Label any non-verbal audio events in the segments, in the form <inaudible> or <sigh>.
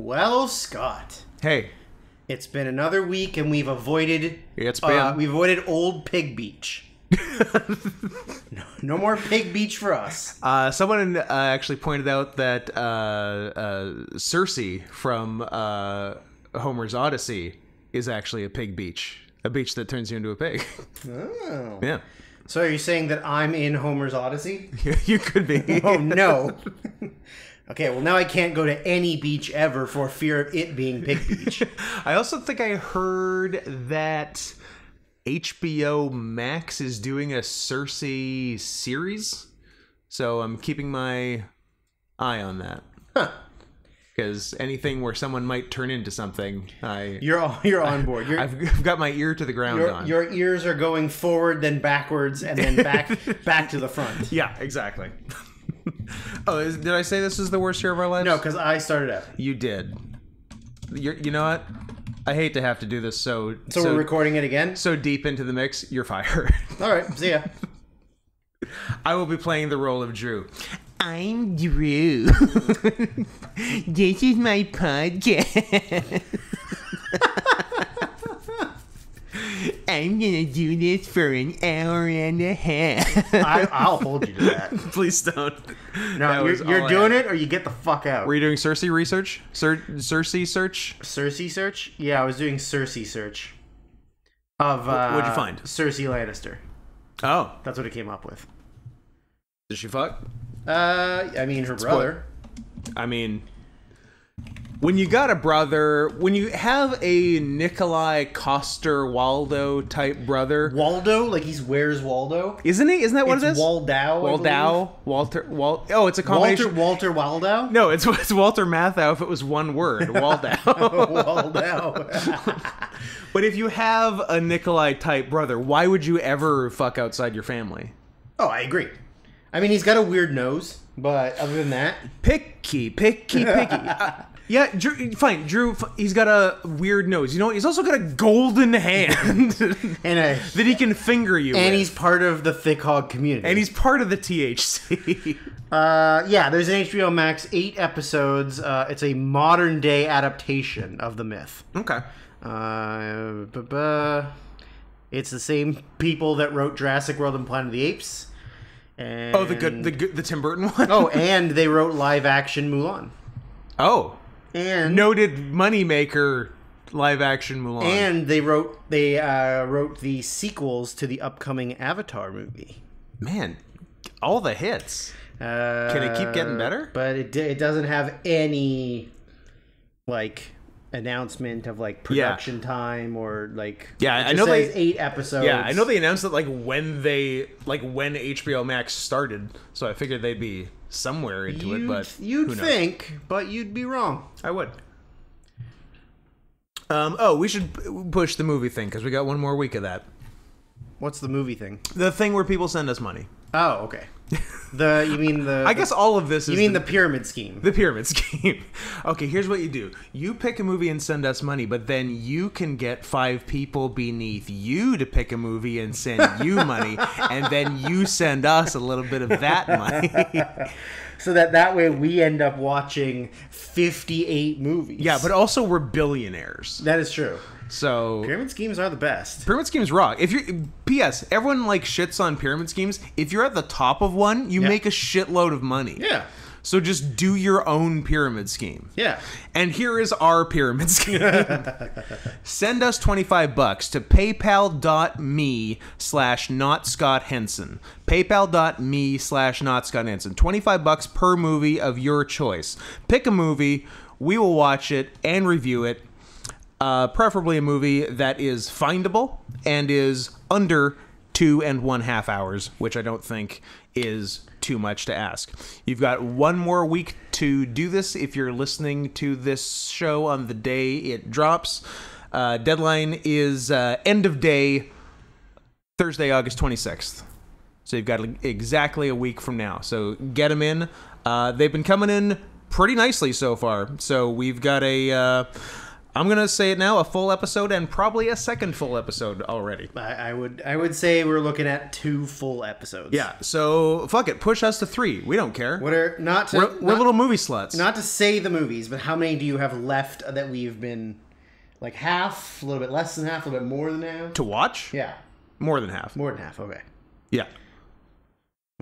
Well, Scott, Hey, it's been another week and we've avoided It's uh, been- we've avoided old pig beach. <laughs> no, no more pig beach for us. uh, someone uh, actually pointed out that uh, uh, Circe from uh, Homer's Odyssey is actually a pig beach, a beach that turns you into a pig. Oh. yeah, So are you saying that I'm in Homer's Odyssey? <laughs> you could be. Oh no. <laughs> okay, well now I can't go to any beach ever for fear of it being pig beach. <laughs> I also think I heard that HBO Max is doing a Circe series, so I'm keeping my eye on that. Huh. Because anything where someone might turn into something, I You're all, you're on board. You're, I've, I've got my ear to the ground your, on. your ears are going forward, then backwards, and then back <laughs> back to the front. Yeah, exactly. Oh, is, did I say this is the worst year of our lives? No, because I started out. you did. You're, you know what? I hate to have to do this so So, we're recording it again. so deep into the mix. You're fired. <laughs> All right, see ya. I will be playing the role of Drew. I'm Drew. <laughs> this is my podcast. <laughs> I'm gonna do this for an hour and a half. I, I'll hold you to that. <laughs> Please don't. No, That you're, you're doing it, or you get the fuck out. Were you doing Circe research? Cer- Circe search? Circe search? Yeah, I was doing Circe search. Of uh, what'd you find? Cersei Lannister. Oh, That's what it came up with. did she fuck? Uh, I mean, her brother. I mean, when you got a brother, when you have a Nikolaj Coster Waldau type brother, Waldo, like he's where's Waldo? isn't he? Isn't that what it's it is? Waldow. I Waldow, Walter, Wal. Oh, it's a combination. Walter Walter Waldow. No, it's <laughs> it's Walter Matthau if it was one word, <laughs> Waldow. Waldo. <laughs> but if you have a Nikolaj type brother, why would you ever fuck outside your family? oh, I agree. I mean, he's got a weird nose, but other than that, Picky, picky, picky. Uh, yeah, Drew, fine. Drew, he's got a weird nose. You know, he's also got a golden hand <laughs> and a, <laughs> that he can finger you and with. he's part of the thick hog community. and he's part of the THC. <laughs> Uh, yeah, there's an HBO Max, eight episodes. Uh, it's a modern day adaptation of the myth. okay. Uh, it's the same people that wrote Jurassic World and Planet of the Apes. And, Oh, the good, the good, the Tim Burton one. oh, and they wrote live action Mulan. oh, And noted moneymaker live action Mulan. and they wrote they uh, wrote the sequels to the upcoming Avatar movie. Man, all the hits. Uh, Can it keep getting better? But it it doesn't have any like announcement of like production time or like Yeah, I know they- eight episodes. Yeah, I know they announced it like when they like when HBO Max started, so I figured they'd be somewhere into You'd, it, but you'd think, but you'd be wrong. I would. Um, oh, we should push the movie thing because we got one more week of that. What's the movie thing? The thing where people send us money. Oh, okay. The you mean the I guess all of this is you mean the pyramid scheme? the pyramid <laughs> scheme. okay, here's what you do. You pick a movie and send us money, but then you can get five people beneath you to pick a movie and send you <laughs> money, and then you send us a little bit of that money. <laughs> so that that way we end up watching 58 movies. yeah, but also we're billionaires. that is true. So Pyramid schemes are the best. pyramid schemes rock. If you're P.S. Everyone like shits on pyramid schemes. If you're at the top of one, you Yeah. make a shitload of money. Yeah. So just do your own pyramid scheme. Yeah. And here is our pyramid <laughs> scheme. <laughs> Send us 25 bucks to paypal.me slash not Scott Henson. Paypal.me slash not Scott Henson. 25 bucks per movie of your choice. Pick a movie, we will watch it and review it. Uh, preferably a movie that is findable and is under two and one half hours, which I don't think is too much to ask. You've got one more week to do this if you're listening to this show on the day it drops. Uh, deadline is uh, end of day Thursday, August 26th. So you've got exactly a week from now. So get them in. Uh, they've been coming in pretty nicely so far. So we've got a. I'm gonna say it now: a full episode and probably a second full episode already. I, I would I would say we're looking at two full episodes. Yeah. So fuck it, push us to three. We don't care. What are not to we're, we're little movie sluts. not to say the movies, but how many do you have left that we've been like half, a little bit less than half, a little bit more than half? to watch. Yeah, More than half. more than half. Okay. Yeah.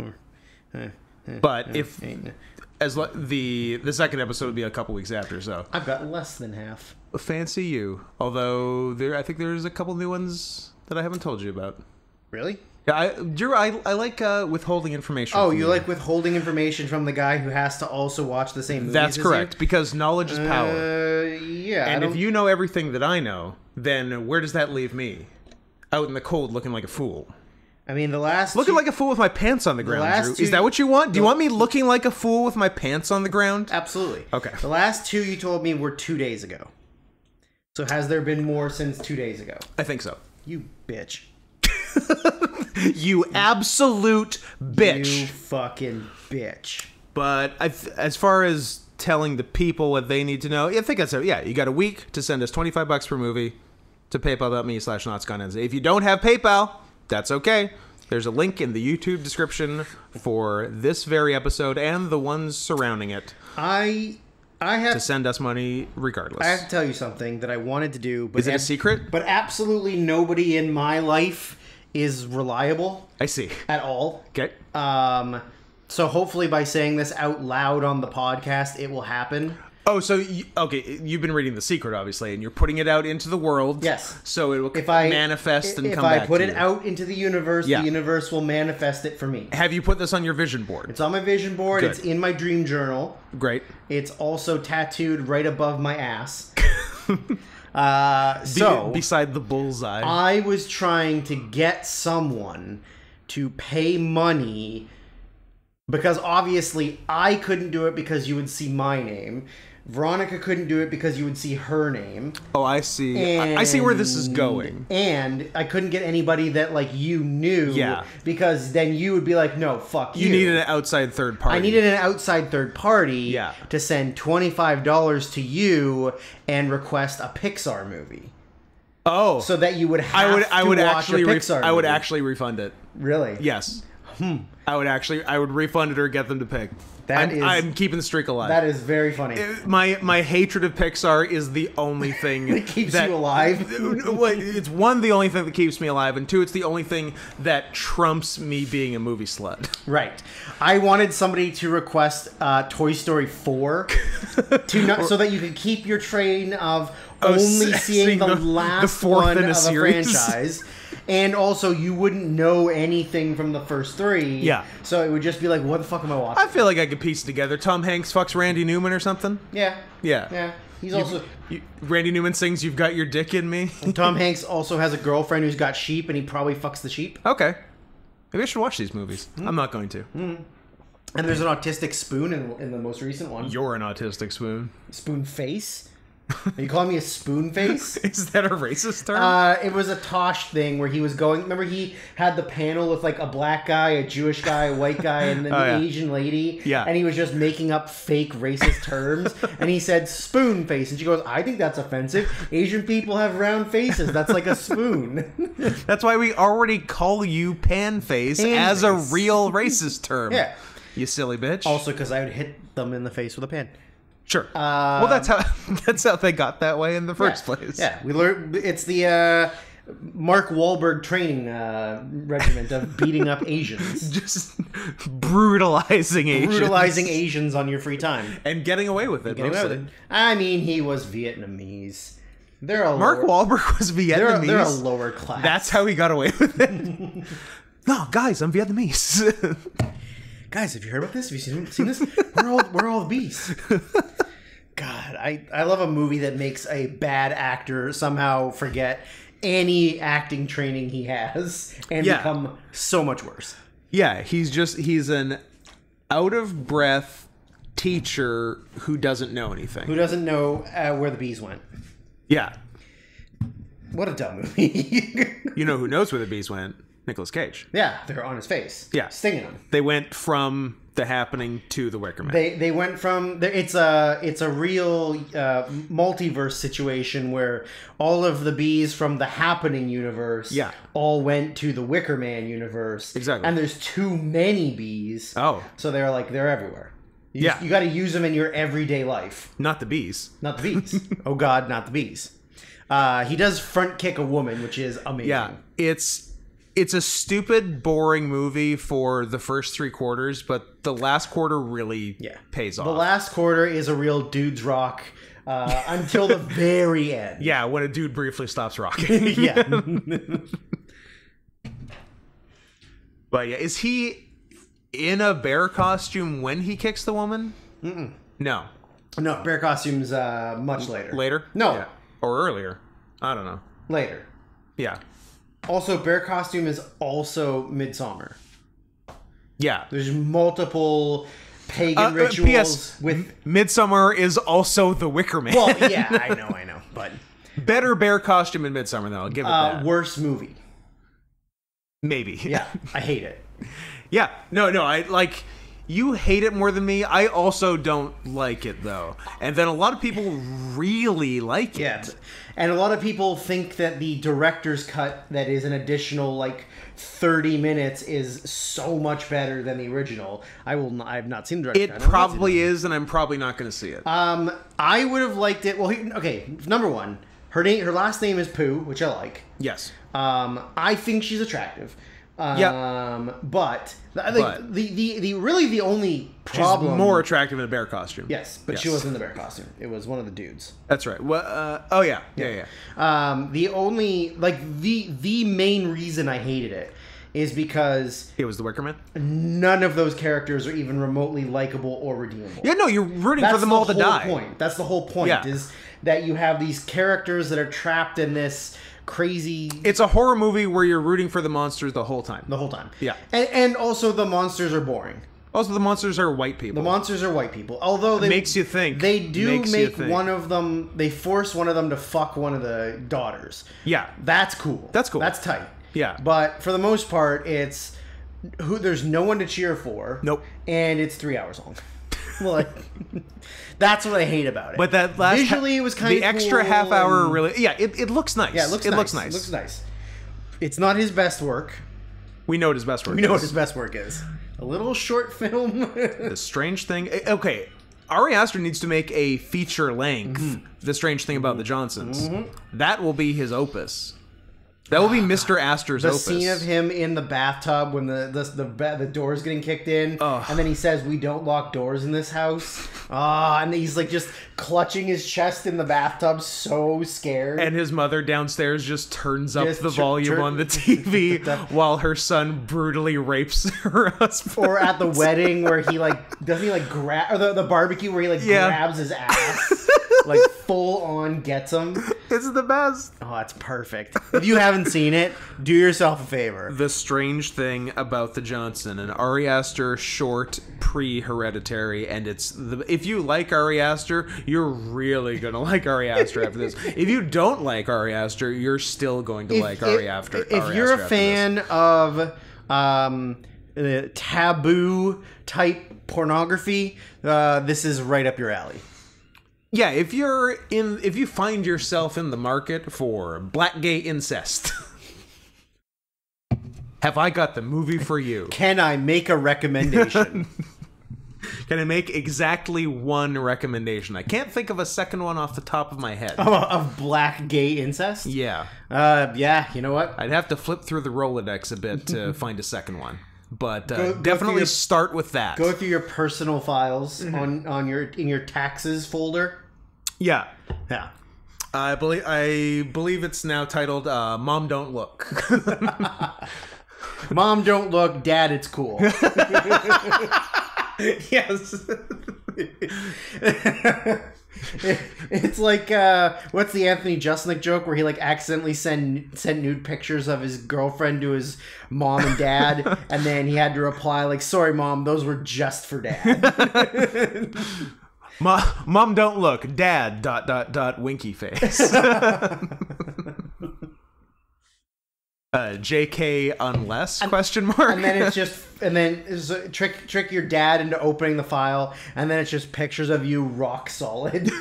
Eh, eh, But eh, if as the the second episode would be a couple weeks after, so I've got less than half. Fancy you. Although there, I think there's a couple new ones that I haven't told you about. Really? Yeah, I, Drew, I, I like uh, withholding information. Oh, you like withholding information from the guy who has to also watch the same That's correct because knowledge is power. Uh, yeah. And if you know everything that I know, then where does that leave me? Out in the cold, looking like a fool. I mean, the last Looking two- like a fool with my pants on the ground. Drew. two- Is that what you want? Do you want me looking like a fool with my pants on the ground? absolutely Okay. The last two you told me were two days ago. So has there been more since two days ago? I think so. You bitch. <laughs> You absolute bitch. You fucking bitch. But I th- as far as telling the people what they need to know, I think that's a, yeah. You got a week to send us twenty five bucks per movie to PayPal.me slash not Scott Henson. If you don't have PayPal, that's okay. There's a link in the YouTube description for this very episode and the ones surrounding it I I have to send us money regardless. I have to tell you something that I wanted to do, but Is it a secret? But absolutely nobody in my life is reliable I see. at all. Okay. Um, so hopefully by saying this out loud on the podcast, it will happen. Oh, so you, okay, you've been reading The Secret, obviously, and you're putting it out into the world. Yes. So it will If I manifest and come if I put it you. out into the universe, Yeah. the universe will manifest it for me. Have you put this on your vision board? It's on my vision board. Good. It's in my dream journal. Great. It's also tattooed right above my ass. <laughs> uh, Be- so beside the bullseye. I was trying to get someone to pay money because obviously I couldn't do it because you would see my name. Veronica couldn't do it because you would see her name. oh, I see. I, I see where this is going. And I couldn't get anybody that like you knew. Yeah. Because then you would be like, no, fuck you. You needed an outside third party. I needed an outside third party Yeah. to send twenty five dollars to you and request a Pixar movie. Oh, So that you would have I would. to I would actually. a Re- Pixar I would actually refund it. Really? Yes. Hmm. I would actually. I would refund it or get them to pick. That I'm, is- I'm keeping the streak alive. That is very funny. my my hatred of Pixar is the only thing <laughs> that keeps you alive. <laughs> It's one the only thing that keeps me alive, and two, it's the only thing that trumps me being a movie slut. <laughs> Right. I wanted somebody to request uh, Toy Story 4 to not, so that you could keep your train of Oh, only s- seeing seeing the, the- the last fourth one in a of a series. franchise. And also, you wouldn't know anything from the first three. Yeah. So it would just be like, what the fuck am I watching? I feel like I could piece together. Tom Hanks fucks Randy Newman or something. yeah. Yeah. Yeah. He's You- also. you- Randy Newman sings "You've Got Your Dick in Me." Tom <laughs> Hanks also has a girlfriend who's got sheep, and he probably fucks the sheep. okay, maybe I should watch these movies. Hmm. I'm not going to. And there's an autistic spoon in, in the most recent one. You're an autistic spoon. Spoon face. Are you calling me a spoon face? <laughs> Is that a racist term? Uh, it was a Tosh thing where he was going. Remember, he had the panel with like a black guy, a Jewish guy, a white guy, and then <laughs> Oh, the yeah. Asian lady. Yeah. And he was just making up fake racist terms. <laughs> and he said spoon face, and she goes, "I think that's offensive. Asian people have round faces. That's like a spoon." That's why we already call you pan face Pan as a real racist term. Yeah. You silly bitch. also, because I would hit them in the face with a pen. Sure. well, that's how <laughs> that's how they got that way in the first yeah. place. Yeah, we learned. It's the uh, Mark Wahlberg training uh, regiment of beating up <laughs> Asians, Just brutalizing Asians. brutalizing Asians on your free time. and getting away with it. Getting away with it. I mean, he was Vietnamese. They're a Mark lower, Wahlberg was They're, Vietnamese. they're a lower class. That's how he got away with it. <laughs> no, guys, I'm Vietnamese. Guys. Have you heard about this? Have you seen, seen this? We're all we're all beasts. God, I I love a movie that makes a bad actor somehow forget any acting training he has and Yeah. become so much worse. yeah, he's just he's an out of breath teacher who doesn't know anything. Who doesn't know uh, where the bees went? Yeah. What a dumb movie. <laughs> You know who knows where the bees went? Nicolas Cage. Yeah, they're on his face. Yeah. stinging him. They went from the happening to the Wicker Man. They they went from it's a it's a real uh, multiverse situation where all of the bees from the happening universe Yeah. all went to the Wicker Man universe Exactly. and there's too many bees oh, so they're like they're everywhere. You Yeah. you got to use them in your everyday life, not the bees. not the bees. <laughs> oh God, not the bees. Uh, he does front kick a woman, which is amazing. Yeah, it's it's a stupid, boring movie for the first three quarters, but the last quarter really Yeah. pays off. The last quarter is a real dude's rock uh, until the <laughs> very end. yeah, when a dude briefly stops rocking. <laughs> yeah. <laughs> but yeah, is he in a bear costume when he kicks the woman? Mm-mm. No, No, bear costumes uh, much later. later. No. Yeah. or earlier. I don't know. Later. Yeah, Also, bear costume is also midsummer. yeah. There's multiple pagan Uh, uh, rituals P.S. with. Midsummer is also the Wicker Man. Well, yeah, <laughs> I know, I know, but Better bear costume in Midsummer, though. I'll give it uh, that. worst movie. Maybe. Yeah, <laughs> I hate it. Yeah, no, no, I like you hate it more than me. I also don't like it though. And then a lot of people really like it. Yeah, and a lot of people think that the director's cut, that is an additional like thirty minutes, is so much better than the original. I will. Not, I have not seen the director's It cut. I don't want to see probably is, and I'm probably not going to see it. Um, I would have liked it. Well, he- okay. Number one, her name, her last name is Pooh, which I like. yes. Um, I think she's attractive. Um, Yeah. but, I But- the, the the really the only She's problem more attractive in a bear costume. Yes, but she wasn't in the bear costume. It was one of the dudes. That's right. Well, uh, oh yeah. yeah, yeah, Um, the only like the the main reason I hated it is because It was the Wicker Man. none of those characters are even remotely likable or redeemable. Yeah, no, you're rooting That's for them the all to whole die. point. That's the whole point. Yeah. Is that you have these characters that are trapped in this crazy It's a horror movie where you're rooting for the monsters the whole time. the whole time. Yeah. and, and also the monsters are boring. Also, the monsters are white people. The monsters are white people. Although they makes you think. They do Makes you make think. one of them. They force one of them to fuck one of the daughters. yeah. That's cool. That's cool. That's tight. Yeah. But for the most part, it's who there's no one to cheer for. Nope. And it's three hours long. <laughs> like that's what I hate about it. But that last visually, it was kind the of the extra cool half hour and- really. Yeah, it, it looks nice. Yeah, it looks it nice. looks nice. It looks nice. It's not his best work. We know what his best work. We know what is. his best work is. A little short film. The <laughs> strange thing. eh, Okay, Ari Aster needs to make a feature length. Mm-hmm. The strange thing about the Johnsons. That will be his opus. That will be Mr. Aster's the opus. scene of him in the bathtub when the the the, ba- the door's getting kicked in, Ugh. and then he says, "We don't lock doors in this house." Ah, and he's like just clutching his chest in the bathtub, so scared. and his mother downstairs just turns up Just the tur- volume tur- on the <laughs> TV <laughs> while her son brutally rapes <laughs> her husband. or at the wedding where he like doesn't he like grab or the, the barbecue where he like Yeah. grabs his ass like full on gets him it's the best. oh that's perfect if you haven't seen it do yourself a favor The strange thing about the Johnson and Ari Aster short pre-hereditary, and it's the if you like Ari Aster, you're really gonna like Ari Aster after this. If you don't like Ari Aster, you're still going to if, like Ari if- Aster. if Ari you're Aster a fan of um uh, taboo type pornography uh, this is right up your alley yeah, if you're in, if you find yourself in the market for black gay incest. <laughs> Have I got the movie for you? can i make a recommendation <laughs> Can I make exactly one recommendation? I can't think of a second one off the top of my head. <laughs> Oh, of black gay incest Yeah. uh yeah you know what I'd have to flip through the Rolodex a bit to <laughs> find a second one. But uh, Go- go definitely your- start with that. go through your personal files on on your in your taxes folder yeah. yeah I believe I believe it's now titled uh, "Mom Don't Look." <laughs> Mom, don't look. Dad, it's cool. <laughs> yes. <laughs> it's like uh, what's the Anthony Jeselnik joke where he like accidentally send sent nude pictures of his girlfriend to his mom and dad, <laughs> and then he had to reply like, "Sorry, mom, those were just for dad." Mom, Mom Don't Look. Dad. Dot dot dot. Winky face. Uh, Jk unless question mark. and then it's just and then it's a uh, trick trick your dad into opening the file and then it's just pictures of you rock solid. <laughs>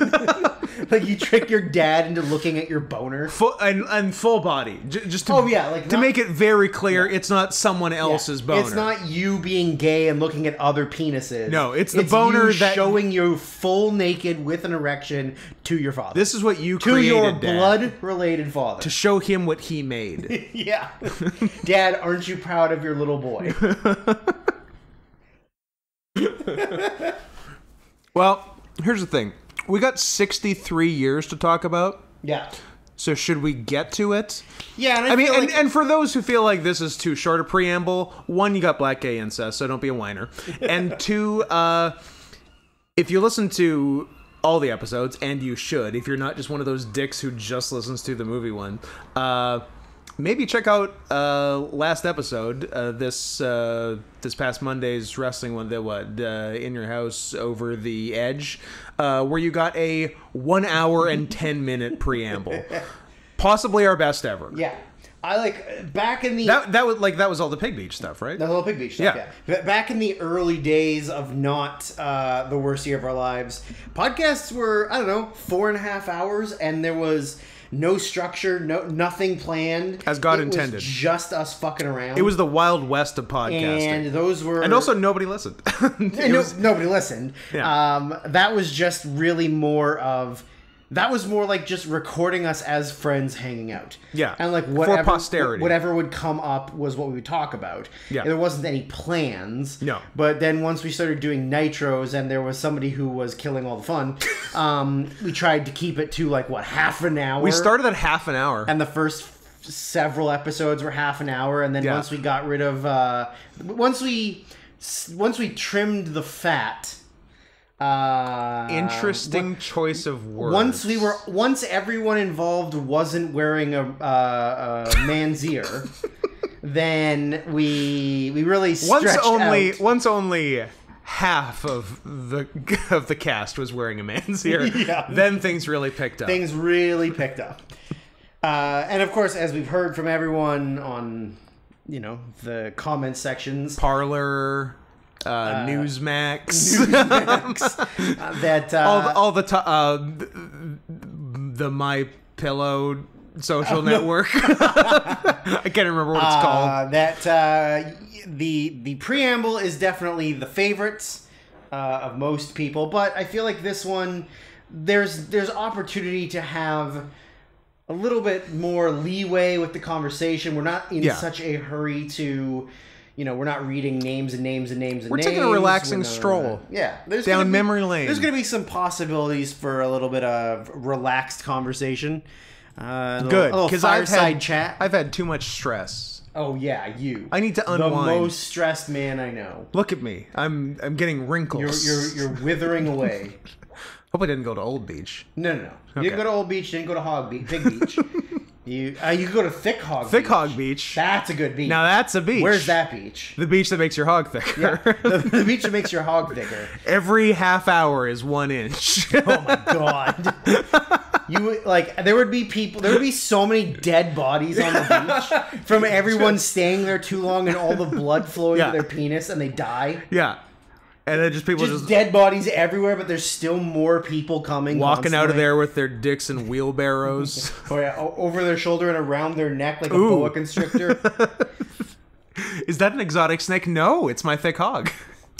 Like you trick your dad into looking at your boner. Full and, and full body. J- just to, Oh, yeah, like to not- make it very clear, it's not someone else's boner. it's not you being gay and looking at other penises. No, it's the boner you that- showing you full naked with an erection to your father. This is what you to created, your blood related father. To show him what he made. <laughs> yeah. Dad aren't you proud of your little boy <laughs> <laughs> well, here's the thing: we got 63 years to talk about. yeah So should we get to it? yeah and i, I mean, and, like, and for those who feel like this is too short a preamble, one, you got black gay incest, so don't be a whiner. <laughs> And two, uh, if you listen to all the episodes, and you should, if you're not just one of those dicks who just listens to the movie one, uh, maybe check out uh, last episode, uh, this uh, this past Monday's wrestling one, that what uh, in your house over the edge, uh, where you got a one hour and <laughs> ten minute preamble, possibly our best ever. yeah i like back in the That that was like that was all the pig beach stuff, right? The Little Pig Beach stuff, Yeah. yeah. Back in the early days of not uh, the worst year of our lives, podcasts were I don't know four and a half hours, and there was no structure, no nothing planned, As God It intended. just us fucking around. It was the wild west of podcasting, and and, those were And also nobody listened. <laughs> No- was- nobody listened. Yeah. Um, that was just really more of. That was more like just recording us as friends hanging out. Yeah. And like For whatever posterity. whatever would come up was what we would talk about. Yeah. There wasn't any plans. No. But then once we started doing nitros and there was somebody who was killing all the fun, <laughs> um, we tried to keep it to like what half an hour. we started at half an hour. and the first several episodes were half an hour and then Yeah. once we got rid of uh once we once we trimmed the fat uh Interesting choice of words. once we were once everyone involved wasn't wearing a, uh, a <laughs> man's ear then we we really once only out. once only half of the <laughs> of the cast was wearing a man's ear. <laughs> Yeah. Then things really picked up. things really picked up. Uh, and of course, as we've heard from everyone on, you know, the comment sections, Parler, uh, Newsmax, <laughs> uh, that uh, all the, all the to- uh, the, the My Pillow social <laughs> network. <laughs> I can't remember what it's called. uh, that uh, the the preamble is definitely the favorites uh, of most people, but I feel like this one there's there's opportunity to have a little bit more leeway with the conversation. We're not in Yeah. such a hurry to. You know, we're not reading names and names and names and We're names. taking a relaxing We're not- stroll Yeah, there's down gonna be- memory lane. There's going to be some possibilities for a little bit of relaxed conversation. Uh, Good, because I've had chat. I've had too much stress. Oh yeah, you. I need to unwind. the most stressed man I know. Look at me. I'm I'm getting You're wrinkles. you're you're withering away. <laughs> Hope I didn't go to Old Beach. No, no, no. You didn't go to Old Beach. You didn't go to Hog Beach. Big <laughs> Beach. You uh, you could go to Thick Hog. Thick Beach. Hog Beach. That's a good beach. now that's a beach. Where's that beach? The beach that makes your hog thicker. the, <laughs> the beach that makes your hog thicker. Every half hour is one inch. <laughs> Oh my god. You would- like there would be people there would be so many dead bodies on the <laughs> beach from everyone staying there too long and all the blood flowing Yeah. to their penis and they die. yeah. And then just people Just, just, dead bodies everywhere, but there's still more people coming. walking out of there with their dicks and wheelbarrows. <laughs> Oh yeah, over their shoulder and around their neck like a Ooh. boa constrictor. <laughs> Is that an exotic snake? No, it's my thick hog.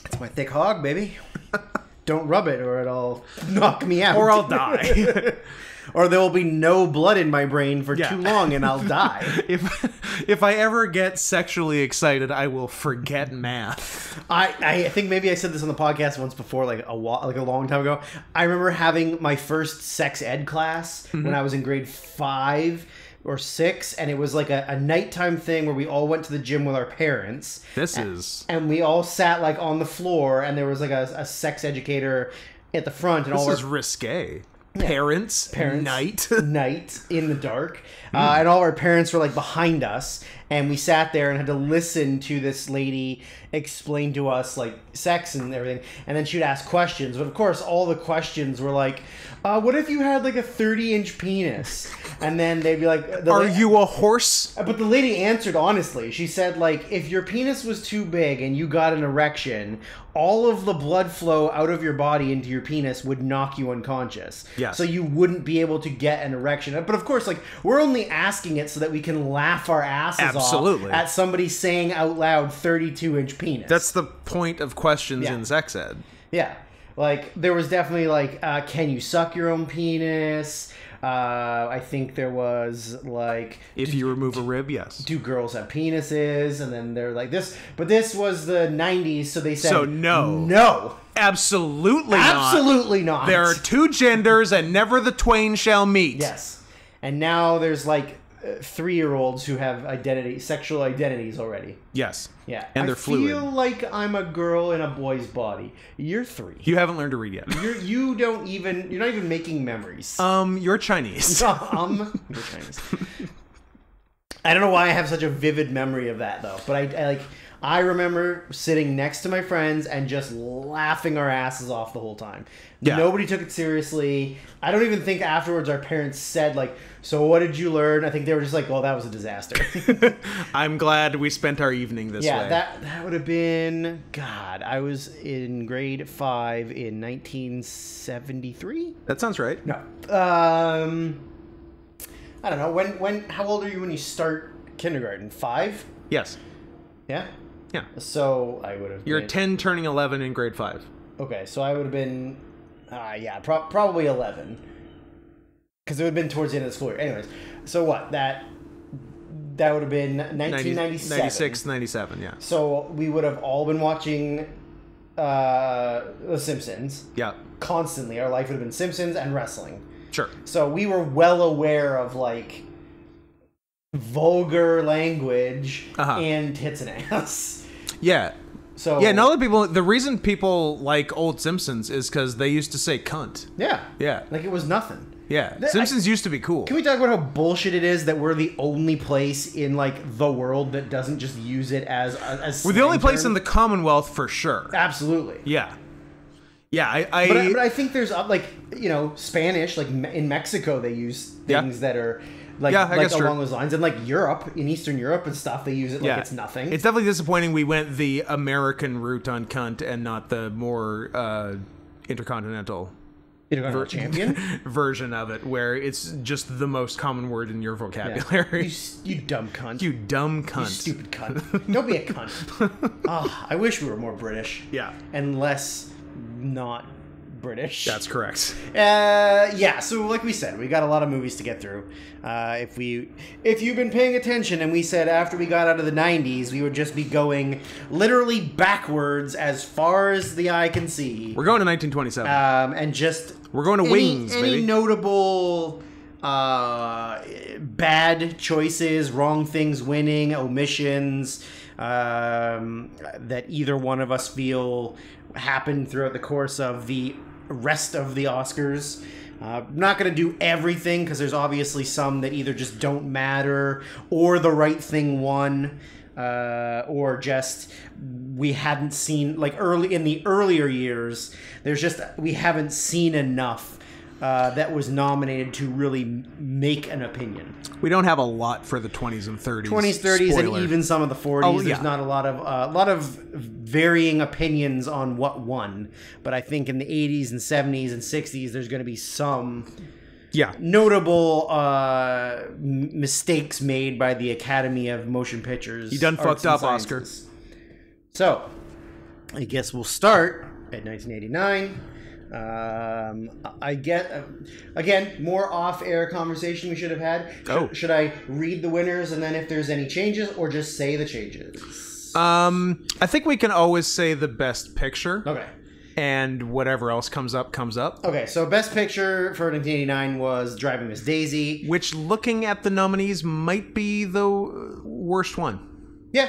It's my thick hog, baby. <laughs> Don't rub it, or it'll knock me out, Or I'll die. Or there will be no blood in my brain for Yeah. too long, and I'll die. <laughs> if if I ever get sexually excited, I will forget math. I, I think maybe I said this on the podcast once before, like a like a long time ago. I remember having my first sex ed class Mm-hmm. when I was in grade five or six, and it was like a, a nighttime thing where we all went to the gym with our parents. This is and we all sat like on the floor and there was like a, a sex educator at the front and this all is our risque. Parents, Parents. night. <laughs> night in the dark uh, and all of our parents were like behind us and we sat there and had to listen to this lady explain to us like sex and everything, and then she'd ask questions. But of course, all the questions were like, uh, "What if you had like a thirty-inch penis?" And then they'd be like, uh, the Are la- you a horse? Uh, but the lady answered honestly. She said, like, if your penis was too big and you got an erection, all of the blood flow out of your body into your penis would knock you unconscious. Yes. So you wouldn't be able to get an erection. Uh, but of course, like, we're only asking it so that we can laugh our asses Absolutely. off at somebody saying out loud 32 inch penis. That's the point of questions Yeah. in sex ed. Yeah. Like there was definitely like, uh, can you suck your own penis? Uh, I think there was like, If you remove a rib, yes. do girls have penises? And then they're like this, but this was the '90s, so they said So no. no, Absolutely not. absolutely not. There are two genders and never the twain shall meet. yes, and now there's like uh, three-year-olds who have identity, sexual identities already. Yes. Yeah, And they're I fluid. feel like I'm a girl in a boy's body. You're three. You haven't learned to read yet. You're you don't even you're not even making memories. Um, you're Chinese. <laughs> um, you're Chinese. I don't know why I have such a vivid memory of that though, but I, I like I remember sitting next to my friends and just laughing our asses off the whole time. Yeah. Nobody took it seriously. I don't even think afterwards our parents said like, "So what did you learn?" I think they were just like, "Well, that was a disaster." <laughs> <laughs> I'm glad we spent our evening this yeah, way. that that would have been God. I was in grade five in 1973. that sounds right. No. Um, I don't know. When when how old are you when you start kindergarten? Five. Yes. Yeah. Yeah. So I would have. You're been, 10 turning 11 in grade 5. Okay, so I would have been. Uh, yeah, pro- probably eleven. Because it would have been towards the end of the school year. Anyways, so what that. That would have been 90 1997. 96, 97, yeah. So we would have all been watching uh, The Simpsons Yeah. constantly. Our life would have been Simpsons and wrestling. Sure. So we were well aware of like vulgar language Uh-huh. and tits and ass. Yeah. So Yeah, no other people the reason people like old Simpsons is cuz they used to say cunt. yeah, Yeah. like it was nothing. Yeah. Th- Simpsons used to be cool. Can we talk about how bullshit it is that we're the only place in like the world that doesn't just use it as as We're the only place in the Commonwealth for sure. absolutely. Yeah. Yeah, I, I, But I, but I think there's uh, like you know Spanish like in Mexico they use Yeah. things that are like Yeah, I like guess true. along those lines and like Europe in Eastern Europe and stuff they use it like yeah. it's nothing. It's definitely disappointing we went the American route on cunt and not the more uh, intercontinental you know, champion. <laughs> version of it, where it's just the most common word in your vocabulary. s- you dumb cunt. You dumb cunt. You stupid cunt. <laughs> Don't be a cunt. Ah, I wish we were more British. Yeah, And less not British. that's correct. Uh, yeah. So, like we said, we got a lot of movies to get through. Uh, if we, if you've been paying attention, and we said after we got out of the '90s, we would just be going literally backwards as far as the eye can see, We're going to 1927. um, and just We're going to any, wings, any baby. notable uh, bad choices, wrong things winning, omissions um, that either one of us feel happened throughout the course of the rest of the Oscars. Uh, not going to do everything because there's obviously some that either just don't matter or the right thing won. Uh, or just we hadn't seen like early in the earlier years. There's just we haven't seen enough uh, that was nominated to really make an opinion. we don't have a lot for the 20s and 30s. 20s, 30s, Spoiler. and even some of the 40s. Oh, There's not a lot of a lot of varying opinions on what won, but I think in the 80s and 70s and 60s, there's going to be some Yeah. notable uh, mistakes made by the Academy of Motion Pictures. You done Arts fucked up, Oscar. So, I guess we'll start at 1989. Um, I get uh, again more off-air conversation we should have had. Should, Oh. should I read the winners and then if there's any changes, or just say the changes? Um, I think we can always say the best picture, Okay. and whatever else comes up, comes up. Okay. So, best picture for 1989 was Driving Miss Daisy. Which, looking at the nominees, might be the worst one. Yeah,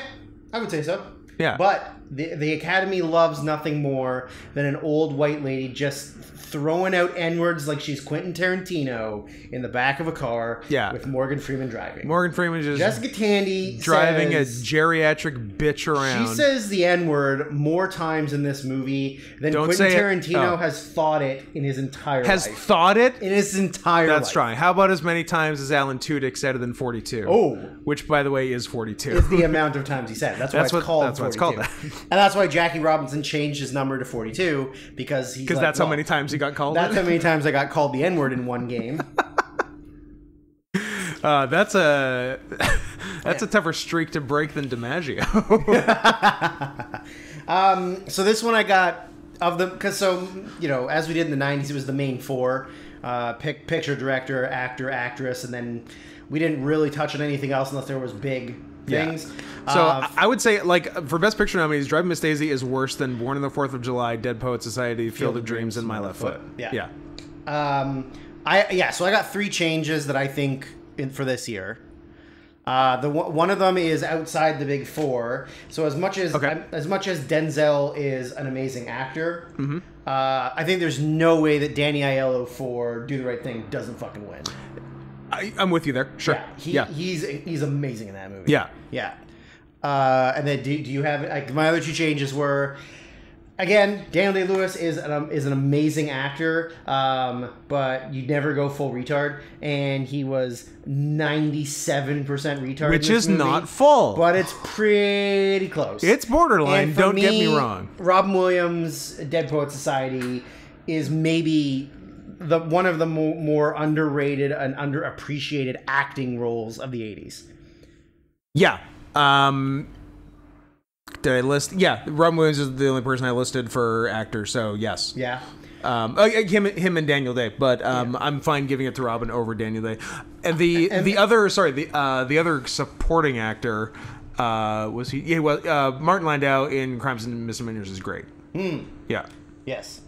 I would say so. Yeah. But the, the Academy loves nothing more than an old white lady just throwing out N words like she's Quentin Tarantino in the back of a car Yeah. with Morgan Freeman driving. Morgan Freeman just Jessica Tandy driving says, a geriatric bitch around. She says the N word more times in this movie than Don't Quentin it. Tarantino Oh. has thought it in his entire has life. thought it. in his entire That's life. trying. How about as many times as Alan Tudyk said it in 42? Oh. Which, by the way, is 42. It's the amount of times he said. it. That's why That's it's what- called. that's why it's 42. called that. and that's why Jackie Robinson changed his number to forty-two because he's Because like, that's how many times he got called That's it. how many times I got called the N word in one game. <laughs> Uh, that's a <laughs> that's a tougher streak to break than DiMaggio. <laughs> so this one I got of the because so you know as we did in the '90s, it was the main four: uh, pic, picture, director, actor, actress, and then we didn't really touch on anything else unless there was big things. So Uh, I- would say, like, for Best Picture nominees, Driving Miss Daisy is worse than Born on the Fourth of July, Dead Poet Society, Field, of Dreams, and My Left Foot. Yeah. yeah. Um, I yeah, so I got three changes that I think in, for this year. Uh, the one of them is outside the big four. So as much as Okay. as much as Denzel is an amazing actor, uh, I think there's no way that Danny Aiello for Do the Right Thing doesn't fucking win. I, I'm with you there. Sure. Yeah, he, yeah. he's he's amazing in that movie. Yeah. yeah. Uh, and then do, do you have like my other two changes were again Daniel Day Lewis is an, um, is an amazing actor, um, but you never go full retard, and he was ninety seven percent retard, Which is movie, not full. but it's pretty close. it's borderline. Don't get me wrong. Robin Williams, Dead Poet Society, is maybe the one of the mo- more underrated and underappreciated acting roles of the '80s. Yeah. Um, did I list? Yeah, Robin Williams is the only person I listed for actor. So yes. Yeah, Um, uh, him, him and Daniel Day, but um, I'm fine giving it to Robin over Daniel Day. And the the other, sorry, the uh, the other supporting actor uh, was he? Yeah, well, uh, Martin Landau in Crimes and Misdemeanors is great. Yeah, yes.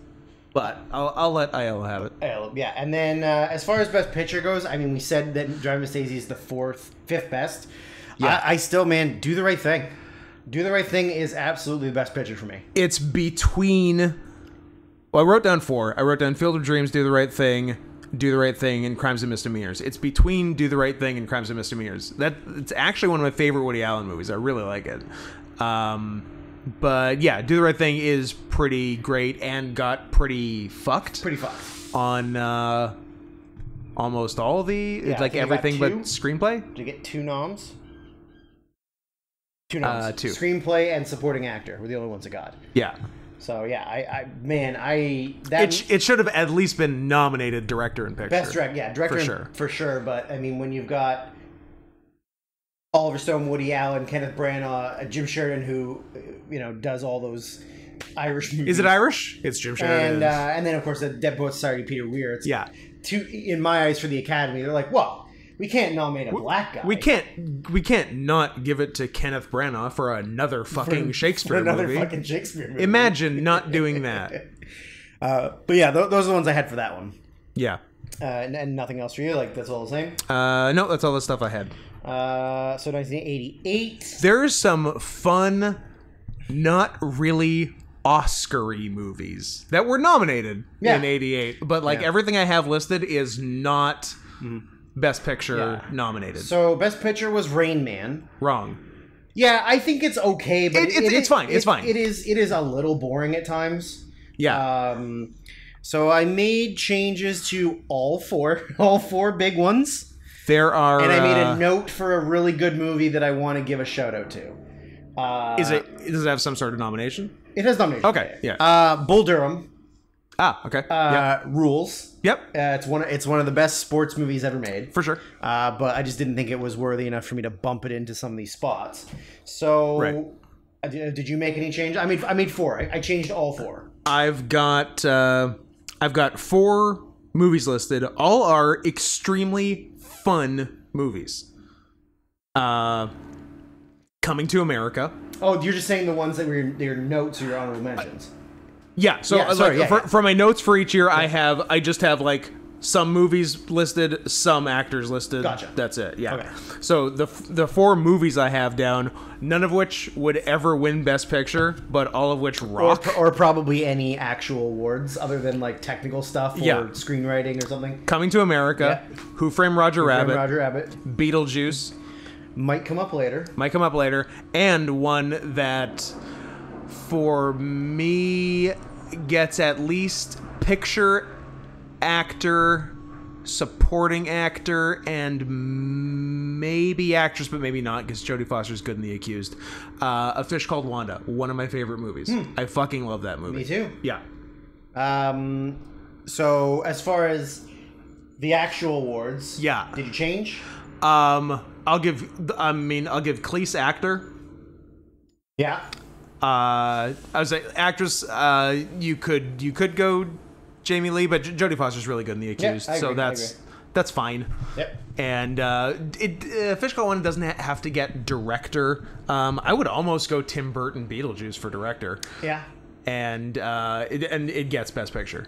But I'll, I'll let Aiello have it. Yeah, and then uh, as far as best picture goes, I mean, we said that Driving Miss Daisy is the fourth, fifth best. Yeah. I, I still, man, do the right thing. Do the right thing is absolutely the best picture for me. It's between. Well, I wrote down four. I wrote down Field of Dreams, Do the Right Thing, Do the Right Thing, and Crimes and Misdemeanors. It's between Do the Right Thing and Crimes and Misdemeanors. That it's actually one of my favorite Woody Allen movies. I really like it. Um, but yeah, Do the Right Thing is pretty great and got pretty fucked Pretty fucked. on uh, almost all the I like everything but screenplay. Did you get two noms? Two noms. Uh, two. Screenplay and supporting actor were the only ones I got. Yeah, So yeah, I, I man, I that it sh- it should have at least been nominated director and picture. best director, yeah, director For and- sure. for sure. But I mean, when you've got Oliver Stone, Woody Allen, Kenneth Branagh, uh, Jim Sheridan, who you know does all those Irish movies. Is it Irish? It's Jim Sheridan. And uh, and then of course the Dead Poet Society, Peter Weir. It's yeah. two in my eyes for the Academy. They're like, well, we can't nominate a black guy. We can't we can't not give it to Kenneth Branagh for another fucking <laughs> for Shakespeare another movie. fucking Shakespeare movie. Imagine not doing that. <laughs> Uh, but yeah, th- those are the ones I had for that one. Yeah. Uh, and, and nothing else for you. Like that's all the same. Uh, no, that's all the stuff I had. Uh, so 1988. There's some fun, not really Oscar-y movies that were nominated Yeah. in '88, but like Yeah. everything I have listed is not Best Picture Yeah. nominated. So best picture was Rain Man. Wrong. Yeah, I think it's okay, but It- it's- it it's is- fine, it's fine. It is. It is a little boring at times. Yeah. Um, so I made changes to all four, <laughs> all four big ones, there are. and I made uh, a note for a really good movie that I want to give a shout out to. Uh, Is it? Does it have some sort of nomination? It has nomination. Okay, yeah. Uh, Bull Durham. Ah, okay. Uh, yep. Rules. Yep. Uh, it's one. It's one of the best sports movies ever made. For sure. Uh, but I just didn't think it was worthy enough for me to bump it into some of these spots. So, Right. uh, did, did you make any change? I made I made four. I, I changed all four. I've got uh, I've got four movies listed. All are extremely fun movies. Uh, Coming to America. Oh, you're just saying the ones that were your, your notes or your honorable mentions. Yeah. So Yeah, uh, sorry, like yeah, for, yeah. for my notes for each year, I have I just have like some movies listed, some actors listed. Gotcha. That's it. Yeah. Okay. So the the four movies I have down, none of which would ever win Best Picture, but all of which rock. or probably any actual awards other than like technical stuff or Yeah. screenwriting or something. Coming to America, Who Framed Roger Rabbit, Roger Rabbit Beetlejuice, might come up later. might come up later, and one that for me gets at least picture actor, supporting actor, and maybe actress, but maybe not because Jodie Foster is good in The Accused. Uh, a Fish Called Wanda, one of my favorite movies. I fucking love that movie. Me too. Yeah. Um, so as far as the actual awards, Yeah. did you change? Um, I'll give. I mean, I'll give Cleese actor. Yeah. Uh, I was like actress. Uh, you could you could go Jamie Lee, but J- Jodie Foster's really good in The Accused, I so agree, I that's agree. that's fine. Yep. And uh, it uh, Fish Called Wanda doesn't ha- have to get director. Um, I would almost go Tim Burton Beetlejuice for director, Yeah. and uh, it, and it gets Best Picture.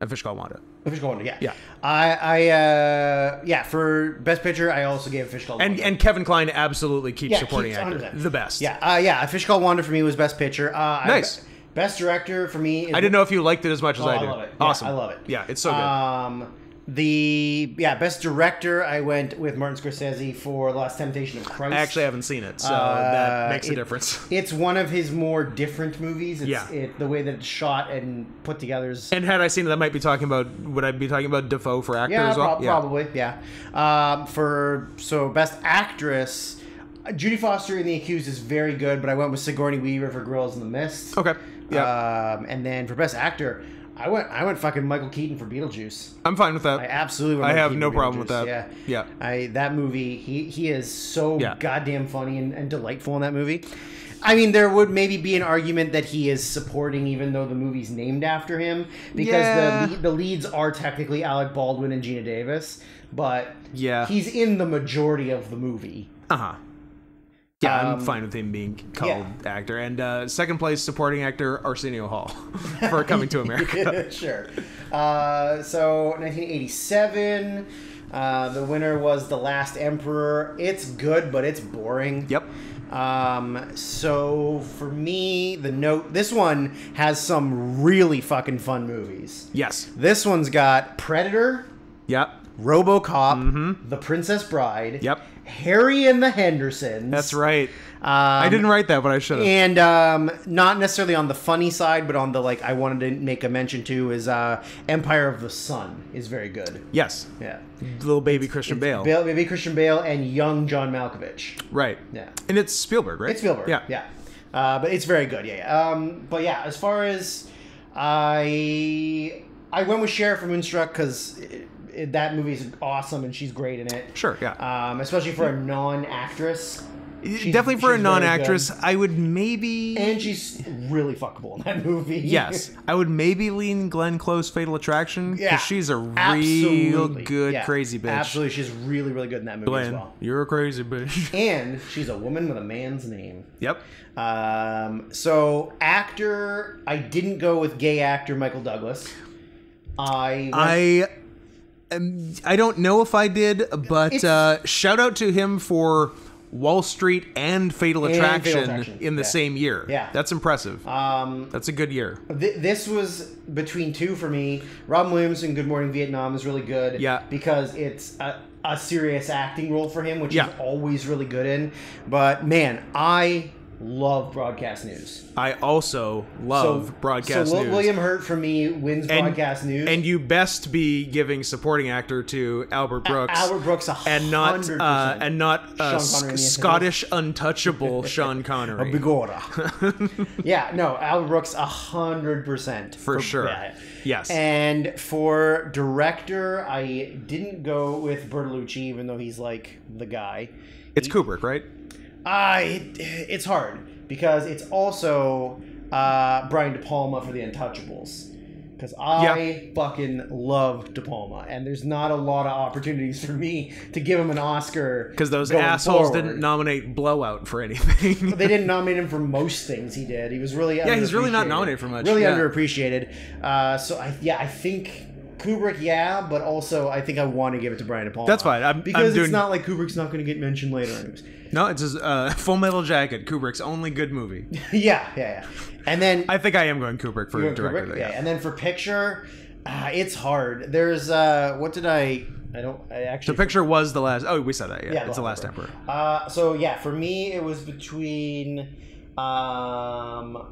A Fish Called Wanda. Fish Called Wanda, yeah. Yeah. I, I, uh, yeah, for Best Picture, I also gave Fish Called And Wanda. and Kevin Kline absolutely keeps Yeah, supporting keeps actor 100%. the best. Yeah, uh, yeah, A Fish Called Wanda for me was Best Picture. Uh, I- Nice. Best Director for me is I didn't know if you liked it as much as Oh, I I do. love it. Yeah, Awesome. I love it. Yeah, it's so good. Um, the yeah, best director I went with Martin Scorsese for Last Temptation of Christ. I actually haven't seen it, so Uh, that makes a it- difference. <laughs> It's one of his more different movies. It's, Yeah. it, the way that it's shot and put together is And had I seen it, I might be talking about. Would I be talking about Dafoe for actor yeah, as well? prob- probably yeah. Um, for so best actress, Jodie Foster in The Accused is very good, but I went with Sigourney Weaver for Gorillas in the Mist. Okay. Yeah, Um, and then for best actor, I went I went fucking Michael Keaton for Beetlejuice. I'm fine with that. I absolutely. went I have Keaton no problem with that. Yeah, Yeah. I that movie. He he is so Yeah. goddamn funny and, and delightful in that movie. I mean, there would maybe be an argument that he is supporting, even though the movie's named after him, because Yeah. the the leads are technically Alec Baldwin and Geena Davis, but Yeah. he's in the majority of the movie. Uh huh. Yeah, I'm Um, fine with him being called yeah. actor. And uh, second place supporting actor Arsenio Hall <laughs> for Coming to <laughs> America. <laughs> sure. Uh, so 1987. Uh, the winner was The Last Emperor. It's good, but it's boring. Yep. Um, so for me, the note this one has some really fucking fun movies. Yes. This one's got Predator, Yep. RoboCop, The Princess Bride, Mm-hmm. Yep. Harry and the Hendersons. That's right. Um, I didn't write that, but I should have. and um, not necessarily on the funny side, but on the like, I wanted to make a mention to is uh, Empire of the Sun is very good. Yes. Yeah, Little baby Christian Bale. Bale, maybe Christian Bale and young John Malkovich. Right. Yeah. And it's Spielberg, right? It's Spielberg. Yeah. yeah. Uh, but it's very good. Yeah, yeah. Um, but yeah, as far as I, I went with Sheriff from Moonstruck because that movie is awesome and she's great in it. Sure. Yeah. Um, especially for a non-actress. She's- Definitely for a non-actress. I would maybe. and she's really fuckable in that <laughs> movie. Yes, I would maybe lean Glenn Close Fatal Attraction because Yeah, she's a real good Yeah, crazy bitch. Absolutely, she's really, really good in that movie as Glenn, well. you're a crazy bitch. <laughs> And she's a woman with a man's name. yep. Um, so actor, I didn't go with gay actor Michael Douglas. I went- I I don't know if I did, but uh, shout out to him for Wall Street and Fatal And Fatal Attraction, Attraction, in the yeah. same year. Yeah. that's impressive. um, That's a good year. th- this was between two for me. Robin Williams in Good Morning Vietnam is really good. Yeah. because it's a, a serious acting role for him, which Yeah. he's always really good in. But man, I love broadcast news. I also love broadcast so news. William Hurt for me wins and, broadcast news. and you best be giving supporting actor to Albert Brooks. Albert Brooks, a and not hundred uh, percent. and not uh, Sean Connery in the S- Scottish untouchable <laughs> Sean Connery. A Bigora. <laughs> yeah, no, Albert Brooks, a hundred percent For sure. Yes. And for director, I didn't go with Bertolucci, even though he's like the guy. it's Kubrick, right? I it, it's hard because it's also uh, Brian De Palma for The Untouchables. Because I fucking love De Palma, and there's not a lot of opportunities for me to give him an Oscar. Because those assholes forward. didn't nominate Blowout for anything. they didn't <laughs> nominate him for most things he did. He was really Yeah, he's really not nominated for much, Really yeah. underappreciated. Uh, so I yeah, I think Kubrick, yeah, but also I think I want to give it to Brian De Palma. That's fine. I'm- I'm because doing- it's not like Kubrick's not going to get mentioned later. Anyways. No, it's his uh, Full Metal Jacket, Kubrick's only good movie. <laughs> yeah, yeah, yeah. And then I think I am going Kubrick for director. Kubrick? though, yeah. yeah. and then for picture, uh, it's hard. There's uh, what did I? I don't. I actually. The picture was the last. Oh, we said that. Yeah, Yeah, it's the last Emperor. emperor. Uh, so yeah, for me, it was between um,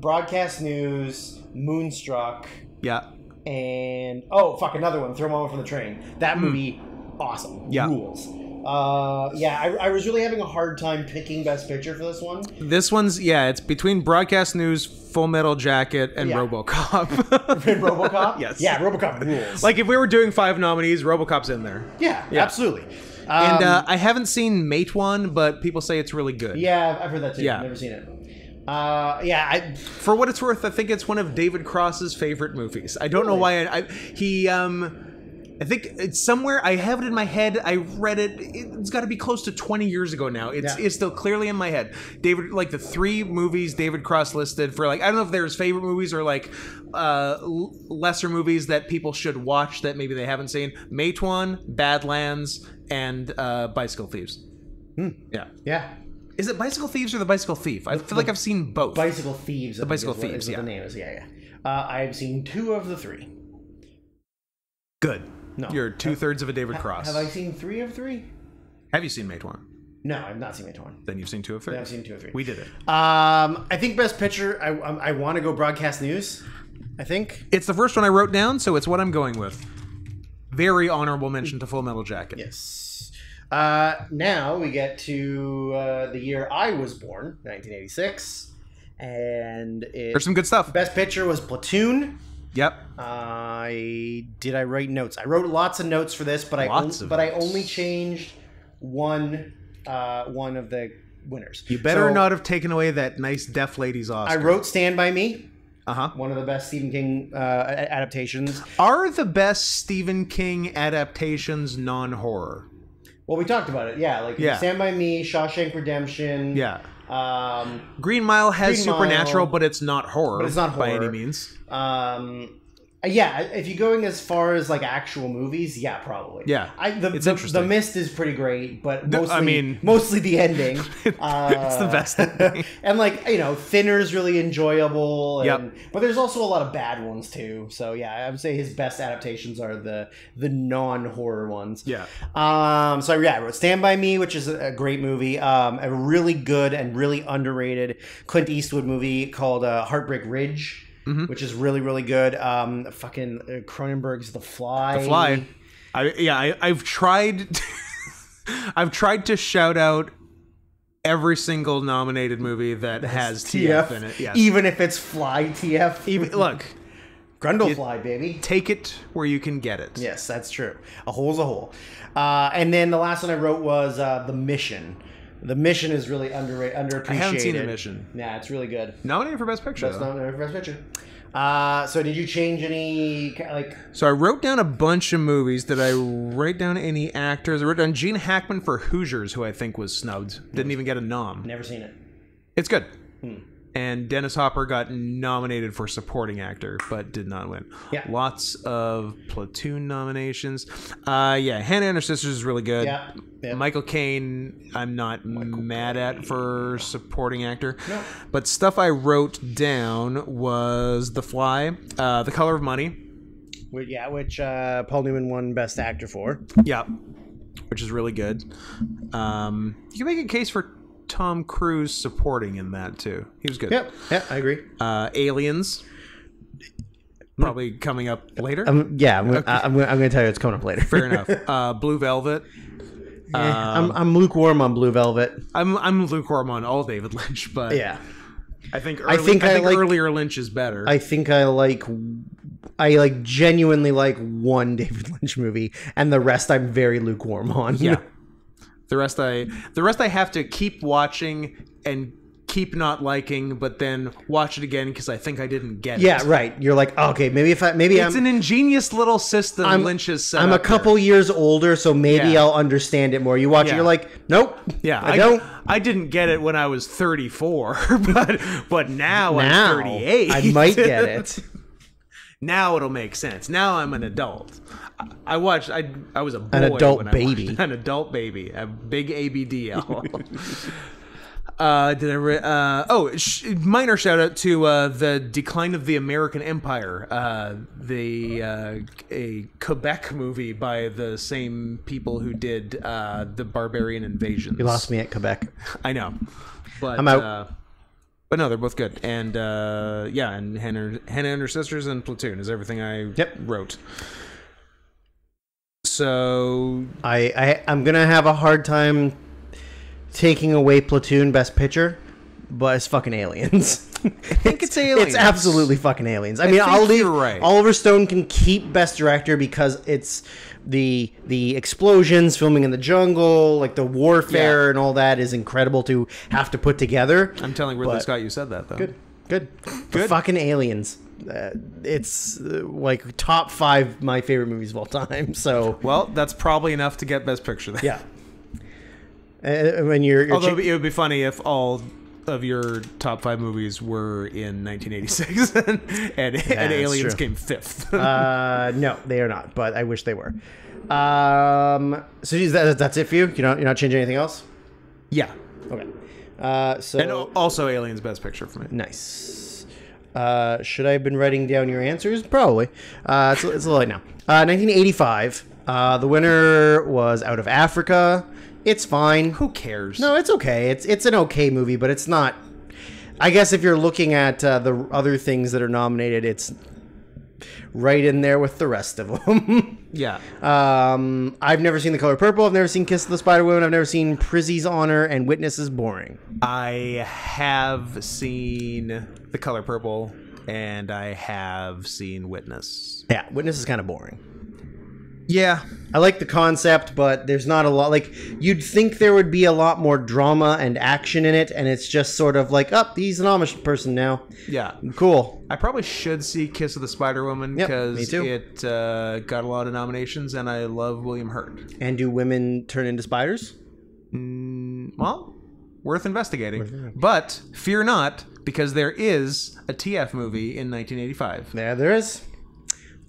broadcast news, Moonstruck, Yeah, and oh fuck, another one, Throw Mama from the Train. That movie, awesome. Hmm. Yeah. rules. Uh, yeah, I, I was really having a hard time picking best picture for this one. this one's yeah. It's between broadcast news, Full Metal Jacket, and Yeah. RoboCop. <laughs> RoboCop. <laughs> Yes. Yeah, RoboCop rules. like if we were doing five nominees, RoboCop's in there. yeah, Yeah. absolutely. And Um, uh, I haven't seen Matewan, but people say it's really good. Yeah, I've heard that too. Yeah. I've Never seen it. Uh, yeah, I For what it's worth, I think it's one of David Cross's favorite movies. I don't know why. I, I he um. I think it's somewhere. I have it in my head. I read it. It's got to be close to 20 years ago now. It's Yeah. it's still clearly in my head. David, like the three movies David Cross listed for like I don't know if they're his favorite movies or like uh, l- lesser movies that people should watch that maybe they haven't seen. Matewan, Badlands, and uh, Bicycle Thieves. Yeah. yeah. Is it Bicycle Thieves or the Bicycle Thief? I feel like I've seen both. Bicycle Thieves. The Bicycle is what, Thieves, is what yeah. the name is. Yeah, yeah. Uh, I've seen two of the three. Good. No. You're two thirds of a David Ha- Cross. Have I seen three of three? Have you seen Matewan? No, I've not seen one. Then you've seen two of three. I've seen two of three. We did it. Um, I think best picture. I I, I want to go broadcast news. I think. It's the first one I wrote down, so it's what I'm going with. Very honorable mention to Full Metal Jacket. Yes. Uh, now we get to uh, the year I was born, 1986, and it, There's some good stuff. best picture was Platoon. Yep. I did I write notes. I wrote lots of notes for this, but I on- but I only changed one uh, one of the winners. You better So, not have taken away that nice Deaf Ladies off. I wrote Stand by Me, Uh huh. one of the best Stephen King uh, adaptations. Are the best Stephen King adaptations non-horror? Well, we talked about it. Yeah, like Yeah. Stand by Me, Shawshank Redemption. Yeah. Um, Green Mile has Green Mile- supernatural, but it's not horror. But it's not by any means. um, yeah, if you're going as far as like actual movies, yeah, probably. Yeah. I, the, It's the, interesting. The Mist is pretty great, but mostly, I mean- mostly the ending. Uh, <laughs> It's the best <laughs> and like you know, Thinner is really enjoyable. And, Yep. But there's also a lot of bad ones too. So yeah, I would say his best adaptations are the the non horror ones. Yeah. Um, so yeah, I wrote Stand By Me, which is a a great movie. Um, a really good and really underrated Clint Eastwood movie called uh, Heartbreak Ridge, Mm-hmm. which is really really good. Um, fucking uh, Cronenberg's The Fly. The Fly. I yeah, I, I've tried <laughs> I've tried to shout out every single nominated movie that has TF, TF in it. Yes. Even if it's Fly TF. Even, look, Brundlefly, baby. take it where you can get it. Yes, that's true. A hole's a hole. Uh, and then the last one I wrote was uh, The Mission. The Mission is really underrated, underappreciated. I haven't seen The Mission. Yeah, it's really good. Nominated for Best Picture. That's though. not the best picture. Uh, so did you change any like? So I wrote down a bunch of movies. Did I write down any actors? I wrote down Gene Hackman for Hoosiers, who I think was snubbed. Didn't even get a nom. Never seen it. It's good. And Dennis Hopper got nominated for supporting actor, but did not win. Yeah. Lots of platoon nominations. Uh, yeah, Hannah and her sisters is really good. Yeah. yeah. Michael Caine, I'm not mad at for supporting actor. No. But stuff I wrote down was The Fly, uh, The Color of Money. Which, yeah, which uh, Paul Newman won Best Actor for. Yeah. Which is really good. Um, you can make a case for Tom Cruise supporting in that too. He was good. Yep. Yeah, I agree. Uh, Aliens. Probably coming up later. Um, yeah, I'm, I, I'm, gonna- I'm going to tell you it's coming up later. Fair enough. <laughs> Uh, Blue Velvet. I'm, I'm lukewarm on Blue Velvet. I'm I'm lukewarm on all David Lynch, but Yeah. I think early, I think think, I like- earlier Lynch is better. I think I like I like genuinely like one <laughs> David Lynch movie and the rest I'm very lukewarm on. yeah. <laughs> The rest I the rest I have to keep watching and keep not liking, but then watch it again because I think I didn't get Yeah, it. Yeah, right. You're like, okay, maybe if I maybe It's I'm an ingenious little system I'm- Lynch has set I'm a up here. couple years older, so maybe Yeah. I'll understand it more. You watch it, you're like, nope. Yeah, I, don't. I didn't get it when I was 34, <laughs> but but now, Now I'm 38. I might get <laughs> it. Now it'll make sense. Now I'm an adult. I, watched. I I was a boy adult when baby. <laughs> an adult baby. A big ABDL. <laughs> <laughs> Uh, did I? Re- uh, oh, sh- minor shout out to uh, the decline of the American Empire, uh, the uh, a Quebec movie by the same people who did uh, the Barbarian Invasions. You lost me at Quebec. I know, but I'm out. Uh, but no, they're both good, and uh, yeah, and Hannah, Hannah and her sisters and Platoon is everything I Yep. wrote. So I, I I'm gonna have a hard time taking away Platoon Best Picture, but it's fucking aliens. <laughs> I think it's Aliens. It's absolutely fucking aliens. I, mean, think I'll leave. right. Oliver Stone can keep Best Director because it's the the explosions, filming in the jungle, like the warfare Yeah. and all that is incredible to have to put together. I'm telling Ridley But- Scott you said that though. Good, good, The fucking aliens. Uh, it's uh, like top five my favorite movies of all time. So Well, that's probably enough to get Best Picture. Then. yeah. Uh, when you're, you're Although cha- it would be funny if all of your top five movies were in 1986 <laughs> and, and, and Aliens true. came fifth. <laughs> Uh, no, they are not, but I wish they were. Um, so is that, that's it for you. You don't, you're not changing anything else. yeah. Okay. Uh, so And also Aliens Best Picture for me. nice. Uh, should I have been writing down your answers? Probably. Uh, it's, it's a little late now. Uh, 1985. Uh, the winner was Out of Africa. It's fine. Who cares? No, it's okay. It's it's an okay movie, but it's not. I guess if you're looking at uh, the other things that are nominated, it's right in there with the rest of them. <laughs> Yeah. um, I've never seen The Color Purple. I've never seen Kiss of the Spider Woman. I've never seen Prizzi's Honor and Witness is Boring. I have seen The Color Purple and I have seen Witness. Yeah, Witness is kind of boring. Yeah. I like the concept, but there's not a lot. Like you'd think there would be a lot more drama and action in it, and it's just sort of like, up, oh, he's an Amish person now. Yeah. Cool. I probably should see Kiss of the Spider Woman because too. it uh, got a lot of nominations and I love William Hurt. And do women turn into spiders? Mm, well, worth investigating. But fear not, because there is a TF movie in 1985. There, there is.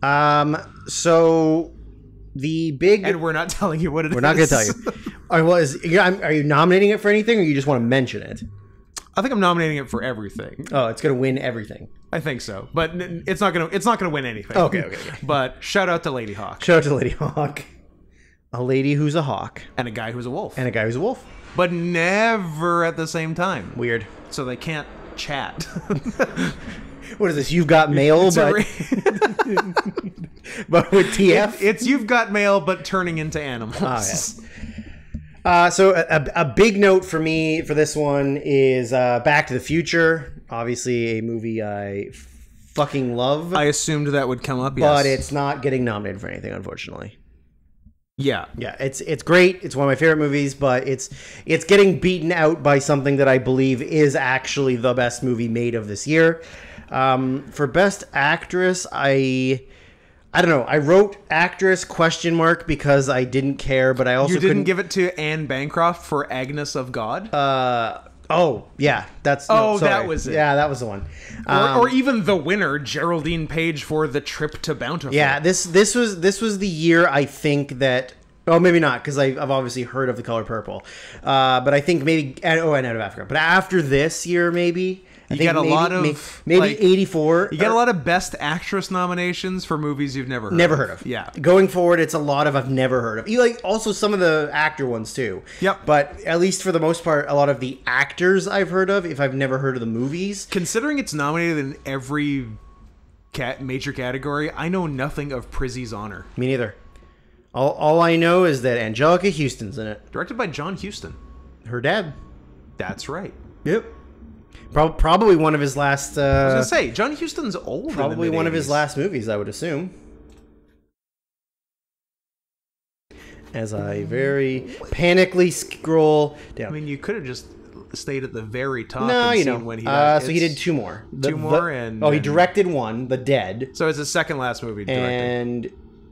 Um, so the big. And we're not <laughs> telling you what it is. we're not going to tell you. <laughs> All right, well, is, yeah, I'm- are you nominating it for anything, or you just want to mention it? I think I'm nominating it for everything. Oh, it's going to win everything. I think so, but it's not gonna it's not gonna win anything. Okay, okay, okay. <laughs> But shout out to Ladyhawke Shout out to Ladyhawke. A lady who's a hawk and a guy who's a wolf, and a guy who's a wolf. but never at the same time, Weird. so they can't chat. <laughs> What is this? You've got mail, but, but <laughs> with TF. it's you've got mail, but turning into animals. Oh, Uh, so a, a, a big note for me for this one is uh, Back to the Future. Obviously, a movie I fucking love, I assumed that would come up. Yes, but it's not getting nominated for anything, unfortunately. Yeah. Yeah, it's it's great. It's one of my favorite movies, but it's it's getting beaten out by something that I believe is actually the best movie made of this year. Um, for best actress, I I don't know. I wrote actress question mark because I didn't care, but I also You didn't couldn't give it to Anne Bancroft for Agnes of God, Uh, oh yeah, that's Oh, no, that was it. Yeah, that was the one. or, Um, or even the winner, Geraldine Page, for the trip to Bountiful. yeah, this this was this was the year I think that. Oh, maybe not because I've, I've obviously heard of the color purple, uh, but I think maybe oh, and out of Africa. But after this year, maybe I think got a maybe, lot of, may- maybe like, eighty four. You get a lot of Best Actress nominations for movies you've never heard never of. heard of. Yeah. Going forward, it's a lot of I've never heard of. You like also some of the actor ones too. Yep. But at least for the most part, a lot of the actors I've heard of, if I've never heard of the movies. Considering it's nominated in every cat major category, I know nothing of Prizzi's Honor. Me neither. All, all I know is that Anjelica Huston's in it. Directed by John Huston. Her dad. That's right. Yep. Pro- probably one of his last. Uh, I was gonna say John Huston's old. the probably one of his last movies, I would assume. As I very panically scroll down. I mean, you could have just stayed at the very top. no, you seen know. when he. uh, so he did two more. The- two the- more and- oh, he directed one, The Dead, So it's his second last movie directed. and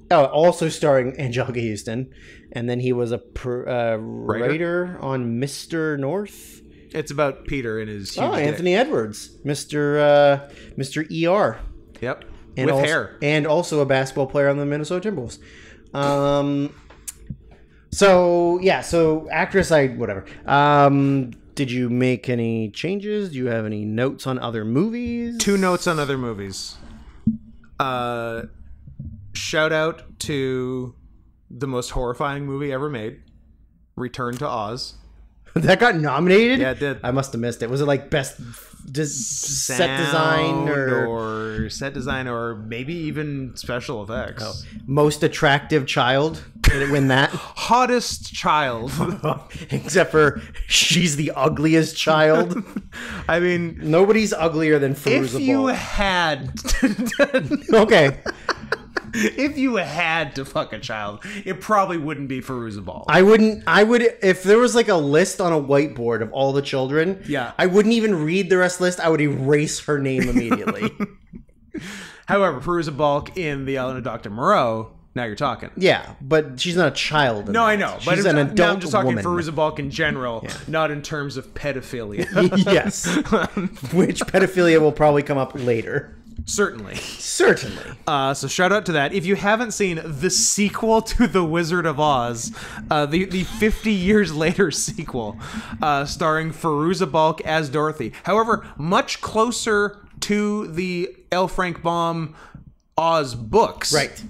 oh, also starring <laughs> Anjelica Huston, and then he was a pr- uh, writer on Mister North. It's about Peter and his. Oh, dick. Anthony Edwards, Mister uh, Mister ER. Yep. and With also, hair. and also a basketball player on the Minnesota Timberwolves. Um, so yeah, so actress, I whatever. Um, did you make any changes? Do you have any notes on other movies? Two notes on other movies. Uh, shout out to the most horrifying movie ever made, Return to Oz. <laughs> that got nominated. Yeah, it did. I must have missed it. Was it like best des- set design or, or set design or maybe even special effects. Oh. most attractive child? Did it win that? <laughs> Hottest child. <laughs> Except for she's the ugliest child. I mean, Nobody's uglier than if Fairuza you had Okay. <laughs> if you had to fuck a child, it probably wouldn't be Fairuza Balk. I wouldn't. I would if there was like a list on a whiteboard of all the children. Yeah. I wouldn't even read the rest of the list. I would erase her name immediately. <laughs> However, Fairuza Balk in The Island of Dr. Moreau, now you're talking. yeah, but she's not a child. No, I know, but she's an adult I'm just talking woman. Fairuza Balk in general, <laughs> not in terms of pedophilia. yes, which pedophilia will probably come up later. Certainly. Certainly. Uh, so shout out to that. If you haven't seen the sequel to The Wizard of Oz, uh, the the 50 years later <laughs> sequel, uh, starring Fairuza Balk as Dorothy. However, much closer to the L. Frank Baum Oz books, Right.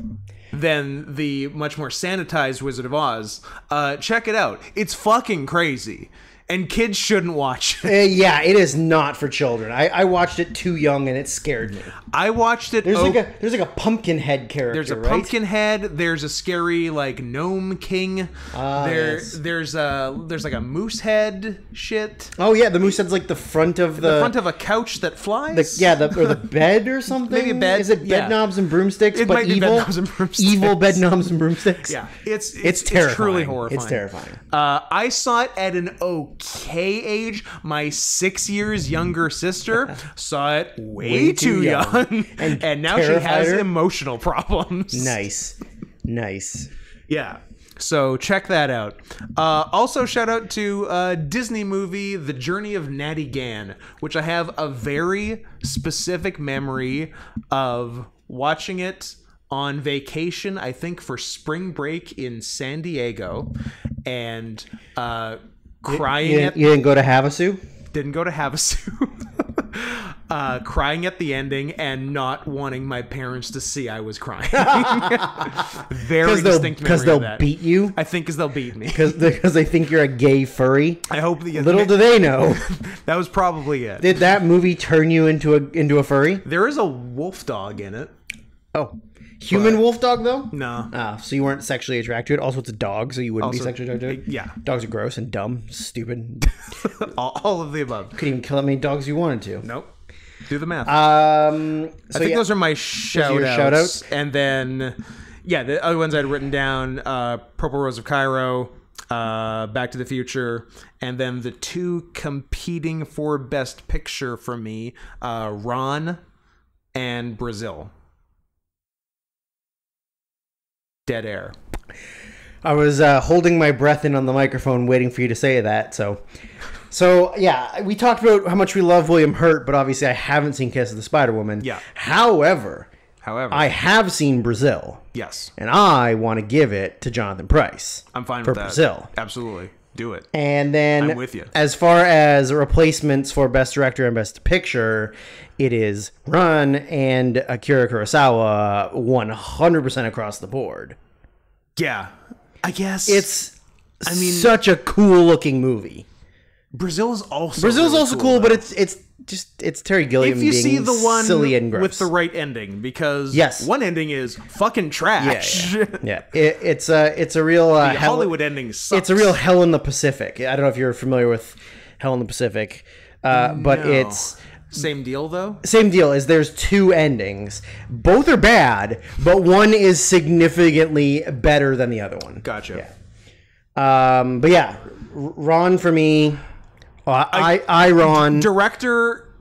Than the much more sanitized Wizard of Oz. Uh, check it out. It's fucking crazy, and kids shouldn't watch it. Uh, yeah, it is not for children. I, I watched it too young and it scared me. I watched it. There's o- like a there's like a pumpkin head character. There's a right? pumpkin head. There's a scary like gnome king. Ah, there, yes. there's a there's like a moose head shit. Oh yeah, the moose head's like the front of the, The front of a couch that flies. yeah, the, or the bed or something. Maybe a bed, Is it bed yeah. knobs and broomsticks? It but might be bed knobs and broomsticks. evil bed knobs and broomsticks. yeah. It's it's, it's terrifying. truly horrifying. It's terrifying. Uh, I saw it at an okay age. My six years younger sister <laughs> saw it way, Way too too young, young. <laughs> and, And now she has her? emotional problems. Nice, nice. Yeah. So check that out. Uh, also, shout out to uh, Disney movie The Journey of Natty Gann, which I have a very specific memory of watching it on vacation. I think for spring break in San Diego, and uh, crying You, at didn't- you didn't go to Havasu? didn't go to Havasu. <laughs> uh, crying at the ending and not wanting my parents to see I was crying. <laughs> Very they'll, distinct memory because of they'll that. beat you. I think because they'll beat me. Because because they think you're a gay furry. I hope the Little do they know. <laughs> that was probably it. Did that movie turn you into a into a furry? there is a wolf dog in it. Oh, human wolf dog though. No. Ah, so you weren't sexually attracted to it. Also, it's a dog, so you wouldn't be sexually attracted to it. Yeah, Dogs are gross and dumb, stupid. <laughs> all, all of the above. Could even kill how many dogs you wanted to. Nope. Do the math. Um, so I think yeah, those are my shout outs. shout-outs? And then, yeah, the other ones I'd written down uh, Purple Rose of Cairo, uh, Back to the Future, and then the two competing for Best Picture for me uh, Ran and Brazil. Dead Air. I was uh, holding my breath in on the microphone, waiting for you to say that. So, so yeah, we talked about how much we love William Hurt, but obviously I haven't seen Kiss of the Spider Woman. Yeah. However, However, I have seen Brazil, yes, and I want to give it to Jonathan Pryce. I'm fine for with that. Brazil. Absolutely. Do it. And then, I'm with you. as far as replacements for Best Director and Best Picture, it is Ran and Akira Kurosawa 100% across the board. Yeah. I guess It's I mean- such a cool looking movie. Brazil is also Brazil's really also cool, but it's it's just it's Terry Gilliam if you see the one silly and gross. with the right ending because Yes. one ending is fucking trash. yeah, yeah. <laughs> It, it's a it's a real uh, The hell, Hollywood ending sucks. It's a real Hell in the Pacific. I don't know if you're familiar with Hell in the Pacific, uh, but it's same deal though. same deal. Is there's two endings. Both are bad, but one is significantly better than the other one. Gotcha. Um, but yeah, Ran for me. Uh, I, I Ran Director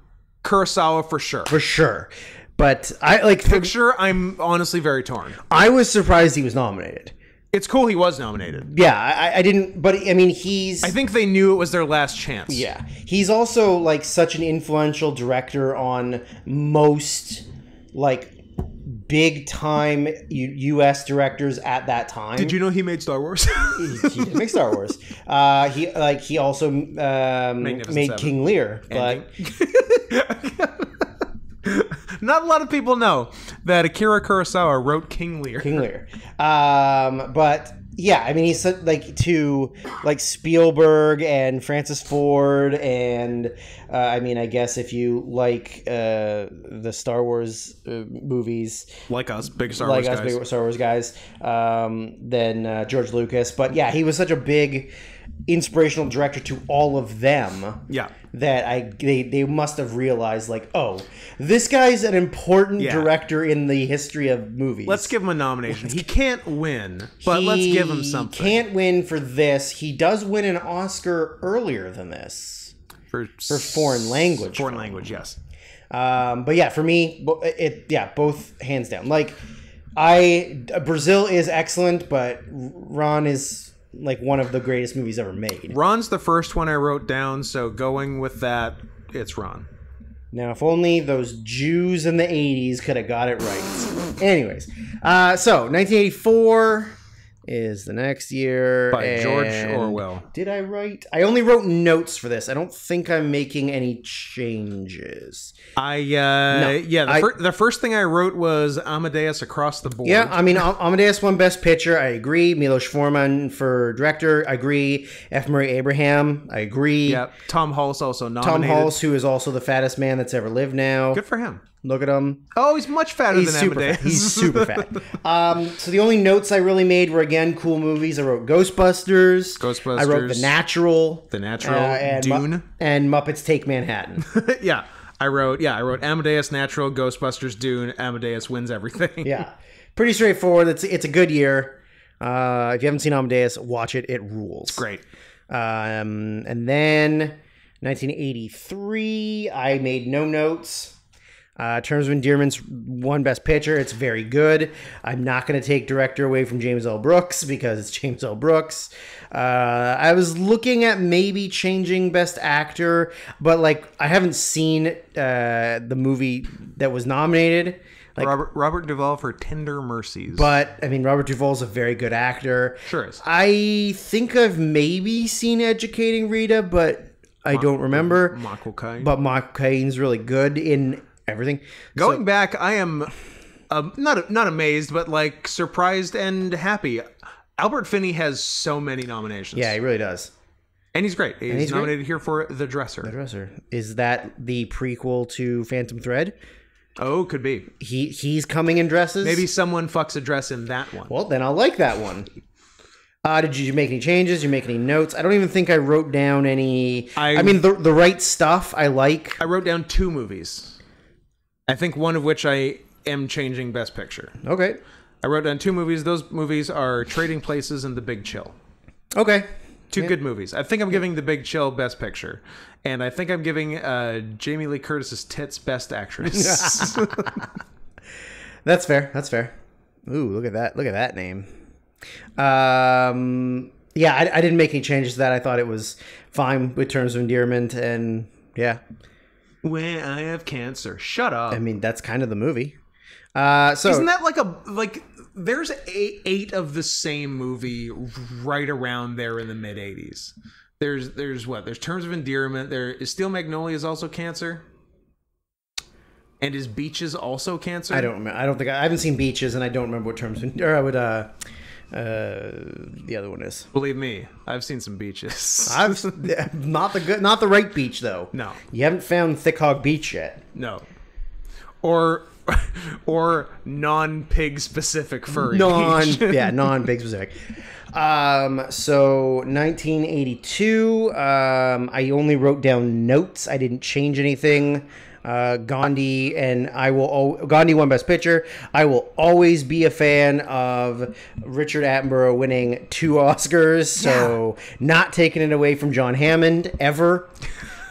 Kurosawa for sure. for sure. But I like. For, Picture, I'm honestly very torn. I was surprised he was nominated. It's cool he was nominated. Yeah, I, I didn't. But I mean, he's. I think they knew it was their last chance. Yeah, he's also like such an influential director on most like big time U- U.S. directors at that time. Did you know he made Star Wars? <laughs> he, he did make Star Wars. Uh, he like he also um, made Seven. King Lear, but <laughs> <laughs> Not a lot of people know that Akira Kurosawa wrote King Lear. King Lear. Um, but yeah, I mean, he's like to like Spielberg and Francis Ford, and uh, I mean, I guess if you like uh, the Star Wars uh, movies, like us, big Star like Wars us guys. big Star Wars guys, um, than uh, George Lucas. But yeah, he was such a big inspirational director to all of them yeah. that I they, they must have realized like, oh, this guy's an important Yeah. director in the history of movies. Let's give him a nomination. He can't win, but let's give him He something. Can't win for this. He does win an Oscar earlier than this. for, for foreign language Foreign language, yes. Um, but yeah, for me, it yeah, both hands down. Like I Brazil is excellent, but Ran is like one of the greatest movies ever made. Ran's the first one I wrote down, so going with that, it's Ron. Now, if only those Jews in the 80s could have got it right. Anyways, uh, so 1984 is the next year. By George Orwell. Did I write? I only wrote notes for this. I don't think I'm making any changes. I uh yeah, the, I- fir- the first thing I wrote was Amadeus across the board. Yeah, I mean, Amadeus won Best Picture. I agree. Milos Forman for Director. I agree. F. Murray Abraham. I agree. Yeah, Tom Hulce also nominated. Tom. Hulce, who is also the fattest man that's ever lived now. Good for him. Look at him. Oh, he's much fatter He's than super Amadeus. fat. He's super fat. <laughs> Um, so the only notes I really made were again cool movies. I wrote Ghostbusters. Ghostbusters. I wrote The Natural. The Natural, uh, and Mu- Dune. and Muppets Take Manhattan. <laughs> yeah, I wrote. Yeah, I wrote Amadeus, Natural, Ghostbusters, Dune. Amadeus wins everything. yeah, pretty straightforward. It's it's a good year. Uh, if you haven't seen Amadeus, watch it. It rules. great. Um, and then 1983, I made no notes. Uh, Terms of Endearment's one Best Picture. It's very good. I'm not going to take director away from James L. Brooks because it's <laughs> James L. Brooks. Uh, I was looking at maybe changing Best Actor, but like I haven't seen uh, the movie that was nominated. Like, Robert Robert Duvall for Tender Mercies. but I mean, Robert Duvall's a very good actor. Sure is. I think I've maybe seen Educating Rita, but I don't remember. Michael Caine. But Mark Caine's really good in everything. Going back, I am um, not not amazed, but like surprised and happy. Albert Finney has so many nominations. Yeah, he really does. and he's great. He's, he's great. nominated here for The Dresser. The Dresser. Is that the prequel to Phantom Thread? Oh, could be. He he's coming in dresses. Maybe someone fucks a dress in that one. Well, then I'll like that one. Uh, did you make any changes? Did you make any notes? I don't even think I wrote down any. I, I- mean, the the right stuff. I like. I wrote down two movies. I think one of which I am changing Best Picture. Okay. I wrote down two movies. Those movies are Trading Places and The Big Chill. Okay. Two good movies. I think I'm giving The Big Chill Best Picture, and I think I'm giving uh, Jamie Lee Curtis's tits Best Actress. <laughs> That's fair. That's fair. Ooh, look at that. Look at that name. Um, yeah, I, I didn't make any changes to that. I thought it was fine with terms of endearment, and yeah, when I have cancer. Shut up. I mean that's kind of the movie. Uh, so Isn't that like a like? There's eight, eight of the same movie right around there in the mid '80s. There's there's what? There's Terms of Endearment. There is Steel Magnolias also cancer, and is Beaches also cancer? I don't remember. I don't think I, I haven't seen Beaches, and I don't remember what terms of, or I would uh, uh, the other one is. believe me. I've seen some beaches. <laughs> I've not the good, not the right beach though. no, You haven't found Thick Hog Beach yet. no, or <laughs> or non-pig specific furry. non <laughs> yeah non pig specific um so 1982 um i only wrote down notes i didn't change anything uh, Gandhi and I will. al- Gandhi won Best Picture. I will always be a fan of Richard Attenborough winning two <laughs> Oscars. So not taking it away from John Hammond ever.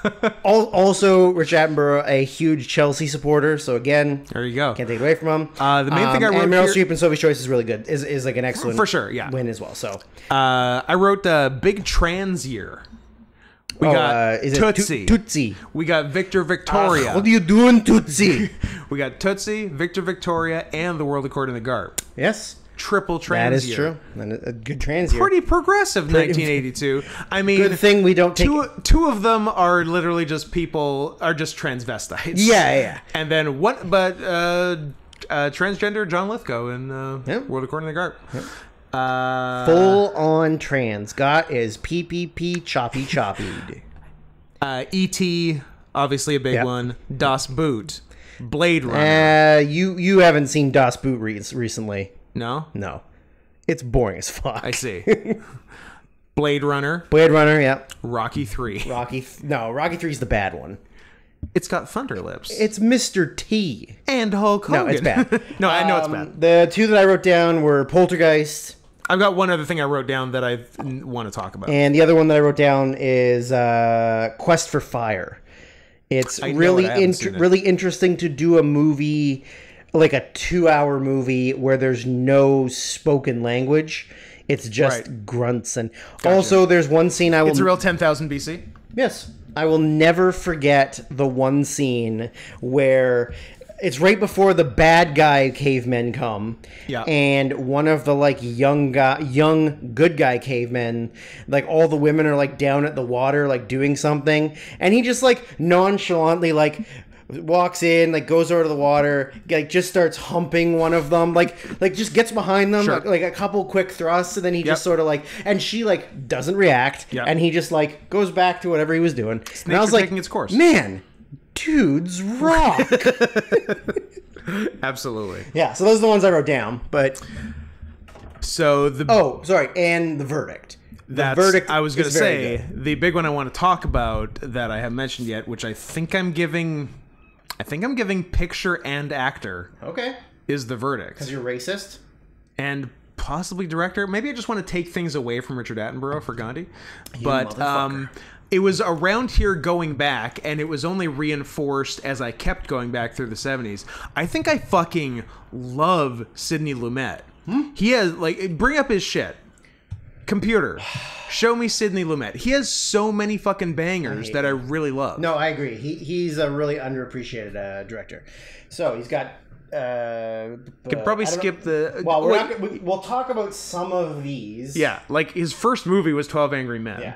<laughs> Also, Richard Attenborough, a huge Chelsea supporter. So again, There you go. can't take it away from him. Uh, the main thing I Um, wrote and Meryl here- Streep and Sophie's Choice is really good. Is, is like an excellent For sure, yeah. win as well. So Uh, I wrote uh, Big Trans Year, We Oh, got uh, is it Tootsie. Tootsie? we got Victor Victoria. Ah, what are you doing, Tootsie? <laughs> we got Tootsie, Victor Victoria, and The World According to Garp. yes, Triple trans that is year. true. A good trans year. Pretty progressive 1982. <laughs> I mean, good thing we don't take. two two of them are literally just people are just transvestites. Yeah, yeah. And then what? But uh, uh, transgender John Lithgow in uh, Yep. World According to Garp. Uh, Full on trans. Got is PPP choppy choppy. <laughs> uh, E.T. Obviously a big Yep. one. Das Boot. Blade Runner. Uh, you you haven't seen Das Boot re- recently? no, No, it's boring as fuck. I see. <laughs> Blade Runner. Blade Runner, yeah. Rocky Three. Rocky, th- no, Rocky Three is the bad one. It's got Thunder Lips It's Mr. T. and Hulk Hogan. No, it's bad. <laughs> no, I know it's Um, bad. The two that I wrote down were Poltergeist, I've got one other thing I wrote down that I want to talk about. and the other one that I wrote down is uh, Quest for Fire. It's I really it, I haven't int- seen it. really interesting to do a movie like a two-hour movie where there's no spoken language. It's just Right. grunts and also there's one scene I will It's a real 10,000 BC. Yes. I will never forget the one scene where it's right before the bad guy cavemen come. Yeah. And one of the like young guy young good guy cavemen, like all the women are like down at the water, like doing something. And he just like nonchalantly like walks in, like goes over to the water, like just starts humping one of them, like like just gets behind them, Sure. like, like a couple quick thrusts, and then he Yep. just sort of like and she like doesn't react, Yep. and he just like goes back to whatever he was doing. and I was like, taking its course. man, dudes rock. <laughs> Absolutely. yeah, so those are the ones I wrote down. But So the oh, sorry, and the verdict. The verdict. I was going to say good. the big one I want to talk about that I haven't mentioned yet, which I think I'm giving, I think I'm giving picture and actor okay, is the verdict, because you're racist. and possibly director. Maybe I just want to take things away from Richard Attenborough for Gandhi, but um, it was around here going back, and it was only reinforced as I kept going back through the '70s. I think I fucking love Sidney Lumet. Hmm? He has like bring up his shit. Computer, show me Sidney Lumet. He has so many fucking bangers that I really love. No, I agree. He he's a really underappreciated uh, director. So he's got. Uh, Could probably skip the. Well, we're wait, not, we, we'll talk about some of these. yeah, like his first movie was Twelve Angry Men. Yeah.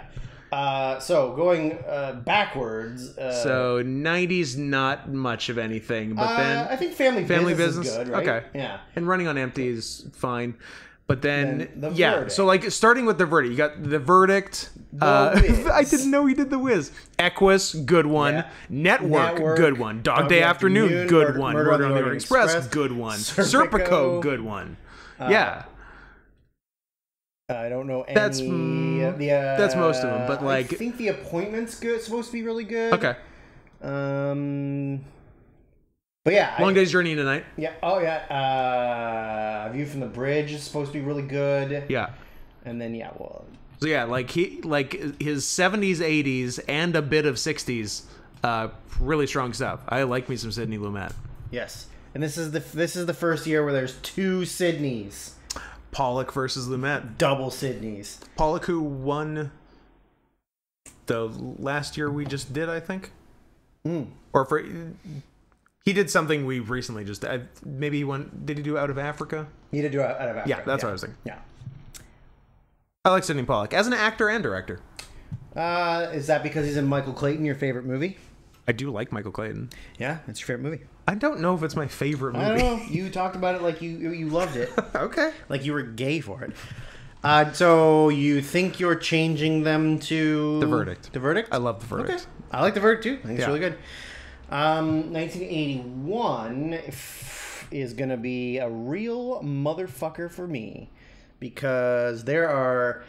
Uh, so going uh, backwards. Uh, So '90s, not much of anything, but uh, then I think Family Family Business, Business, is good, right? okay, Yeah. and Running on Empty is fine. But then, The yeah, Verdict. so like starting with the verdict, you got the verdict. uh, <laughs> I didn't know he did the Wiz. Equus, good one. Yeah. Network, Network, good one. Dog, Day Afternoon, good Murder- one. Murder Murder, on the the Orient Orient Express, Express, good one. Serpico, Serpico, good one. yeah, I don't know any. That's, the, uh, that's most of 'em, but, like- I think the appointment's good. Supposed to be really good. okay. Um. But yeah, I- Long Day's Journey tonight. Yeah. Oh yeah. Uh, View from the Bridge is supposed to be really good. Yeah. And then yeah, well, So yeah, like he like his 70s, 80s, and a bit of 60s. Uh, really strong stuff. I like me some Sidney Lumet. yes. And this is the this is the first year where there's two Sidneys, Pollack versus Lumet. double Sidneys. Pollack who won the last year we just did, I think. Hmm. Or for he did something we recently just I, maybe he won. Did he do Out of Africa? Need to do out of Africa. Yeah, that's what I was thinking. Yeah. I like Sidney Pollack as an actor and director. Uh, is that because he's in Michael Clayton, your favorite movie? I do like Michael Clayton. Yeah, it's your favorite movie. I don't know if it's my favorite I don't movie. know. You talked about it like you you loved it, <laughs> okay. like you were gay for it. Uh, so you think you're changing them to The Verdict. The verdict. I love the verdict. Okay. I like the verdict too. I think it's Yeah. really good. Um, 1981 f- is gonna be a real motherfucker for me because there are.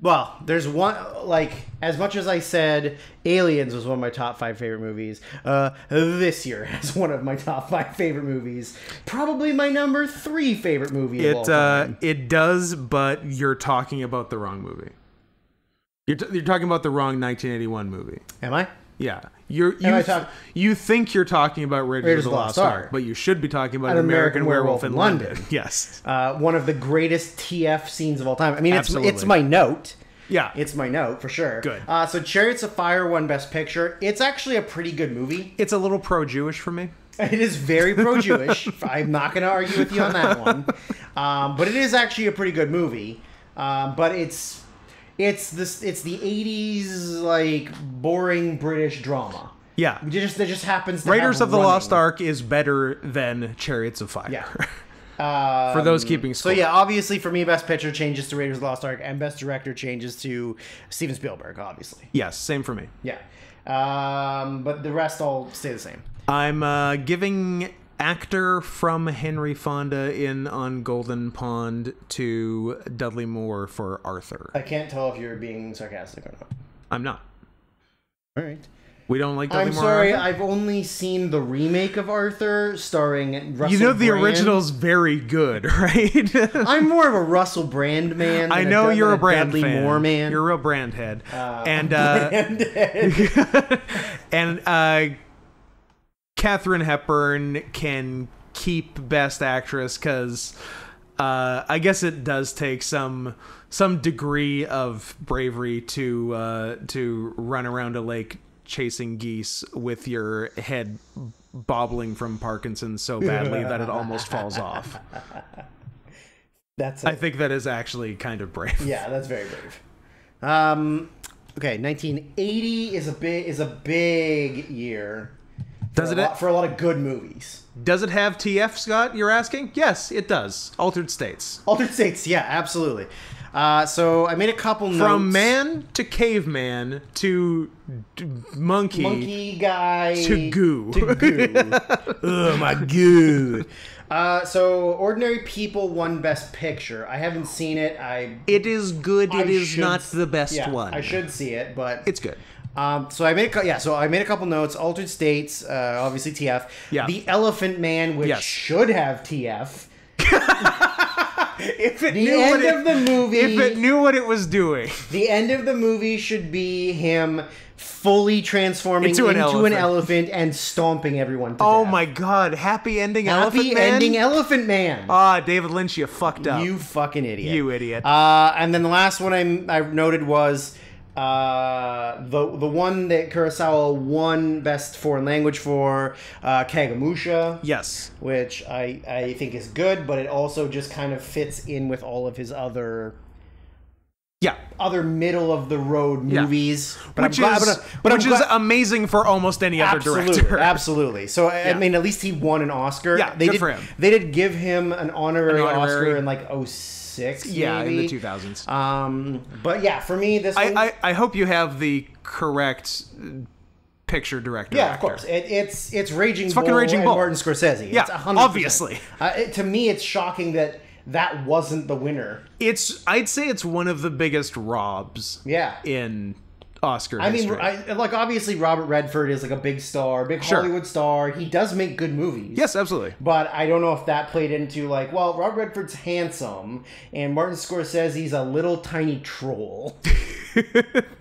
Well, there's one like as much as I said, Aliens was one of my top five favorite movies. Uh, this year <laughs> has one of my top five favorite movies. Probably my number three favorite movie. of all It uh, it does, but you're talking about the wrong movie. You're, t- you're talking about the wrong 1981 movie. Am I? Yeah, you're you, talk- you think you're talking about Raiders, Raiders of the Lost Ark, but you should be talking about An an American, American Werewolf, Werewolf in in London. London. <laughs> Yes, uh, one of the greatest TF scenes of all time. I mean, it's Absolutely. it's my note. Yeah. it's my note for sure. Good. Uh, so Chariots of Fire won Best Picture. It's actually a pretty good movie. It's a little pro-Jewish for me. <laughs> It is very pro-Jewish. <laughs> I'm not going to argue with you on that one, um, but it is actually a pretty good movie. Um, but it's it's this it's the '80s like boring British drama. Yeah. It just that just happens. To Raiders of the running. Lost Ark is better than Chariots of Fire. Yeah. Um, <laughs> for those keeping score. So yeah, obviously for me, Best Picture changes to Raiders of the Lost Ark, and Best Director changes to Steven Spielberg. Obviously, Yes, same for me. yeah. Um, but the rest all stay the same. I'm uh, giving actor from Henry Fonda in on Golden Pond to Dudley Moore for Arthur. I can't tell if you're being sarcastic or not. I'm not. All right. We don't like Dudley I'm Moore. sorry, Arthur? I've only seen the remake of Arthur starring Russell You know the Brand. original's very good, <laughs> right? I'm more of a Russell Brand man. I know Dud- you're than a brand Dudley fan. Moore man. You're a real brand head. Uh, and uh, and <laughs> and uh, Katharine Hepburn can keep Best Actress because uh, I guess it does take some some degree of bravery to uh, to run around a lake chasing geese with your head bobbling from Parkinson's so badly that it almost falls off. <laughs> that's I think that is actually kind of brave. Yeah, that's very brave. Um, okay, 1980 is a big is a big year. Does a it lot, for a lot of good movies? does it have TF Scott? You're asking? Yes, it does. Altered States. Altered States, yeah, absolutely. Uh, so I made a couple notes. From man to caveman to d- monkey, monkey guy to goo. to goo. <laughs> oh my goo. Uh, so ordinary people won best picture. I haven't seen it. I It is good. I It is should- not the best yeah, one. I should see it, but It's good. Um, so I made a yeah. So I made a couple notes. Altered States, uh, obviously TF. Yeah. The Elephant Man, which Yes. should have TF. <laughs> If it The knew end what it, of the movie. if it knew what it was doing, the end of the movie should be him fully transforming Into into, an an, elephant. elephant. and stomping everyone. Oh death. my god! Happy ending, Happy Elephant Man. Happy ending, Elephant Man. Ah, David Lynch, you fucked up. You fucking idiot. You idiot. Uh, and then the last one I, I noted was uh, the the one that Kurosawa won best foreign language for, uh, Kagemusha. yes. which I I think is good, but it also just kind of fits in with all of his other Yeah. other middle of the road Yeah. movies. But Which I'm glad, is but, I- but which I'm is amazing for almost any other absolutely, director. <laughs> absolutely. So I I mean, at least he won an Oscar. Yeah, they good did, for him. They did give him an honorary, An honorary- Oscar in like 06, Yeah, maybe. in the 2000s. Um, but yeah, for me, this I, I, I hope you have the correct uh, picture director. Yeah, of course. It, it's it's Raging fucking Bull Raging Bull. Martin Scorsese. Yeah, it's 100%. obviously. Uh, it, to me, it's shocking that that wasn't the winner. It's I'd say it's one of the biggest robs Yeah. in Oscar I mean. I, like obviously Robert Redford is like a big star, big Sure. Hollywood star. He does make good movies. yes, absolutely. But I don't know if that played into like, well, Robert Redford's handsome, and Martin Scorsese's he's a little tiny troll, <laughs>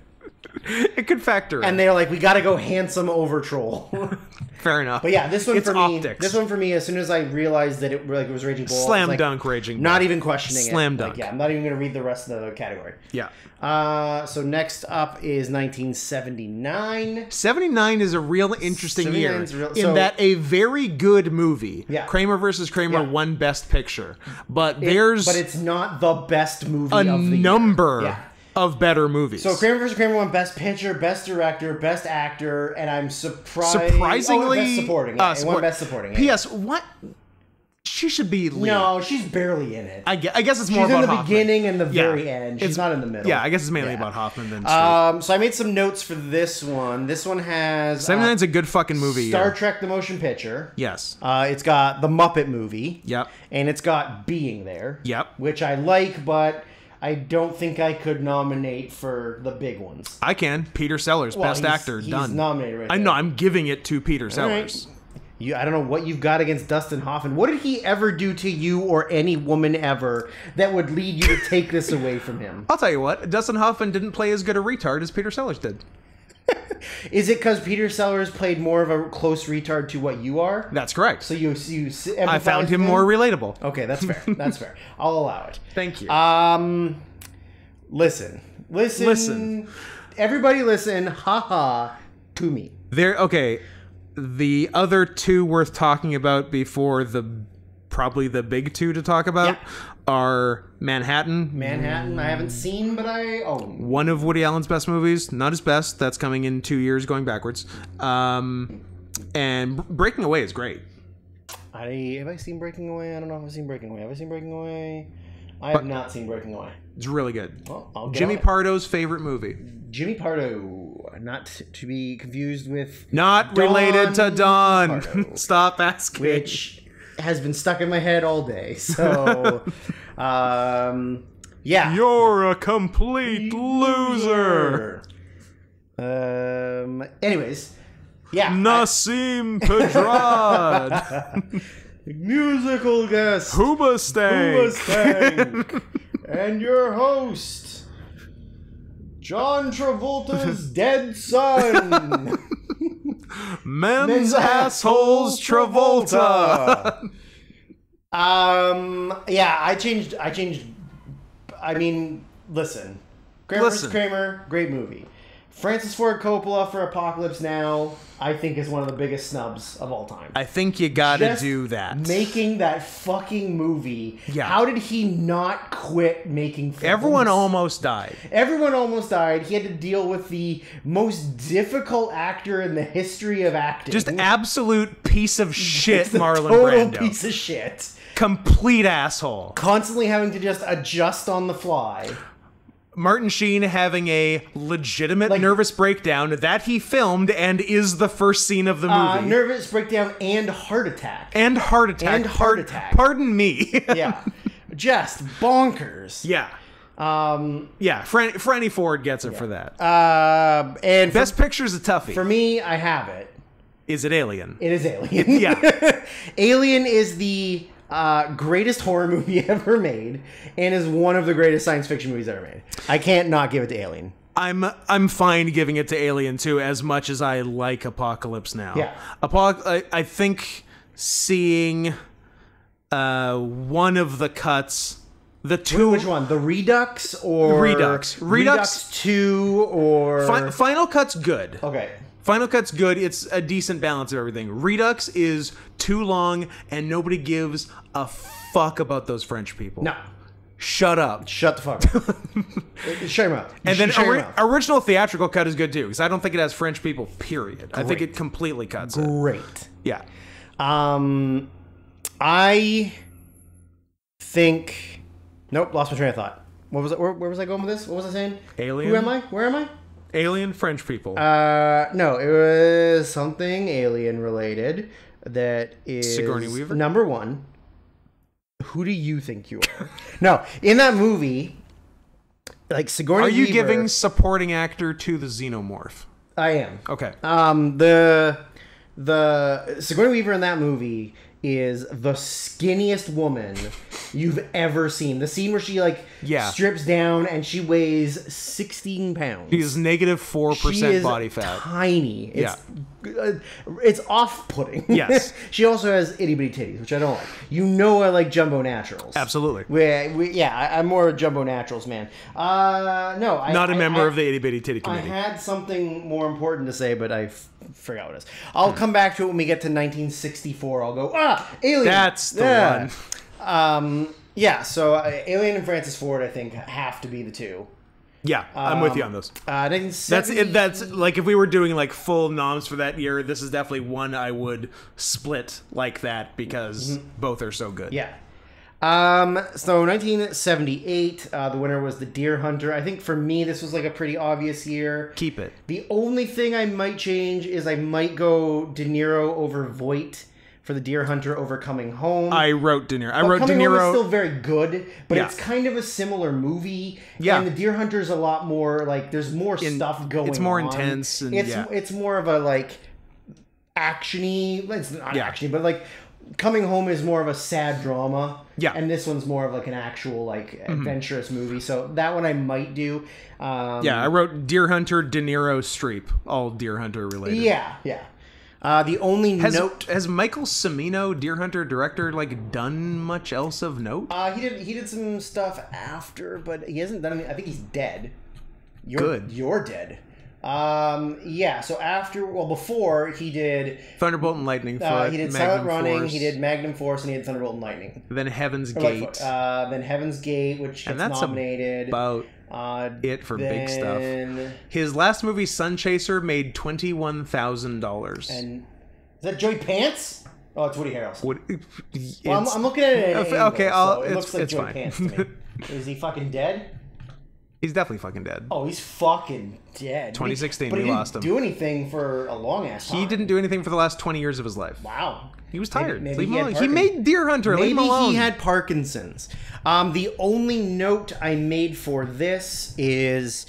It could factor and in. they're like, we got to go handsome over troll. <laughs> Fair enough. but yeah, this one It's for me, optics. this one for me, as soon as I realized that it like it was Raging Bull, Slam like, dunk Raging Not even questioning it. Slam Like, dunk. yeah, I'm not even going to read the rest of the category. Yeah. Uh, so next up is 1979. 79 is a real interesting year 79 is real- in that a very good movie, Yeah. Kramer versus Kramer, Yeah. won Best Picture, but It- there's but it's not the best movie a of the year. number Yeah. Of better movies. So Kramer vs. Kramer won Best Picture, Best Director, Best Actor, and I'm surprised. surprisingly, oh, Best Supporting. Yeah, uh, support- Best Supporting. yeah. P.S. What? She should be lead. No, she's barely in it. I guess, I guess it's she's more in the Hoffman. beginning and the Yeah. very end. She's It's- not in the middle. Yeah, I guess it's mainly Yeah. about Hoffman Streep. Um, so I made some notes for this one. This one has uh, 79's a good fucking movie. Star yeah. Trek: The Motion Picture. Yes. Uh, it's got the Muppet movie. Yep. And it's got Being there. Yep. Which I like, but I don't think I could nominate for the big ones. I can. Peter Sellers, Well, best he's- actor, he's done. nominated right I know. I'm giving it to Peter All right. Sellers. You, I don't know what you've got against Dustin Hoffman. What did he ever do to you or any woman ever that would lead you to take this away from him? <laughs> I'll tell you what. Dustin Hoffman didn't play as good a retard as Peter Sellers did. <laughs> Is it because Peter Sellers played more of a close retard to what you are? That's correct. So you you I found him more relatable. Okay, that's fair. <laughs> That's fair. I'll allow it. Thank you. Um, listen, listen, Listen. Everybody, listen. Haha. To me. There. Okay. The other two worth talking about before the probably the big two to talk about Yeah. Are Manhattan, Manhattan. I haven't seen, but I own. one of Woody Allen's best movies, not his best. That's coming in two years, going backwards. Um, and Breaking Away is great. I have I seen Breaking Away. I don't know if I've seen Breaking Away. Have I seen Breaking Away? I have not seen Breaking Away. It's really good. Well, Jimmy. Pardo's favorite movie. Jimmy Pardo, not to be confused with Not related to Don. <laughs> Stop asking. which has been stuck in my head all day. <laughs> So, <laughs> um, yeah. You're a complete loser. Um. Anyways, yeah. Nasim Pedrad. <laughs> musical guest, Hoobastank. Stank, and your host, John Travolta's dead son, Men's, assholes Travolta. um. Yeah, I changed. I changed. I mean, listen. Kramer. Listen. Kramer, great movie. Francis Ford Coppola for Apocalypse Now, I think is one of the biggest snubs of all time. I think you gotta Just do that. Making that fucking movie. Yeah. How did he not quit making films? Everyone almost died. Everyone almost died. He had to deal with the most difficult actor in the history of acting. Just absolute piece of shit, Marlon total Brando. piece of shit. Complete asshole. Constantly having to just adjust on the fly. Martin Sheen having a legitimate Like- nervous breakdown that he filmed and is the first scene of the movie. Uh, nervous breakdown and heart attack. and heart attack. And heart attack. Pardon me. <laughs> yeah. Just bonkers. yeah. Um. Yeah. Fran- Franny Ford gets it for that. Uh. And for, Best Picture's a toughie. for me, I have it. is it Alien? It is Alien. Yeah. <laughs> Alien is the uh, greatest horror <laughs> movie ever made, and is one of the greatest science fiction movies ever made. I can't not give it to Alien. I'm I'm fine giving it to Alien too, as much as I like Apocalypse Now. Yeah. Apoc- I, I think seeing uh, one of the cuts, the two Which one? The Redux or Redux. Redux- Two or Fi- Final Cut's good. okay. Final Cut's good. It's a decent balance of everything. Redux is too long, and nobody gives a fuck about those French people. No, Shut up. shut the fuck up. <laughs> Shut your mouth. And then shut your ori- mouth. original theatrical cut is good too, because I don't think it has French people. Period. I think Great. it completely cuts it. great. Yeah. Um, I think. Nope, lost my train of thought. What was it? Where, where was I going with this? What was I saying? Alien? Who am I? Where am I? Alien French people. Uh, no, it was something alien related. That is Sigourney Weaver? Number one. Who do you think you are? <laughs> no, in that movie, like Sigourney. Are you Weaver- giving supporting actor to the xenomorph? I am. Okay. Um, the the Sigourney Weaver in that movie is the skinniest woman you've ever seen. The scene where she like Yeah. strips down and she weighs sixteen pounds. She He's negative four She percent is body fat. Tiny. It's, uh, it's off-putting. Yes. <laughs> she also has itty bitty titties, which I don't like. You know, I like jumbo naturals. Absolutely. We, we, yeah, I, I'm more a jumbo naturals man. Uh, no, I, Not a I- member I- of the itty bitty titty committee. I had something more important to say, but I f- forgot what it is. I'll come back to it when we get to 1964. I'll go, ah, Alien. That's the yeah. Um, yeah, so uh, Alien and Francis Ford, I think, have to be the two. Yeah, I'm with you on those. Uh, That's 1970 it. That's like if we were doing like full noms for that year, this is definitely one I would split like that because both are so good. Yeah. Um, so 1978, uh, the winner was The Deer Hunter. I think for me, this was like a pretty obvious year. Keep it. The only thing I might change is I might go De Niro over Voight for The Deer Hunter over Coming Home. I wrote De Niro. I But wrote De Coming Home is still very good, but Yeah. it's kind of a similar movie. Yeah. and the Deer Hunter is a lot more like there's more stuff going. On. It's more on. intense and- it's yeah. it's more of a like actiony. It's not Yeah. actiony, but like Coming Home is more of a sad drama. Yeah. Mm-hmm. and this one's more of like an actual like adventurous movie. So that one I might do. Um, yeah, I wrote Deer Hunter, De Niro, Streep, all Deer Hunter related. yeah, yeah. Uh, the only Has, note. has Michael Cimino, Deer Hunter director, like done much else of note? Uh, he did he did some stuff after, but he hasn't done. Any, I think he's dead. You're, Good. You're dead. Um, yeah. So after, well, before he did, Thunderbolt and Lightning uh, he did Magnum Silent Running. Force, He did Magnum Force, and he did Thunderbolt and Lightning. then Heaven's Or Gate. Lightfoot. Uh, then Heaven's Gate, which gets and that's nominated. about uh, it for big stuff. His last movie, Sun Chaser, made twenty one thousand dollars. And is that Joey Pants? Oh, it's Woody Harrelson. What? Well, I'm, I'm looking at it. At an Okay, angle, so it it's- looks like it's Joey fine. Pants to me. <laughs> Is he fucking dead? he's definitely fucking dead. Oh, he's fucking dead. 2016, but he we didn't lost him. Do anything for a long ass time. He didn't do anything for the last twenty years of his life. Wow. He was tired. maybe Leave he him alone. He made Deer Hunter. Leave him alone. he had Parkinson's. Um, the only note I made for this is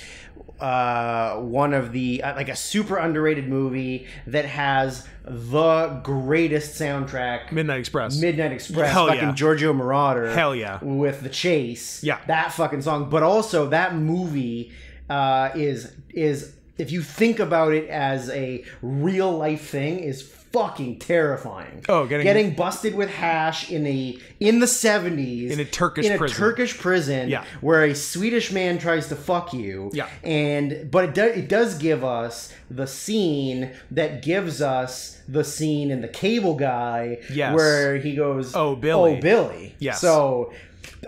uh, one of the uh, like a super underrated movie that has the greatest soundtrack. Midnight Express. Midnight Express, Hell fucking yeah. Giorgio Moroder. Hell yeah. With the chase. Yeah. That fucking song. But also that movie uh, is is if you think about it as a real life thing is fucking terrifying. Oh, getting- getting busted with hash in a in the 70s In a Turkish in a prison. Turkish prison Yeah. where a Swedish man tries to fuck you. Yeah. And but it does it does give us the scene that gives us the scene in the cable guy Yes. where he goes Oh, Billy. Oh Billy. Yes. So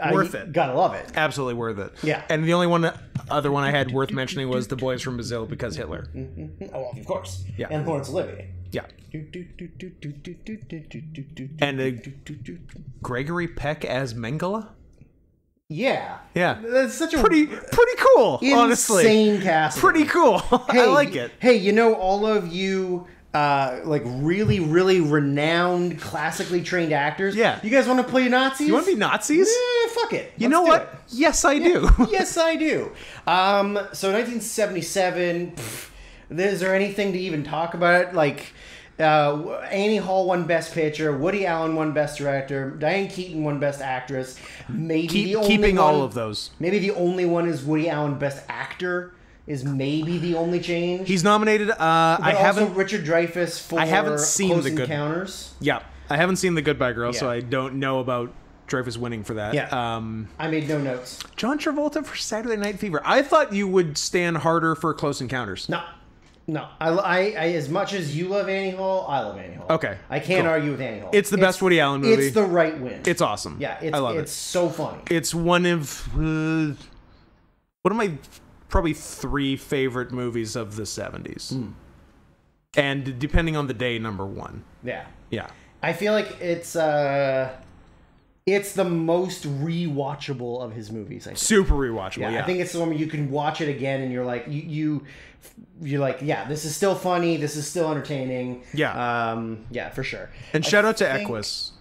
I- Worth it. Gotta love it. Absolutely worth it. Yeah. And the only one other one I had worth mentioning was The Boys from Brazil because Hitler. Mm-hmm. Oh, well, of course. Yeah. And Laurence Olivier. Yeah. And uh, Gregory Peck as Mengele. yeah. Yeah. That's such a Pretty pretty cool. honestly. insane casting. Pretty cool. <laughs> Hey, I like it. Hey, you know, all of you, uh, like really, really renowned, classically trained actors. Yeah. You guys want to play Nazis? You want to be Nazis? Eh, fuck it. You know what? Yes, I do. <laughs> yes, I do. Um, so 1977. pff, is there anything to even talk about? Like. Uh, Annie Hall won Best Picture. Woody Allen won Best Director. Diane Keaton won Best Actress. Maybe the only keeping one, all of those. Maybe the only one is Woody Allen Best Actor. Is maybe the only change. He's nominated. Uh, I haven't. Richard Dreyfuss for I haven't seen Close The Good- Encounters. Yeah, I haven't seen The Goodbye Girl, so I don't know about Dreyfuss winning for that. Yeah. Um, I made no notes. John Travolta for Saturday Night Fever. I thought you would stand harder for Close Encounters. No, no. I, I, I as much as you love Annie Hall, I love Annie Hall. Okay, I can't cool. argue with Annie Hall. It's the best Woody Allen movie. It's the right win. It's awesome. yeah. It's I love it's it. so funny. It's one of uh, one of my probably three favorite movies of the '70s, Hmm. and depending on the day, number one. Yeah. Yeah. I feel like it's uh, it's the most rewatchable of his movies. I think. Super rewatchable. Yeah, Yeah, I think it's the one where you can watch it again and you're like you you you're like yeah this is still funny this is still entertaining Yeah. um yeah for sure and I shout out to think- Equus.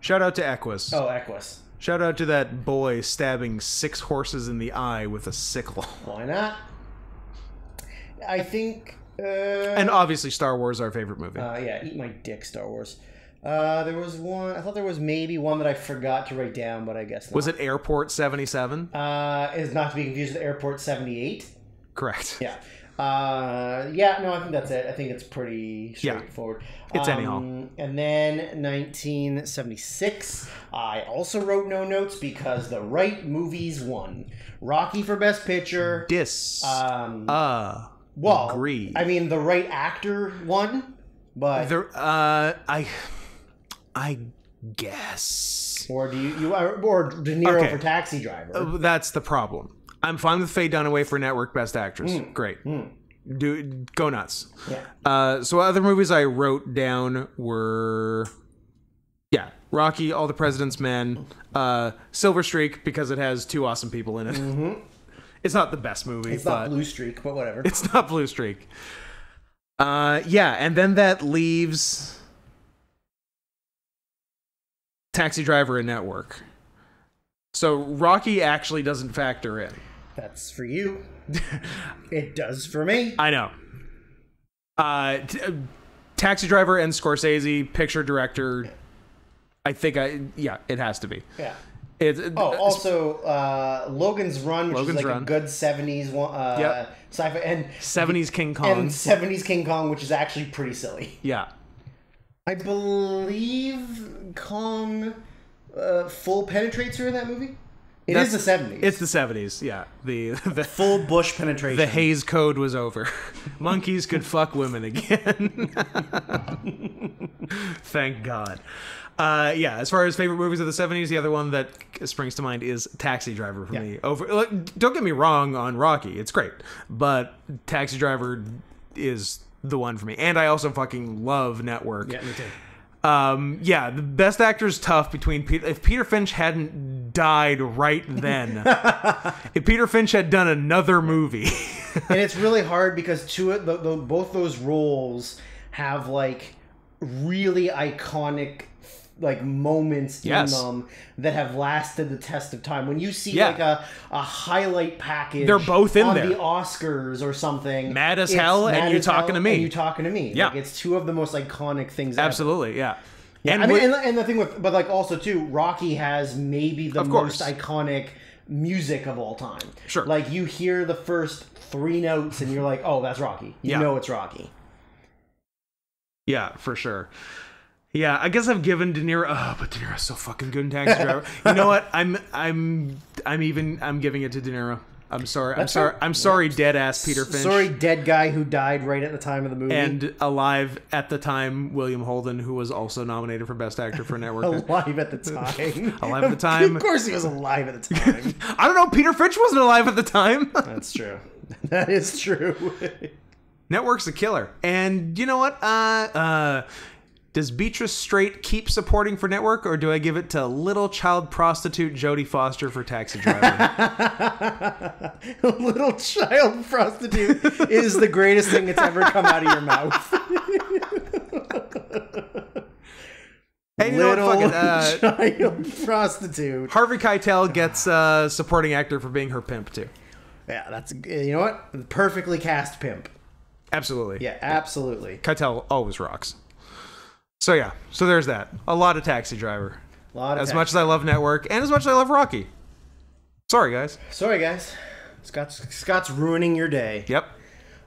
Shout out to Equus. oh Equus Shout out to that boy stabbing six horses in the eye with a sickle. <laughs> why not I think uh, And obviously, Star Wars, our favorite movie. uh, yeah eat my dick Star Wars uh there was one I thought there was maybe one that I forgot to write down but I guess not. Was it Airport 77? uh is not to be confused with Airport 78 Correct. Yeah. Uh, yeah, no, I think that's it. I think it's pretty Yeah. straightforward. It's Annie Um, And then 1976, I also wrote no notes because the right movies won. Rocky for Best Picture. Dis. Um, uh. well, agree. I mean, the right actor won, but There, uh, I, I guess or do you, you or De Niro Okay. for Taxi Driver? Uh, that's the problem. I'm fine with Faye Dunaway for Network Best Actress. Hmm. Great, do go nuts. yeah. Uh, so other movies I wrote down were, yeah, Rocky, All the President's Men, uh, Silver Streak because it has two awesome people in it. <laughs> It's not the best movie, Mm-hmm. It's but not Blue Streak, but whatever. <laughs> It's not Blue Streak. Uh, yeah, and then that leaves Taxi Driver and Network. So Rocky actually doesn't factor in. That's for you. it does for me. <laughs> I know. Uh, t- uh, Taxi Driver and Scorsese, picture director. I think I yeah, it has to be. Yeah. It's Oh, also uh, Logan's Run, which Logan's is like Run. a good '70s one, uh, Yep. sci-fi, and 70s King Kong. and '70s King Kong, which is actually pretty silly. yeah. I believe Kong uh, full penetrates her in that movie. It is That's- the '70s. It's the 70s. Yeah. The <laughs> the full bush penetration. the Hays Code was over. <laughs> Monkeys could fuck women again. <laughs> Thank God. Uh, yeah, as far as favorite movies of the 70s, the other one that springs to mind is Taxi Driver for Yeah. me. Over look, don't get me wrong on Rocky, it's great, but Taxi Driver is the one for me. And I also fucking love Network. yeah, me too. Um, yeah, the best actor is tough between Peter. If Peter Finch hadn't died right then, <laughs> if Peter Finch had done another movie, <laughs> and it's really hard because two of the, the, both those roles have like really iconic like moments Yes. in them that have lasted the test of time. When you see Yeah. like a, a highlight package, They're both in on there. the Oscars or something. Mad as hell and Mad You as Talking to Me. and you talking to me. Yeah. like, it's two of the most iconic things. ever. absolutely, yeah. Yeah, and I mean, and, and the thing with, but like also too, Rocky has maybe the most course. iconic music of all time. Sure. Like you hear the first three notes and you're like, oh, that's Rocky. You Yeah. know it's Rocky. Yeah, for sure. Yeah, I guess I've given De Niro. Oh, but De Niro's so fucking good in Taxi Driver. you know what? I'm I'm I'm even I'm giving it to De Niro. I'm sorry. I'm That's sorry. I'm sorry, dead ass Peter Finch. Sorry, dead guy who died right at the time of the movie. And alive at the time, William Holden, who was also nominated for Best Actor for Network. <laughs> alive at the time. <laughs> Alive at the time. of course, he was alive at the time. <laughs> I don't know. Peter Finch wasn't alive at the time. That's true. That is true. Network's a killer. And you know what? Uh, uh, does Beatrice Straight keep supporting for Network, or do I give it to little child prostitute Jodie Foster for Taxi Driver? <laughs> Little child prostitute is the greatest thing that's ever come out of your mouth. <laughs> hey, you know what? Little Fuck it. Uh, child prostitute. Harvey Keitel gets uh, supporting actor for being her pimp too. Yeah, that's you know what? Perfectly cast pimp. Absolutely. Yeah, absolutely. Keitel always rocks. So yeah, so there's that. A lot of Taxi Driver. A lot of As text. much as I love Network, and as much as I love Rocky. Sorry, guys. Sorry, guys. Scott's Scott's ruining your day. Yep.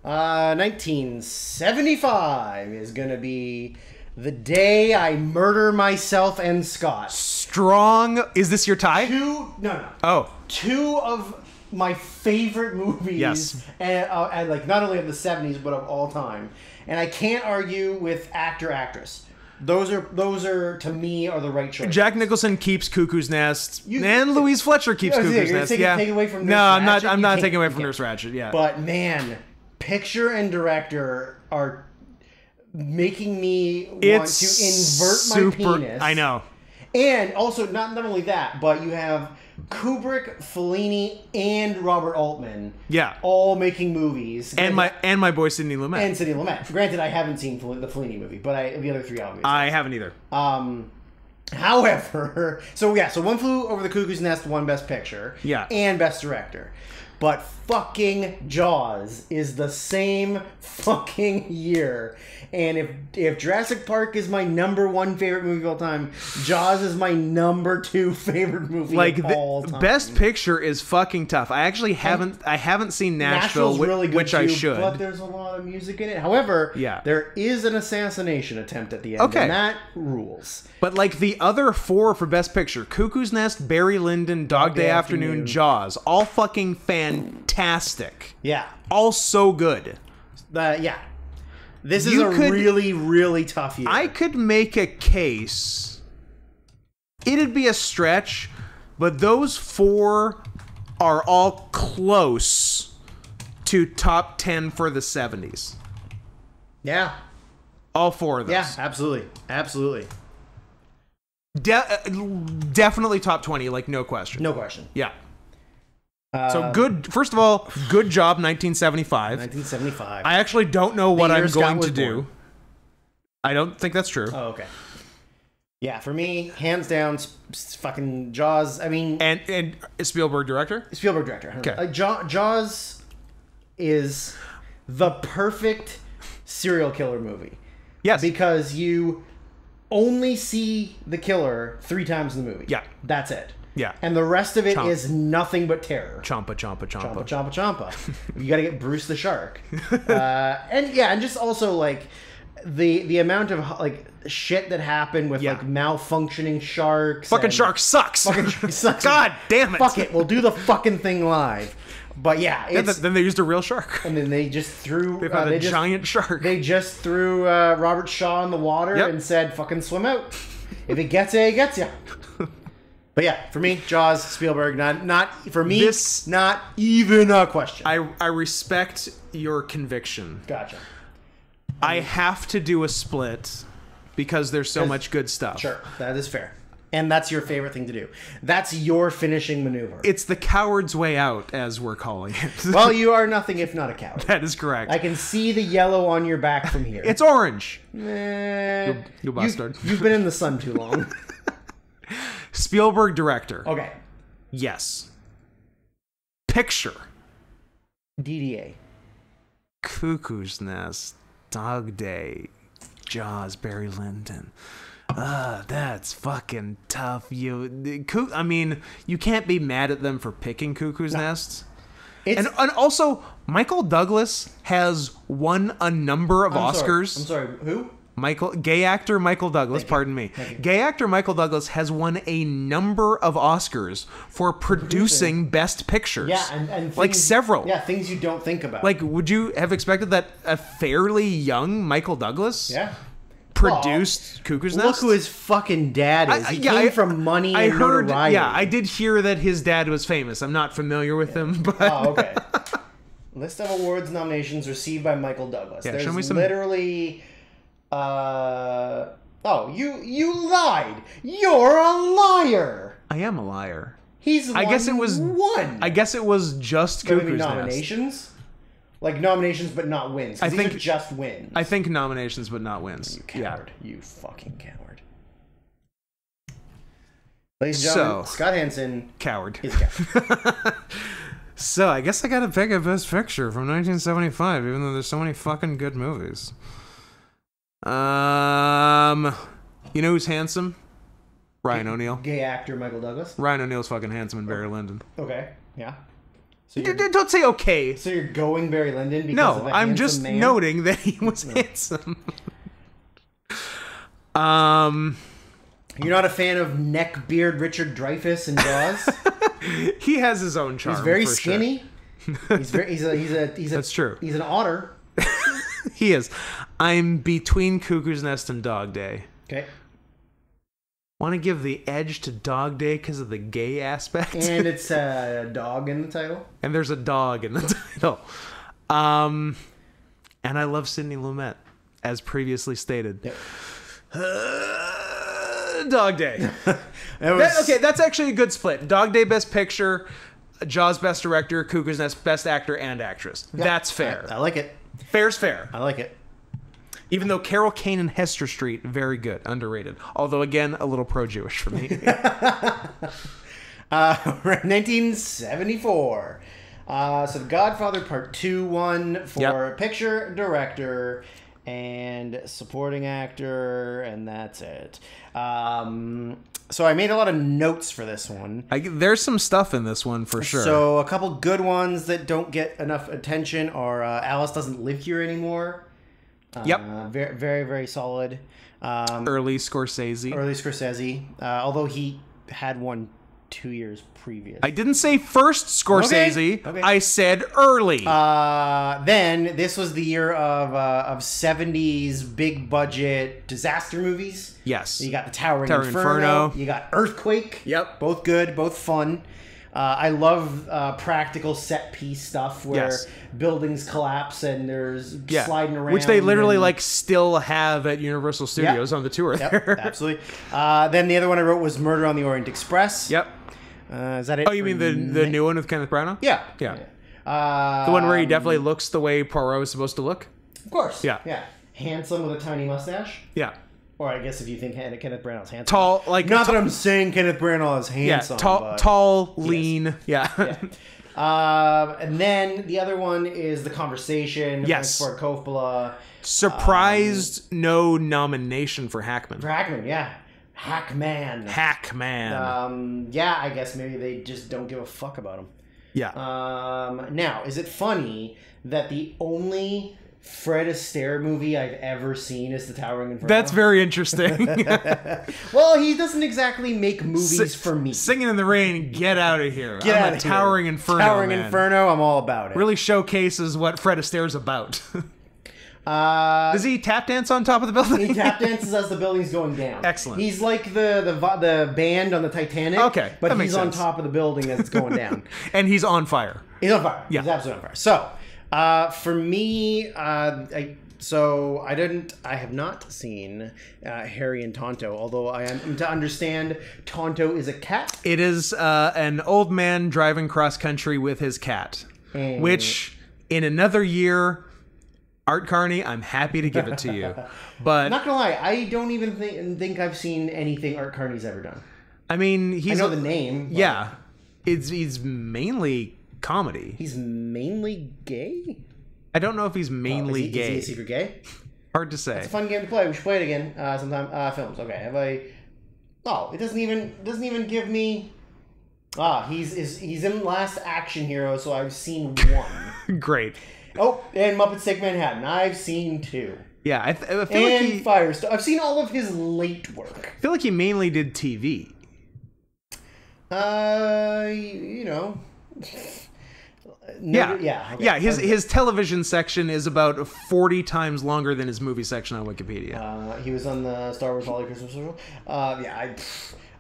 Uh, 1975 is gonna be the day I murder myself and Scott. Strong. Is this your tie? Two, no, no, Oh, two of my favorite movies. Yes. and, uh, and like not only of the 70s but of all time. And I can't argue with actor actress. Those are those are to me are the right choice. Jack Nicholson keeps Cuckoo's Nest, You- and Louise Fletcher keeps Yeah, Cuckoo's you're Nest. taking- yeah. taking away from no, Nurse I'm not. I'm You not taking away from. Nurse Ratched. Yeah. But man, picture and director are making me want it's to invert super, my penis. I know. And also, not not only that, but you have Kubrick, Fellini, and Robert Altman Yeah. all making movies. And my and my boy Sidney Lumet. and Sidney Lumet. Granted, I haven't seen the Fellini movie, but I the other three obviously. I haven't either. Um, however, <laughs> so yeah, so one flew over the cuckoo's nest, one Best Picture, Yeah. and Best Director. But fucking Jaws is the same fucking year. And if if Jurassic Park is my number one favorite movie of all time, Jaws is my number two <laughs> favorite movie Like of the all time. best picture is fucking tough. I actually haven't. I haven't seen Nashville, whi- really which I should. But there's a lot of music in it. However, Yeah. there is an assassination attempt at the end, Okay. and that rules. But like the other four for Best Picture, Cuckoo's Nest, Barry Lyndon, Dog, Day, Day Afternoon, Afternoon. Jaws, all fucking fantastic. Yeah, All so good. Uh, yeah. This is You a could- really, really tough year. I could make a case. It'd be a stretch, but those four are all close to top 10 for the 70s. yeah, All four of those. yeah, absolutely, absolutely, De- uh, definitely top 20, like no question. no question. Yeah. Uh, So good. First of all, good job, 1975. 1975. I actually don't know what I'm Scott going to do. born. I don't think that's true. oh, okay. Yeah, for me, hands down, fucking Jaws. I mean, And and Spielberg director. Spielberg director. Okay. Uh, Jaw- Jaws is the perfect serial killer movie Yes. because you only see the killer three times in the movie. Yeah. That's it. Yeah. and the rest of it is nothing but terror. Chompa, chompa, chompa. Chompa, chompa, champa. you got to get Bruce the shark, <laughs> uh, and yeah, and just also like the the amount of like shit that happened with Yeah. like malfunctioning sharks. Fucking shark sucks. Fucking shark <laughs> sucks. God damn it. Fuck it, we'll do the fucking thing live. But yeah, Then, it's, then they used a real shark. and then they just threw. They uh, they a just, giant shark. They just threw uh, Robert Shaw in the water Yep. and said, "Fucking swim out. If it gets you, it gets you." But yeah, for me, Jaws, Spielberg, not not for me. This- not even a question. I I respect your conviction. gotcha. I have to do a split because there's so much good stuff. Sure, that is fair. And that's your favorite thing to do. That's your finishing maneuver. It's the coward's way out, as we're calling it. <laughs> well, you are nothing if not a coward. that is correct. I can see the yellow on your back from here. it's orange. Eh, you bastard. You've been in the sun too long. <laughs> Spielberg director. okay. Yes. Picture. DDA. Cuckoo's Nest. Dog Day. Jaws. Barry Lyndon. Ah, that's fucking tough. You, I mean, you can't be mad at them for picking Cuckoo's Nest. And, and also, Michael Douglas has won a number of I'm sorry. Oscars. I'm sorry. Who? Michael, gay actor Michael Douglas, pardon me. Gay actor Michael Douglas has won a number of Oscars for producing Best Pictures. Yeah, and, and like things- several. Yeah, things you don't think about. Like, would you have expected that a fairly young Michael Douglas yeah. produced Cuckoo's Look Nest? who his fucking dad is. I- he yeah, came I- from money I and heard, notoriety. yeah, I did hear that his dad was famous. I'm not familiar with him, <laughs> but Oh, okay. List of awards nominations received by Michael Douglas. Yeah, There's show me some- literally. Uh, oh, you you lied. You're a liar. I am a liar. He's. I guess it was one. I guess it was just Cuckoo's Nest. nominations. Like nominations, but not wins. I these think- just wins. I think nominations, but not wins. Yeah. Coward. You fucking coward. Ladies and gentlemen, So- Scott Henson Coward. is coward. <laughs> So I guess I gotta pick a best picture from 1975, even though there's so many fucking good movies. Um, you know who's handsome? Ryan O'Neal. Gay actor Michael Douglas. Ryan O'Neal's fucking handsome and Barry Lyndon. Okay. Yeah. So D- you're, d- Don't say okay. so you're going Barry Lyndon because of No, a I'm handsome just man? noting that he was handsome. um, You're not a fan of neck beard Richard Dreyfuss and Jaws. <laughs> he has his own charm. He's very for sure. skinny. <laughs> He's very. He's a. He's a. He's a. That's true. He's an otter. <laughs> He is. I'm between Cuckoo's Nest and Dog Day. Okay. Want to give the edge to Dog Day because of the gay aspect. And <laughs> it's a dog in the title. and there's a dog in the <laughs> title. Um, and I love Sidney Lumet, as previously stated. Yep. Uh, <sighs> Dog Day. That was, That- okay, that's actually a good split. Dog Day Best Picture, Jaws Best Director, Cuckoo's Nest Best Actor and Actress. That's fair. I, I like it. Fair's fair. I like it. Even though Carol Kane and Hester Street, very good, underrated. Although again, a little pro-Jewish for me. <laughs> Uh, <laughs> 1974. Uh, so, The Godfather Part 2 won for Yep. picture, director, and supporting actor, and that's it. Um, so, I made a lot of notes for this one. I, there's some stuff in this one for sure. So, a couple good ones that don't get enough attention are uh, Alice Doesn't Live Here Anymore. Uh, Yep. Very, very, very solid. Um, Early Scorsese. early Scorsese, uh, although he had one two years previous. I didn't say first Scorsese. Okay, okay. I said early. Uh, then this was the year of uh, of seventies big budget disaster movies. yes. You got the Towering, Towering Inferno, Inferno. You got Earthquake. Yep. Both good, both fun. Uh, I love uh, practical set piece stuff where Yes. buildings collapse and there's yeah. sliding around. Which they literally and- like still have at Universal Studios on the tour Yep, there. <laughs> absolutely. Uh, then the other one I wrote was Murder on the Orient Express. yep. Uh, is that it? Oh, you mean the the new one with Kenneth Branagh? Yeah. Yeah. Uh, The one where he definitely looks the way Poirot is supposed to look. Of course. Yeah. Yeah. Handsome with a tiny mustache. Yeah. Or I guess if you think Kenneth Branagh's handsome. Tall, like Not that I'm saying Kenneth Branagh is handsome. yeah, tall, tall, lean. Yeah. <laughs> Um, and then the other one is the conversation. Yes. For Coppola. Surprised no nomination for Hackman. For Hackman, yeah. Hackman. Hackman. Um, yeah, I guess maybe they just don't give a fuck about him. yeah. Um, now, is it funny that the only Fred Astaire movie I've ever seen is The Towering Inferno? That's very interesting. <laughs> <laughs> well, he doesn't exactly make movies for me. Singing in the rain, get out of here. Get I'm out of here. Towering Inferno. Towering man. Inferno, I'm all about it. Really showcases what Fred Astaire's about. <laughs> Uh, Does he tap dance on top of the building? he tap <laughs> dances as the building's going down. Excellent. He's like the the the band on the Titanic. Okay, but he's on top of the building as it's going down. <laughs> and he's on fire. He's on fire. Yeah. He's absolutely on fire. So, uh, for me, uh, I so I didn't. I have not seen uh, Harry and Tonto. Although I am to understand, Tonto is a cat. It is uh, an old man driving cross country with his cat, Mm. which in another year, Art Carney, I'm happy to give it to you. <laughs> But Not gonna lie, I don't even think think I've seen anything Art Carney's ever done. I mean, I he's know the name. but yeah, it's he's mainly comedy. he's mainly gay. I don't know if he's mainly is he, gay. Is he a secret gay? Hard to say. It's a fun game to play. We should play it again uh, sometime. Uh, films. Okay. Have I? Oh, it doesn't even doesn't even give me. Ah, he's is he's in Last Action Hero, so I've seen one. <laughs> Great. <laughs> oh, and Muppets Take Manhattan, I've seen two. Yeah, I, th- I feel like And he, Firestar, I've seen all of his late work. I feel like he mainly did TV. Uh, you, know. Yeah, yeah, okay. yeah. His his television section is about forty times longer than his movie section on Wikipedia. Uh, he was on the Star Wars Holiday Christmas Special. Uh, yeah, I,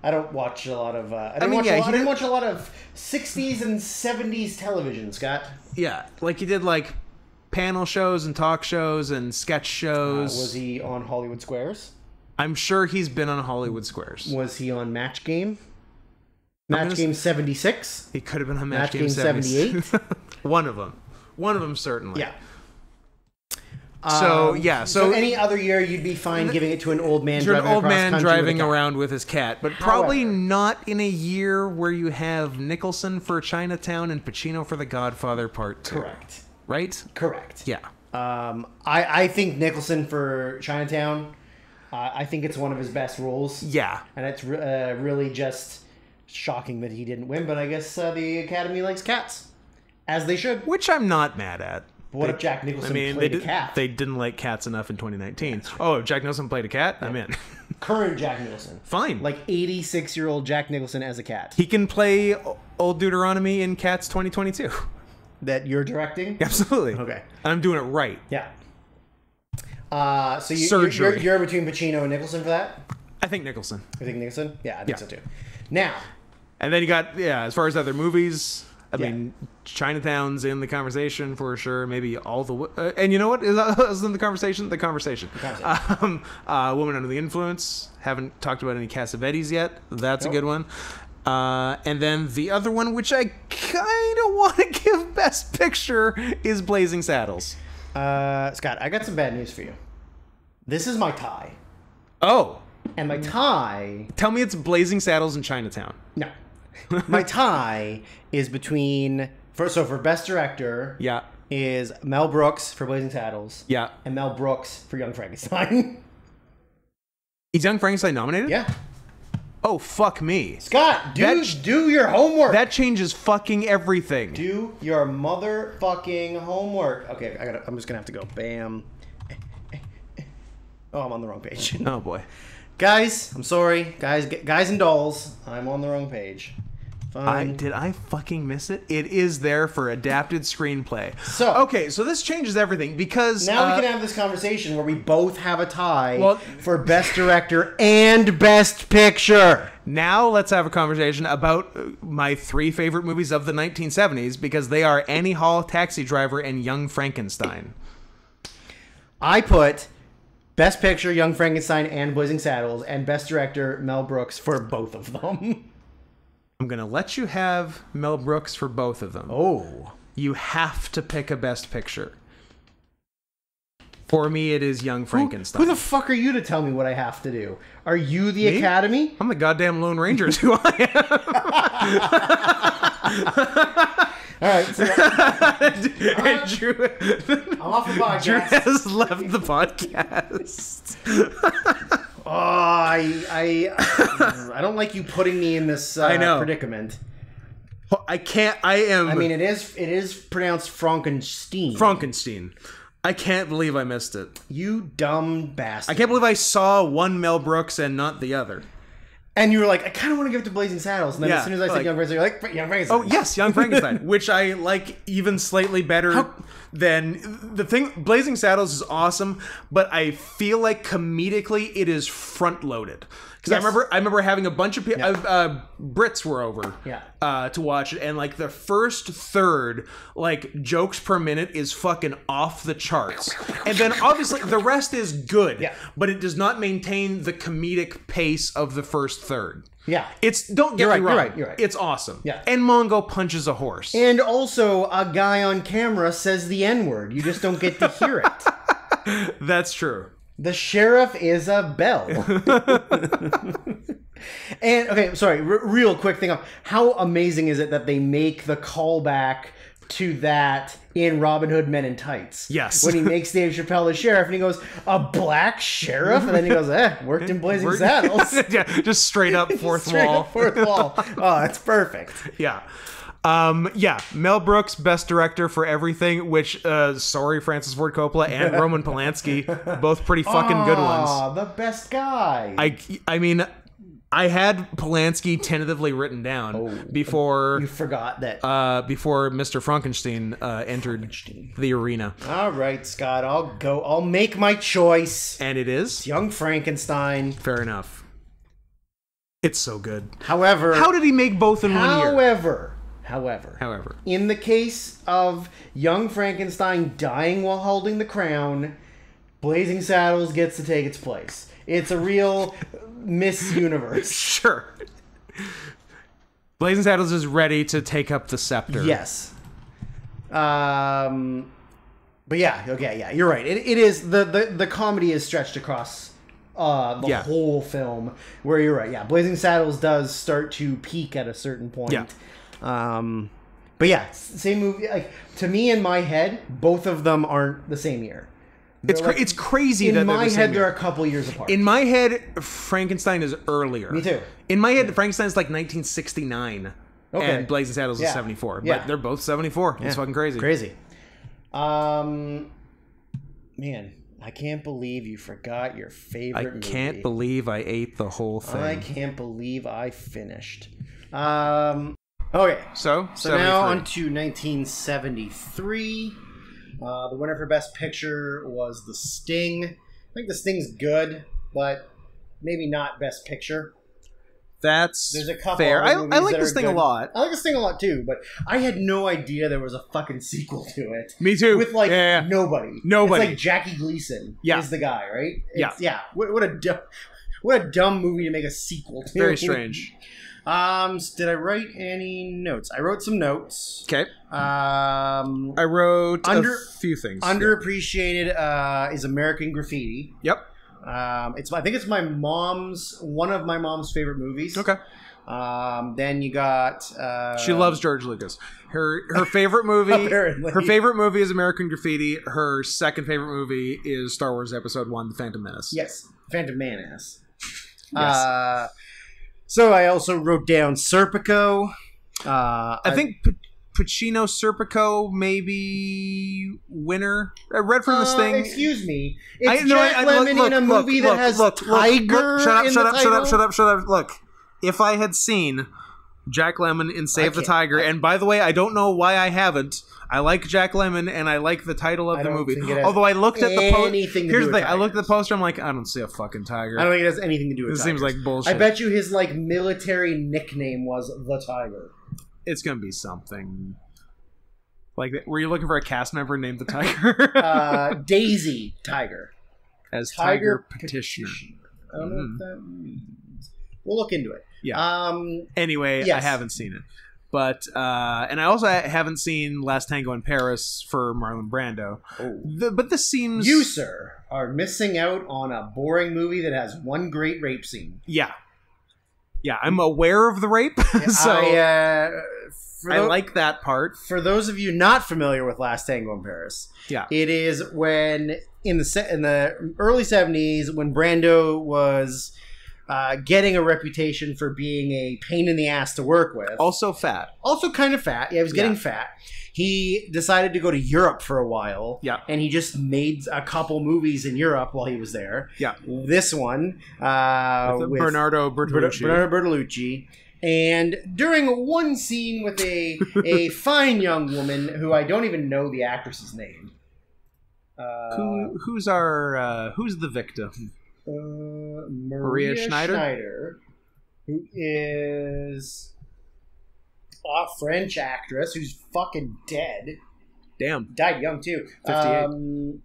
I don't watch a lot of. Uh, I, didn't mean, watch yeah, lot, I didn't did- watch a lot of '60s and '70s television, Scott. yeah, like he did like panel shows and talk shows and sketch shows. Uh, Was he on Hollywood Squares? I'm sure he's been on Hollywood Squares. Was he on Match Game? Match Game '76. He could have been on Match, Match Game, Game 78. <laughs> One of them. One of them certainly. Yeah. So Um, yeah, So, so, any other year, you'd be fine giving it to an old man you're an driving old man with driving around with his cat, but probably However- not in a year where you have Nicholson for Chinatown and Pacino for The Godfather Part Two. Correct. Right? Correct. Yeah. Um, I I think Nicholson for Chinatown. Uh, I think it's one of his best roles. Yeah. and it's re- uh, really just shocking that he didn't win. But I guess uh, the Academy likes cats, as they should. Which I'm not mad at. But what They- if Jack Nicholson I mean, they, played a did, cat? they didn't like cats enough in 2019. Oh, if Jack Nicholson played a cat? I'm in. <laughs> Current Jack Nicholson, Fine. like eighty-six-year-old Jack Nicholson as a cat he can play Old Deuteronomy in Cats 2022. that you're directing. <laughs> Absolutely. Okay. And I'm doing it right. Yeah. Uh, so you, you're, you're, you're between Pacino and Nicholson for that. I think Nicholson. I think Nicholson. Yeah, I think Yeah. so too. Now, And then you got yeah. As far as other movies, I Yeah. mean, Chinatown's in the conversation for sure. Maybe all the uh, and you know what is, <laughs> is in the conversation? The conversation. conversation. Um, uh, Woman Under the Influence. Haven't talked about any Cassavetes yet. That's Nope. a good one. Uh, and then the other one, which I kind of want to <laughs> give Best Picture, is Blazing Saddles. uh, Scott, I got some bad news for you. This is my tie, Oh, and my tie. tell me it's Blazing Saddles in Chinatown. No, <laughs> my tie is between. For, so for best director, Yeah, is Mel Brooks for Blazing Saddles yeah. and Mel Brooks for Young Frankenstein. <laughs> Is Young Frankenstein nominated? yeah. Oh fuck me. Scott, do That- do your homework. That changes fucking everything. do your motherfucking homework. Okay, I got. I'm just gonna have to go. Bam. <laughs> Oh, I'm on the wrong page. Oh boy. guys, I'm sorry, guys, guys and dolls. I'm on the wrong page. I, did I fucking miss it? It is there for adapted screenplay. So- okay, so this changes everything because now uh, we can have this conversation where we both have a tie Well- for best director and best picture. now let's have a conversation about uh, my three favorite movies of the 1970s because they are Annie Hall, Taxi Driver, and Young Frankenstein. I put Best Picture, Young Frankenstein, and Blazing Saddles, and Best Director, Mel Brooks, for both of them. <laughs> I'm gonna let you have Mel Brooks for both of them. Oh. You have to pick a Best Picture. For me, it is Young Frankenstein. Who the fuck are you to tell me what I have to do? Are you the Academy? I'm the goddamn Lone Ranger, is who I am. <laughs> All right, so <laughs> Drew, I'm off the Drew podcast. has left the podcast. <laughs> Oh, I I <coughs> I don't like you putting me in this uh, I know. predicament. I can't. I am. I mean, it is it is pronounced Frankenstein. Frankenstein. I can't believe I missed it. you dumb bastard. I can't believe I saw one Mel Brooks and not the other. And you were like, I kind of want to give it to Blazing Saddles. And then Yeah, as soon as I said like- Young Frankenstein, you're like, Young Frankenstein. Oh yes, Young Frankenstein, <laughs> which I like even slightly better than the thing. Blazing Saddles is awesome, but I feel like comedically it is front loaded. Because Yes. I remember, I remember having a bunch of people. Uh, uh, Brits were over, Yeah. uh, to watch it, and like the first third, like jokes per minute is fucking off the charts, and then obviously the rest is good, Yeah. but it does not maintain the comedic pace of the first third. Yeah. It's don't get You're me wrong. you're right, you're right. It's awesome. Yeah. And Mongo punches a horse. And also, a guy on camera says the N word. You just don't get to hear it. <laughs> That's true. The sheriff is a bell. <laughs> and okay, sorry, r- real quick thing of how amazing is it that they make the callback to that in Robin Hood Men in Tights? Yes. When he makes Dave Chappelle the sheriff and he goes, a black sheriff? And then he goes, eh, worked in Blazing Saddles. <laughs> yeah, just straight up <laughs> fourth Straight wall. up fourth wall. Oh, that's perfect. Yeah. Um, yeah, Mel Brooks, best director for everything, which, uh, sorry, Francis Ford Coppola and <laughs> Roman Polanski, both pretty fucking good ones. The best guy. I, I mean, I had Polanski tentatively written down before, you forgot that. uh, before Mr. Frankenstein, uh, entered the arena. All right, Scott, I'll go. I'll make my choice. And it is? Young Frankenstein. Fair enough. It's so good. However, How did he make both in one year? however, however, However. in the case of young Frankenstein dying while holding the crown, Blazing Saddles gets to take its place. It's a real Miss Universe. <laughs> Sure. Blazing Saddles is ready to take up the scepter. Yes. Um, but yeah, okay, yeah, you're right. It, it is the, the the comedy is stretched across uh the Yeah. whole film. Where you're right, yeah. Blazing Saddles does start to peak at a certain point. Yeah. Um, but yeah, same movie. Like to me, in my head, both of them aren't the same year. It's They're cra- it's crazy in that my the head, year. they're a couple years apart. In my head, Frankenstein is earlier. Me too. In my head, Frankenstein's like 1969. Okay. And Blazing Saddles Yeah. is 74. Yeah. But they're both 74. It's fucking crazy. Crazy. Um, man, I can't believe you forgot your favorite. I can't believe I ate the whole thing. I can't believe I finished. Um. Okay. so, So now 73. on to 1973. Uh, the winner for Best Picture was The Sting. I think The Sting's good, but maybe not Best Picture. That's There's a couple fair. I, I like this thing a lot. I like this thing a lot too, but I had no idea there was a fucking sequel to it. Me too. With like yeah, yeah. nobody. Nobody. It's like Jackie Gleason Yeah. is the guy, right? Yeah. It's, yeah. What, what a dumb, <laughs> what a dumb movie to make a sequel to. Very strange. <laughs> Um, did I write any notes? I wrote some notes. Okay. Um, I wrote Under- a few things. underappreciated uh, is American Graffiti. Yep. Um, it's I think it's my mom's one of my mom's favorite movies. Okay. Um, then you got uh, She loves George Lucas. Her her favorite movie <laughs> Apparently. her favorite movie is American Graffiti. Her second favorite movie is Star Wars Episode 1 The Phantom Menace. Yes, Phantom Menace. Yes. Uh, so I also wrote down Serpico. Uh, I think P- Pacino Serpico maybe winner. I read from this Uh, thing. Excuse me. It's I. Jack I, Lemmon look, in a look, movie look, that has look, Tiger shut up, shut up, shut up, shut up, shut up. Look, if I had seen Jack Lemmon in Save the Tiger, and by the way, I don't know why I haven't. I like Jack Lemmon, and I like the title of I the movie. think it has Although I looked at the poster. anything Here's the thing: I looked at the poster. I'm like, I don't see a fucking tiger. I don't think it has anything to do with it. This seems like bullshit. I bet you his like military nickname was the Tiger. it's gonna be something. Like, were you looking for a cast member named the Tiger Uh, <laughs> Daisy Tiger. as Tiger Tiger Petitioner? I don't know Mhm. what that means. We'll look into it. Yeah. Um, Anyway, I haven't seen it. But uh, and I also haven't seen Last Tango in Paris for Marlon Brando. The, but this seems you, sir, are missing out on a boring movie that has one great rape scene. yeah, yeah. I'm aware of the rape, <laughs> so I uh, I like that part. For those of you not familiar with Last Tango in Paris, Yeah. it is when in the in the early seventies when Brando was uh, getting a reputation for being a pain in the ass to work with. Also fat. also kind of fat. Yeah, he was getting Yeah. fat. He decided to go to Europe for a while. Yeah. And he just made a couple movies in Europe while he was there. Yeah. This one, uh, With with Bernardo Bertolucci. Bernardo Bertolucci. And during one scene with a a <laughs> fine young woman who I don't even know the actress's name. Uh, Who, who's our uh, who's the victim? Maria Maria Schneider? Schneider, who is a French actress who's fucking dead. Damn. Died young too. 58. Um,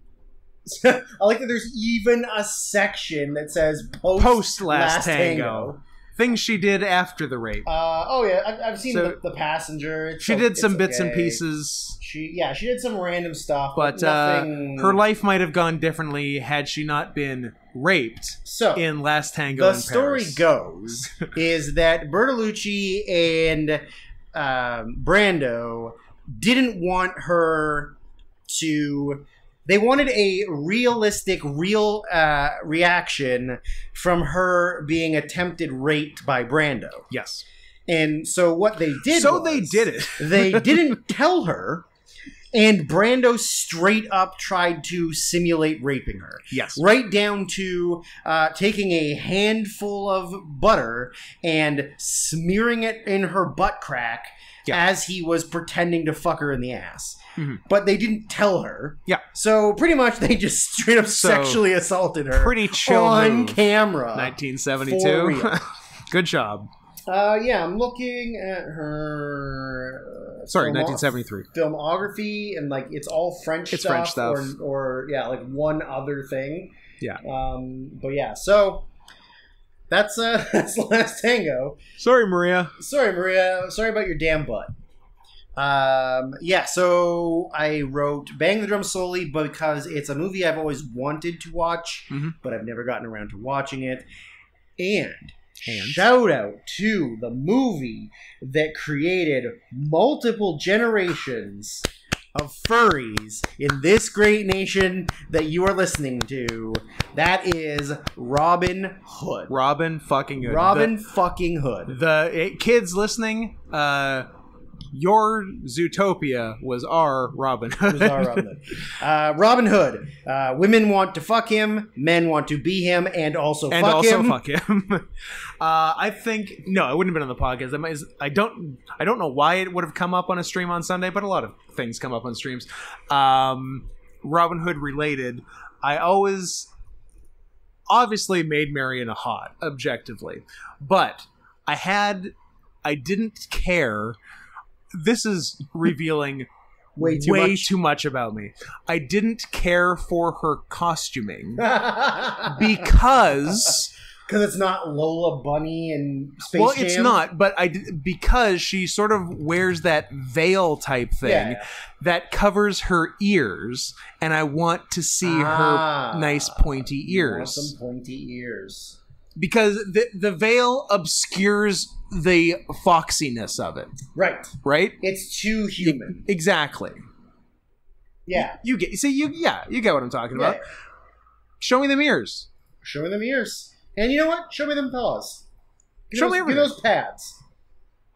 <laughs> I like that there's even a section that says post, Post Last, Last Tango. Tango. Things she did after the rape. Uh, oh yeah, I've, I've seen So- the, the passenger. It's she o- did some bits and pieces, She yeah, she did some random stuff, but, but uh, her life might have gone differently had she not been raped so in Last Tango the story Paris. goes <laughs> is that Bertolucci and um, Brando didn't want her to. They wanted a realistic, real uh, reaction from her being attempted raped by Brando. Yes. And so what they did so was- they did it. they <laughs> didn't tell her, and Brando straight up tried to simulate raping her Yes. right down to uh, taking a handful of butter and smearing it in her butt crack Yeah. as he was pretending to fuck her in the ass. Mhm. But they didn't tell her. Yeah. So pretty much they just <laughs> straight up So, sexually assaulted her Pretty chill on move. camera. For 1972. real. <laughs> Good job. Uh, yeah, I'm looking at her. uh, Sorry, filmo- 1973. filmography and like it's all French It's stuff, French stuff. Or, or yeah, like one other thing. Yeah. Um, but yeah, so that's uh <laughs> that's Last Tango. Sorry, Maria. Sorry, Maria. Sorry about your damn butt. Um, yeah, so I wrote Bang the Drum Slowly because it's a movie I've always wanted to watch, Mhm. but I've never gotten around to watching it. And And? shout out to the movie that created multiple generations of furries in this great nation that you are listening to. That is Robin Hood. Robin fucking Hood. Robin fucking Hood. The, the eh, kids listening, uh, your Zootopia was our Robin Hood. was our Robin Hood. Uh, Robin Hood. Uh, women want to fuck him. Men want to be him, and also and fuck also him. fuck him. <laughs> uh, I think no, it wouldn't have been on the podcast. That might, I don't, I don't know why it would have come up on a stream on Sunday, but a lot of things come up on streams. Um, Robin Hood related. I always, obviously, made Marion a hot objectively, but I had, I didn't care. This is revealing <laughs> Way too way much. too much about me. I didn't care for her costuming <laughs> because <laughs> because it's not Lola Bunny and Space well, Jam. it's not. But I because she sort of wears that veil type thing Yeah. that covers her ears, and I want to see Ah. her nice pointy ears Some pointy ears. Because the the veil obscures the foxiness of it, Right. right? It's too human. Exactly. Yeah. You get see you yeah you get what I'm talking Yeah. about. Show me the ears. Show me the ears. And you know what? Show me them paws. Give Show those, me give those pads.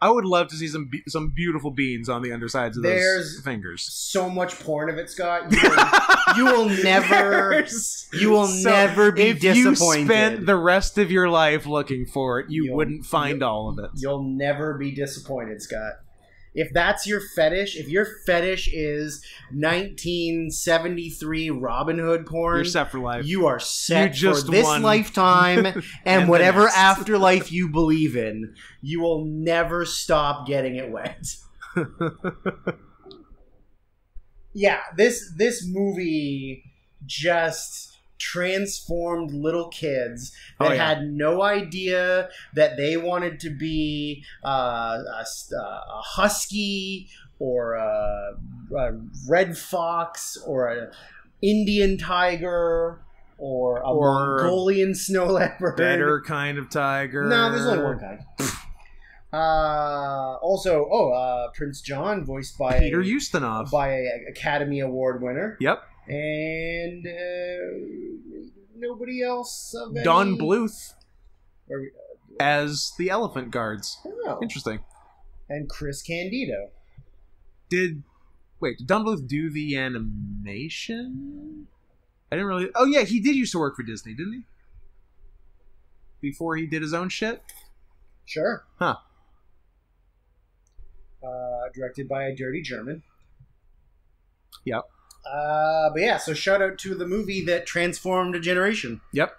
I would love to see some be- some beautiful beans on the undersides of There's- those fingers. So much porn of it, Scott. You will, <laughs> you will never. There's- You will So, never be disappointed. if you spent the rest of your life looking for it, you You'll- wouldn't find all of it. You'll never be disappointed, Scott. If that's your fetish, if your fetish is 1973 Robin Hood porn, You're set for life. you are set You just for this won. lifetime <laughs> and, And whatever afterlife you believe in. You will never stop getting it wet. <laughs> yeah, this this movie just transformed little kids that Oh, yeah. had no idea that they wanted to be uh, a, uh, a husky or a, a red fox or a Indian tiger or a Or Mongolian snow <laughs> leopard. Better kind of tiger. No, there's only one kind. Uh, also, oh, uh, Prince John, voiced by Peter Ustinov. by a Academy Award winner, Yep. And uh, nobody else. Of any... Don Bluth Or, as the elephant guards. I. Interesting. And Chris Candido. Did wait? Did Don Bluth do the animation? I didn't really. Oh yeah, he did used to work for Disney, didn't he? Before he did his own shit. Sure. Huh. Uh, directed by a dirty German. Yep. Uh, but yeah, so shout out to the movie that transformed a generation. Yep.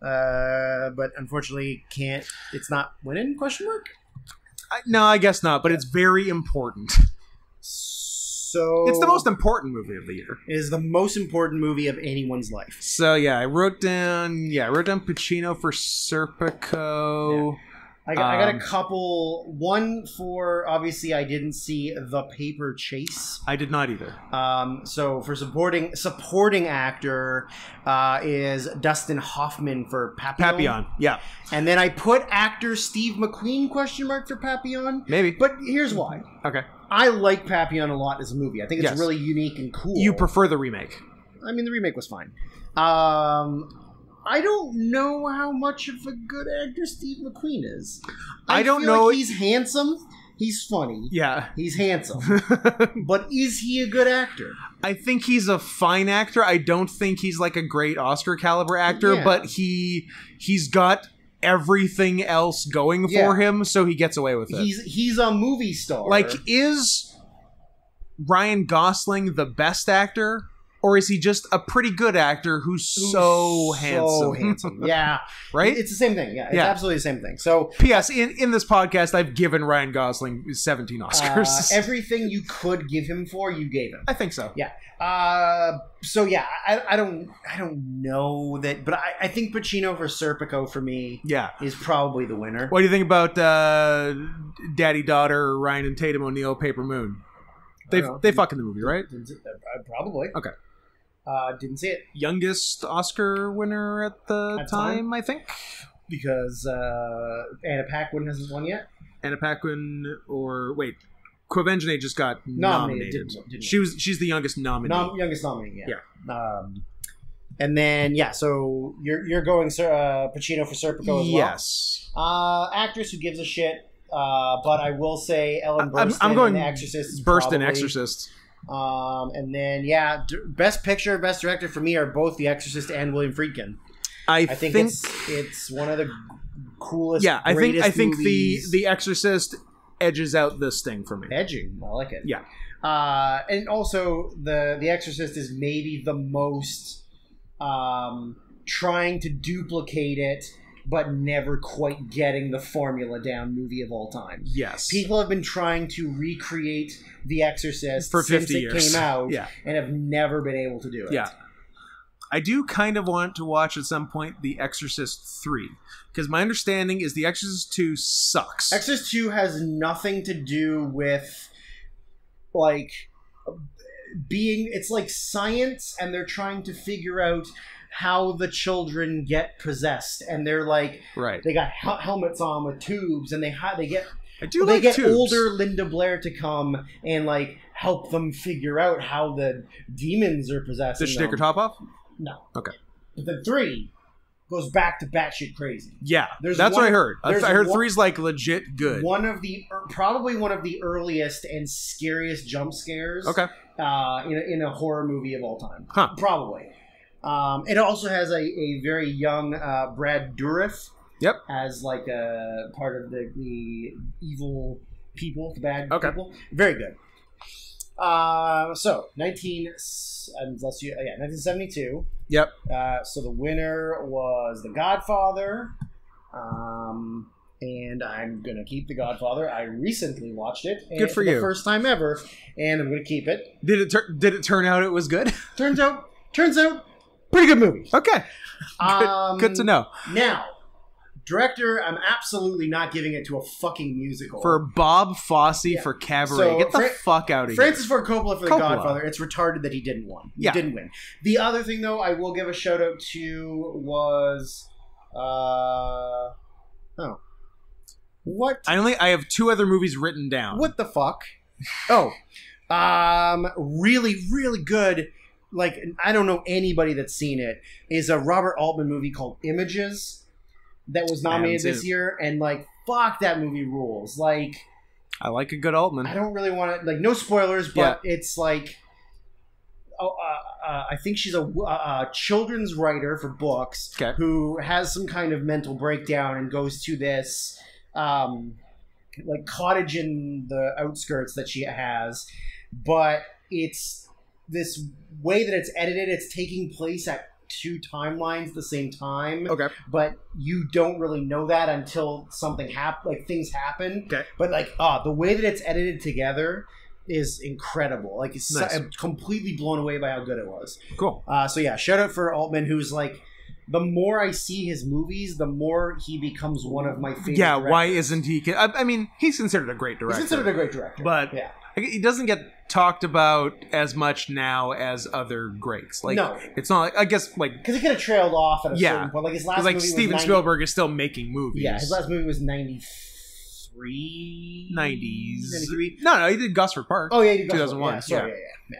Uh, but unfortunately, can't. It's not winning? Question mark. I, no, I guess not. But it's very important. So It's the most important movie of the year. It is the most important movie of anyone's life. So yeah, I wrote down. Yeah, I wrote down Pacino for Serpico. I got, I got a Um, couple. One for obviously I didn't see the paper chase. I did not either. Um, so for supporting supporting actor uh, is Dustin Hoffman for Papillon. Papillon. Yeah, and then I put actor Steve McQueen question mark for Papillon. maybe. But here's why: okay. I like Papillon a lot as a movie. I think it's Yes. really unique and cool. You prefer the remake? I mean, the remake was fine. Um, I don't know how much of a good actor Steve McQueen is. I don't feel know- Like he's handsome. He's funny. Yeah. He's handsome. <laughs> but is he a good actor? I think he's a fine actor. I don't think he's like a great Oscar caliber actor, Yeah. but he he's got everything else going Yeah. for him, so he gets away with it. He's he's a movie star. like, is Ryan Gosling the best actor, or is he just a pretty good actor who's, Who's so, so handsome? handsome. <laughs> Yeah, right? It's the same thing. Yeah, it's Yeah. absolutely the same thing. So. P.S. In in this podcast, I've given Ryan Gosling 17 Uh, Oscars. <laughs> everything you could give him for, you gave him. I think so. Yeah. Uh, so yeah, I, I don't, I don't know that, but I, I think Pacino for Serpico for me Yeah. is probably the winner. What do you think about uh, daddy daughter Ryan and Tatum O'Neal Paper Moon? They they fuck in the movie, right? Uh, probably. Okay. Uh, didn't see it Youngest Oscar winner at the At time, time? I think. because uh, Anna Paquin hasn't won yet. Anna Paquin or wait, Quvenzhané just got Nominated, nominated. didn't- didn't she was she's the youngest nominee. Nom- youngest nominee. Yeah. Um, and then yeah, so you're you're going Sir, uh, Pacino for Serpico as well. yes. Uh, actress who gives a shit. Uh, but I will say Ellen I'm, Burstyn I'm going in The Exorcist. is Burst and probably- Exorcist. Um, and then yeah, d- best picture, best director for me are both The Exorcist and William Friedkin. I, I think, think, it's it's one of the coolest. yeah, I think I think the the Exorcist edges out this thing for me. edging. I like it. Yeah. Uh, and also the the Exorcist is maybe the most um, trying to duplicate it, but never quite getting the formula down movie of all time. Yes. People have been trying to recreate The Exorcist For since 50 it years. came out, Yeah. and have never been able to do it. Yeah. I do kind of want to watch at some point The Exorcist 3 because my understanding is The Exorcist 2 sucks. Exorcist Two has nothing to do with like being. It's like science, and they're trying to figure out how the children get possessed, and they're like right. they got hel- helmets on with tubes, and they ha- they get I do they like get tubes. older Linda Blair to come and like help them figure out how the demons are possessing Did she take her them. top off? No. Okay. But then three goes back to batshit crazy. Yeah. There's that's what I heard. I, there's I heard one- three's like legit good. One of the er, probably one of the earliest and scariest jump scares. Okay. Uh, in a, in a horror movie of all time. Huh. Probably. Um, it also has a, a very young uh, Brad Dourif Yep. as like a part of the, the evil people, the bad Okay. people. Very good. Uh, so nineteen, unless you, yeah, nineteen seventy two. Yep. Uh, so the winner was The Godfather. Um, and I'm gonna keep The Godfather. I recently watched it. and Good for the you. first time ever, and I'm gonna keep it. Did it tur- did it turn out it was good? <laughs> Turns out, turns out, pretty good movie. okay. Um, Good to know. Now, director, I'm absolutely not giving it to a fucking musical. For Bob Fosse Yeah. for Cabaret. So, Get the Fra- fuck out of here. Francis Ford Coppola for The Godfather, it's retarded that he didn't win. He Yeah. didn't win. The other thing, though, I will give a shout out to was, uh, oh, What? I only I have two other movies written down. What the fuck? Oh, <laughs> um, really, really good. Like I don't know anybody that's seen it. Is a Robert Altman movie called Images that was nominated this year, and like fuck that movie rules. Like I like a good Altman. I don't really want to like no spoilers, but it's like. Oh, uh, uh, I think she's a, a children's writer for books Okay. who has some kind of mental breakdown and goes to this um, like cottage in the outskirts that she has, but it's this way that it's edited. It's taking place at two timelines at the same time, Okay. but you don't really know that until something happen, like things happen. Okay. But like, ah, the way that it's edited together is incredible. Like, it's so- I'm completely blown away by how good it was. Cool. Uh, so yeah, shout out for Altman, who's like, the more I see his movies, the more he becomes one of my favorite. Yeah. Why isn't he? I, I mean, he's considered a great director. He's considered a great director? But- yeah, he doesn't get talked about as much now as other greats. Like, No. it's not. Like, I guess like because he could have trailed off at a Yeah. certain point. Like his last like movie was Steven 90 Spielberg is still making movies. Yeah, his last movie was ninety three. 90s. No, no, he did Gosford Park. Oh yeah, 2001, Yeah, sorry, yeah, yeah, yeah.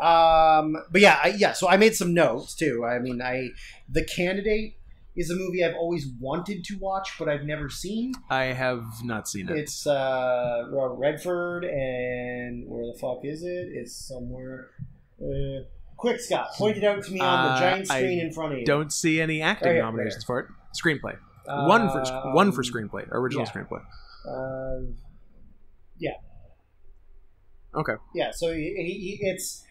Um, but yeah, I, yeah. So I made some notes too. I mean, I the candidate is a movie I've always wanted to watch, but I've never seen. I have not seen it. It's uh, Redford, and where the fuck is it? It's somewhere. Uh, quick, Scott, point it out to me on the Uh, giant I screen in front of you. Don't see any acting Right nominations for it. Screenplay. one for Um, one for screenplay. Original yeah. screenplay. Uh, yeah. Okay. Yeah, so he, he- it's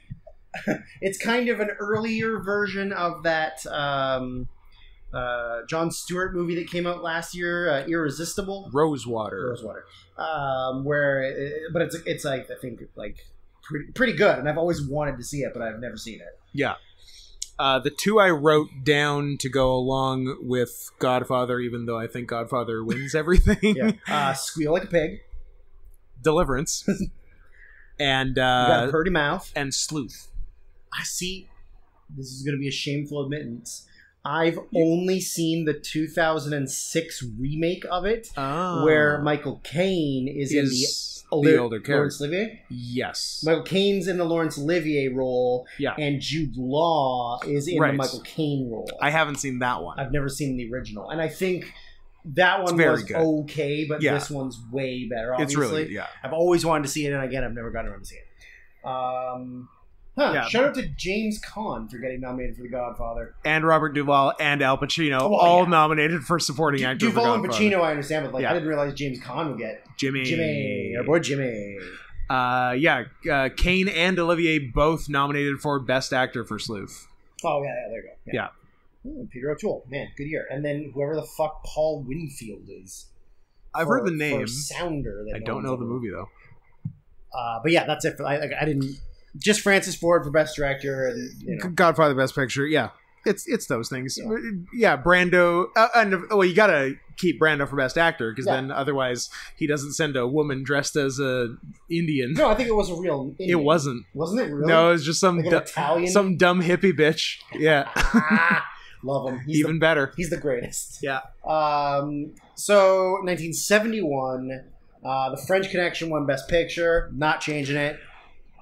<laughs> it's kind of an earlier version of that um, uh, Jon Stewart movie that came out last year, uh, Irresistible. Rosewater. Rosewater, um, where it, but it's it's like I think like pretty pretty good, and I've always wanted to see it, but I've never seen it. Yeah. Uh, the two I wrote down to go along with Godfather, even though I think Godfather wins <laughs> everything. Yeah, uh, Squeal like a pig. Deliverance. <laughs> and You got uh, a purty mouth. and Sleuth. I see. This is going to be a shameful admittance. I've only seen the 2006 remake of it, Oh. where Michael Caine is, in the is the older character. Laurence Olivier. Yes. Michael Caine's in the Laurence Olivier role, Yeah. and Jude Law is in Right. the Michael Caine role. I haven't seen that one. I've never seen the original, and I think that one very was good. okay, but Yeah. this one's way better. it's really yeah. I've always wanted to see it, and again, I've never gotten around to see it. Um, huh, Yeah. Shout out to James Caan for getting nominated for The Godfather. And Robert Duvall and Al Pacino Oh, well, all yeah. nominated for supporting Du- actor. Duvall and Pacino, I understand, but like Yeah. I didn't realize James Caan would get Jimmy. Jimmy, our boy Jimmy. Uh, yeah, uh, Caine and Olivier both nominated for Best Actor for Sleuth. Oh yeah, yeah there you go. Yeah. Ooh, Peter O'Toole, man, good year. And then whoever the fuck Paul Winfield is. I've for- heard the name. Sounder. That I no don't know the movie though. Uh, but yeah, that's it. For, I, like, I didn't. Just Francis Ford for best director, and you know, Godfather Best Picture. Yeah, it's it's those things. Yeah. Yeah, Brando. Uh, and well, you gotta keep Brando for Best Actor because Yeah. then otherwise he doesn't send a woman dressed as a Indian. no, I think it was a real. It wasn't. wasn't it? Really? No, it was just some like du- Italian. some dumb hippie bitch. Yeah, Ah, <laughs> love him. He's even better. he's the greatest. Yeah. Um. So 1971, uh, the French Connection won Best Picture. Not changing it.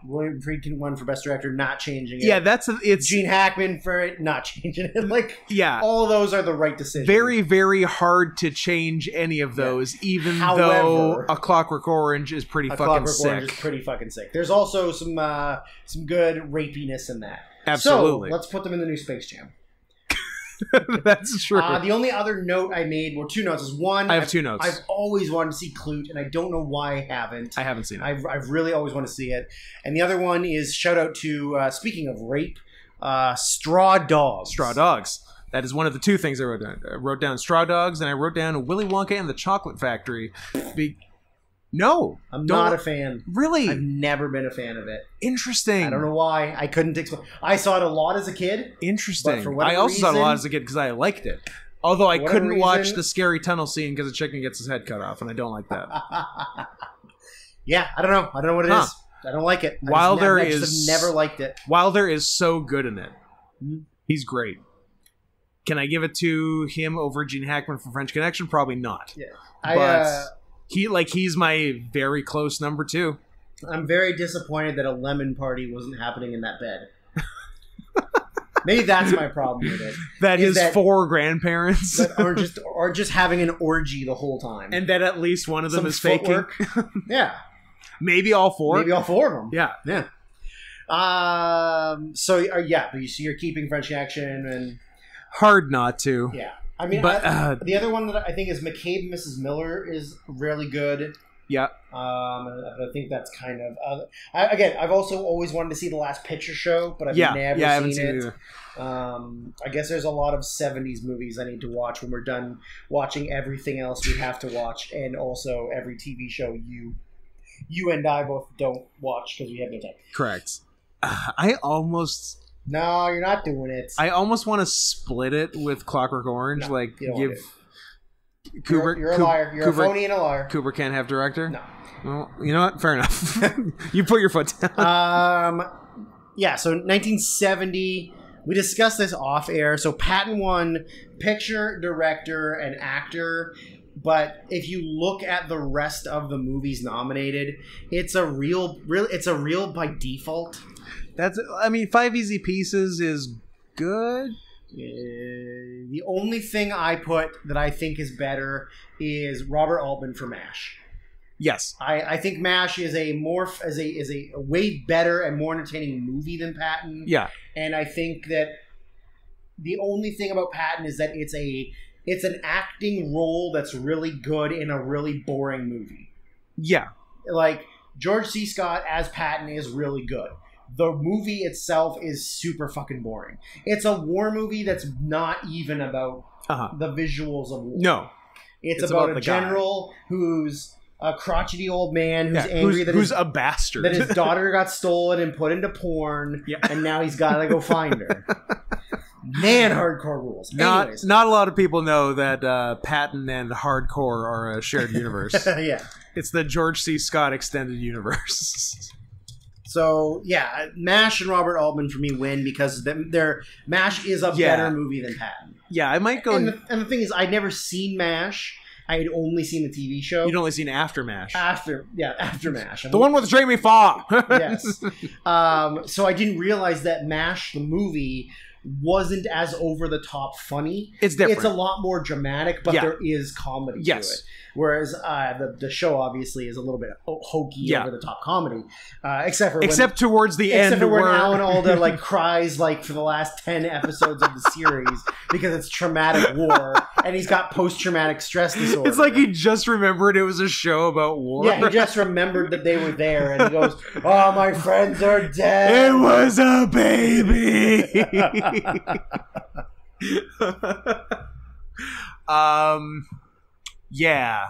William Friedkin won for Best Director. Not changing it. Yeah, that's a, it's Gene Hackman for it. Not changing it. <laughs> Like yeah. all those are the right decisions. Very, very hard to change any of those, even though A Clockwork Orange is pretty fucking sick. A fucking Clockwork sick. Orange is pretty fucking sick. There's also some uh, some good rapiness in that. Absolutely. So let's put them in the new Space Jam. <laughs> That's true. Uh, the only other note I made, well, two notes is one. I have I've- two notes. I've always wanted to see Klute, and I don't know why I haven't. I haven't seen it. I've, I've really always wanted to see it. And the other one is shout out to uh, speaking of rape, uh, Straw Dogs. Straw Dogs. That is one of the two things I wrote down. I wrote down Straw Dogs, and I wrote down Willy Wonka and the Chocolate Factory. Be- no, I'm Don't- not a fan. really I've never been a fan of it. interesting. I don't know why. I couldn't explain. I saw it a lot as a kid. Interesting. For I also saw it a lot as a kid because I liked it. Although I couldn't watch the scary tunnel scene because the chicken gets his head cut off, and I don't like that. <laughs> yeah, I don't know. I don't know what it is. Huh. I don't like it. I Wilder never- I just is- have never liked it. Wilder is so good in it. Mhm. He's great. Can I give it to him over Gene Hackman for French Connection? Probably not. I, But- uh, He like he's my very close number two. I'm very disappointed that a lemon party wasn't happening in that bed. <laughs> Maybe that's my problem with it. That Is his that- four grandparents, That are <laughs> just are just having an orgy the whole time. and that at least one of them Some is faking. <laughs> yeah, Maybe all four. maybe all four of them. yeah. Yeah. Um. So uh, yeah, but you see, you're keeping French Connection, and Hard not to. yeah. I mean, But I- uh, the other one that I think is McCabe and Mrs. Miller is really good. yeah, Um, I think that's kind of uh, I, again. I've also always wanted to see the Last Picture Show, but I've yeah, never yeah. I haven't seen seen it. it. Um, I guess there's a lot of '70s movies I need to watch when we're done watching everything else we have to watch, and also every TV show you, you and I both don't watch because we have no time. Correct. Uh, <sighs> I almost, No, you're not doing it. I almost want to split it with Clockwork Orange. No, like give You're- Cooper. you're, a liar. You're Cooper, a phony and a liar. Cooper can't have director. No. Well, you know what? Fair enough. <laughs> you put your foot down. um, yeah. So 1970. We discussed this off air. So Patton won picture, director, and actor. But if you look at the rest of the movies nominated, it's a real, real. It's a real by default. That's. I mean, Five Easy Pieces is good. Uh, the only thing I put that I think is better is Robert Altman for Mash. Yes. I, I think Mash is a more is a is a, way better and more entertaining movie than Patton. Yeah. And I think that the only thing about Patton is that it's a it's an acting role that's really good in a really boring movie. Yeah. Like George C. Scott as Patton is really good. The movie itself is super fucking boring. It's a war movie that's not even about Uh huh. the visuals of war. No. It's, It's about, about a the guy. general who's a crotchety old man who's Yeah, angry who's, that who's his, a bastard? that his <laughs> daughter got stolen and put into porn, Yeah. and now he's got to go find her. <laughs> Man, hardcore rules. not Anyways, not a lot of people know that uh, Patton and hardcore are a shared <laughs> universe. yeah. it's the George C. Scott extended universe. So yeah, Mash and Robert Altman for me win because their Mash is a Yeah. better movie than Patton. yeah, I might go. And the, and the thing is, I'd never seen Mash. I had only seen the TV show. You'd only seen After Mash. after yeah after Mash. the one with Jamie Foxx. <laughs> yes. Um, so I didn't realize that MASH, the movie, wasn't as over the top funny. It's different. It's a lot more dramatic, but Yeah. there is comedy Yes. to it. Whereas uh, the the show obviously is a little bit ho- hokey, Yeah. over the top comedy, uh, except for when, Except towards the except end for where Alan Alda like <laughs> cries like for the last ten episodes of the series because it's traumatic war and he's got post traumatic stress disorder. it's like he just remembered it was a show about war. yeah, he just remembered that they were there and he goes, "Oh, my friends are dead." It was a baby. <laughs> <laughs> um, yeah,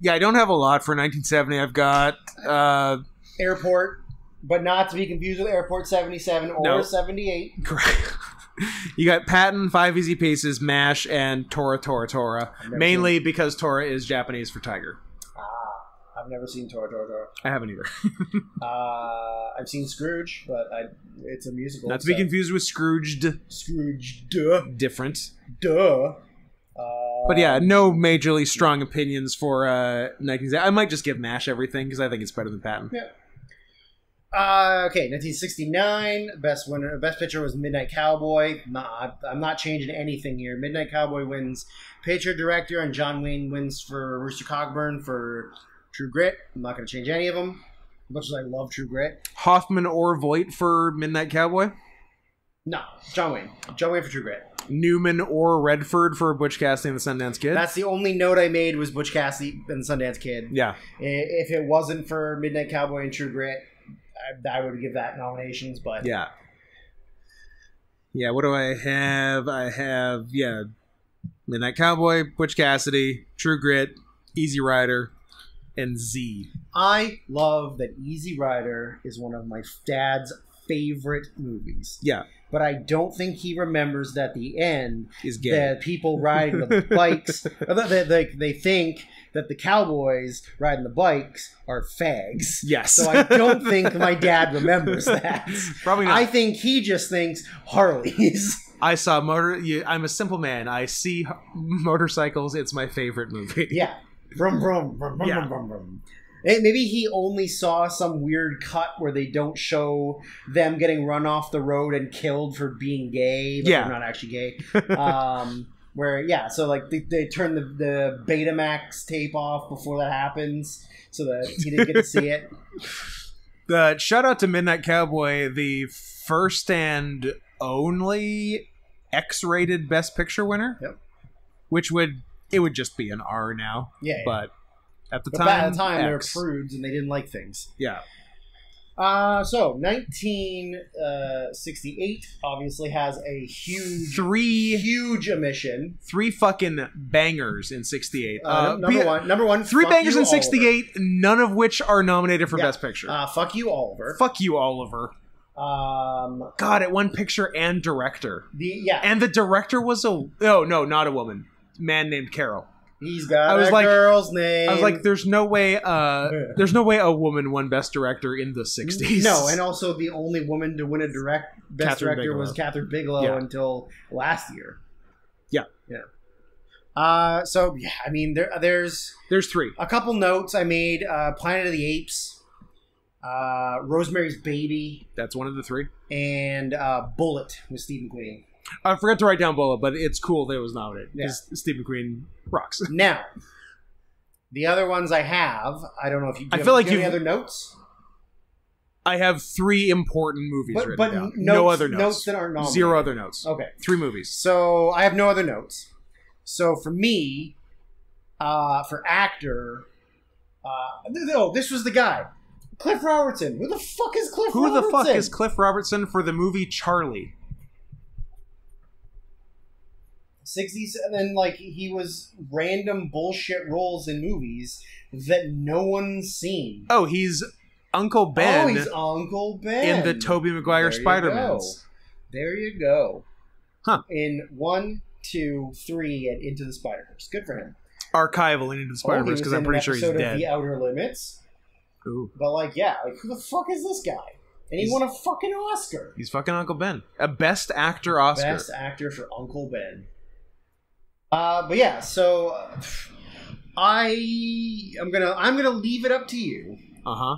yeah. I don't have a lot for 1970. I've got uh, Airport, but not to be confused with Airport 77 or No. 78. <laughs> you got Patton, Five Easy Pieces, Mash, and Tora Tora Tora. Mainly because Tora is Japanese for tiger. Ah, I've never seen Tora Tora Tora. I haven't either. <laughs> Uh, I've seen Scrooge, but I, it's a musical. Not to be confused with Scrooged. Scrooge, duh, Different. duh. Uh, But yeah, no majorly strong opinions for uh 1970. I might just give Mash everything because I think it's better than Patton. Uh, okay, 1969. Best winner, best picture was Midnight Cowboy. Nah, I'm not changing anything here. Midnight Cowboy wins picture director, and John Wayne wins for Rooster Cogburn for True Grit. I'm not going to change any of them. As much as I love True Grit, Hoffman or Voight for Midnight Cowboy. no, John Wayne. John Wayne for True Grit. Newman or Redford for Butch Cassidy and the Sundance Kid. That's the only note I made was Butch Cassidy and the Sundance Kid. yeah. If it wasn't for Midnight Cowboy and True Grit, I, I would give that nominations. But Yeah. Yeah, what do I have? I have, yeah, Midnight Cowboy, Butch Cassidy, True Grit, Easy Rider, and Z. I love that Easy Rider is one of my dad's favorite movies. Yeah, But I don't think he remembers that the end, is gay. the people riding the bikes, <laughs> they, they, they think that the cowboys riding the bikes are fags. yes. So I don't think my dad remembers that. <laughs> Probably not. I think he just thinks Harleys. I saw motor. I'm a simple man. I see motorcycles. It's my favorite movie. Yeah. Vroom, vroom, vroom, vroom, Yeah. vroom, vroom, vroom. Eh, Maybe he only saw some weird cut where they don't show them getting run off the road and killed for being gay, but Yeah. they're not actually gay. <laughs> Um, where, yeah, so like they, they turn the, the Betamax tape off before that happens so that he didn't get to see it. <laughs> Uh, shout out to Midnight Cowboy, the first and only X-rated Best Picture winner. Yep. Which would it would just be an R now, Yeah. yeah. but at the But time, at the time, they were X. prudes and they didn't like things. Yeah. Uh, so 1968 obviously has a huge, Three huge omission. three fucking bangers in '68. Uh, number be- one, number one, Three fuck bangers you, in Oliver. '68, none of which are nominated for Yeah. Best Picture. Uh, fuck you, Oliver. Fuck you, Oliver. Um, God, it won picture and director. the yeah, And the director was a Oh, no, not a woman. Man named Carol. He's got I was a like- girl's name. I was like, there's no way. Uh, there's no way a woman won Best Director in the '60s. no, and also the only woman to win a direct best Catherine director was Kathryn Bigelow Yeah. until last year. Yeah. yeah. Uh, so yeah, I mean, there there's there's three. a couple notes I made. Uh, Planet of the Apes, uh, Rosemary's Baby, That's one of the three. and uh, Bullitt with Steve McQueen. I forgot to write down Bullitt, but it's cool that it was nominated Yeah. because Steve McQueen rocks. <laughs> Now, the other ones I have, I don't know if you. I do feel have- like you have any other notes, I have three important movies but written but down. notes, no other notes. that aren't nominated. Zero other notes. Okay, Three movies. so I have no other notes. So for me, uh, for actor, uh, oh, this was the guy, Cliff Robertson. Who the fuck is Cliff? Who the fuck is Cliff Robertson for the movie Charlie? 60s and then like he was random bullshit roles in movies that no one's seen. Oh, he's Uncle oh, Ben oh, he's Uncle Ben in the Tobey Maguire There Spider-Mans. There you go. Huh. In one, two, three, and Into the Spider Verse. Good for him. Archival and Into the Oh, Spider-Verse because in I'm pretty sure he's dead. The Outer Limits. Ooh, But like, yeah, like who the fuck is this guy? And he He's- won a fucking Oscar. he's fucking Uncle Ben. A Best Actor Oscar. Best actor for Uncle Ben. Uh, but yeah, so uh, I I'm gonna I'm gonna leave it up to you Uh huh.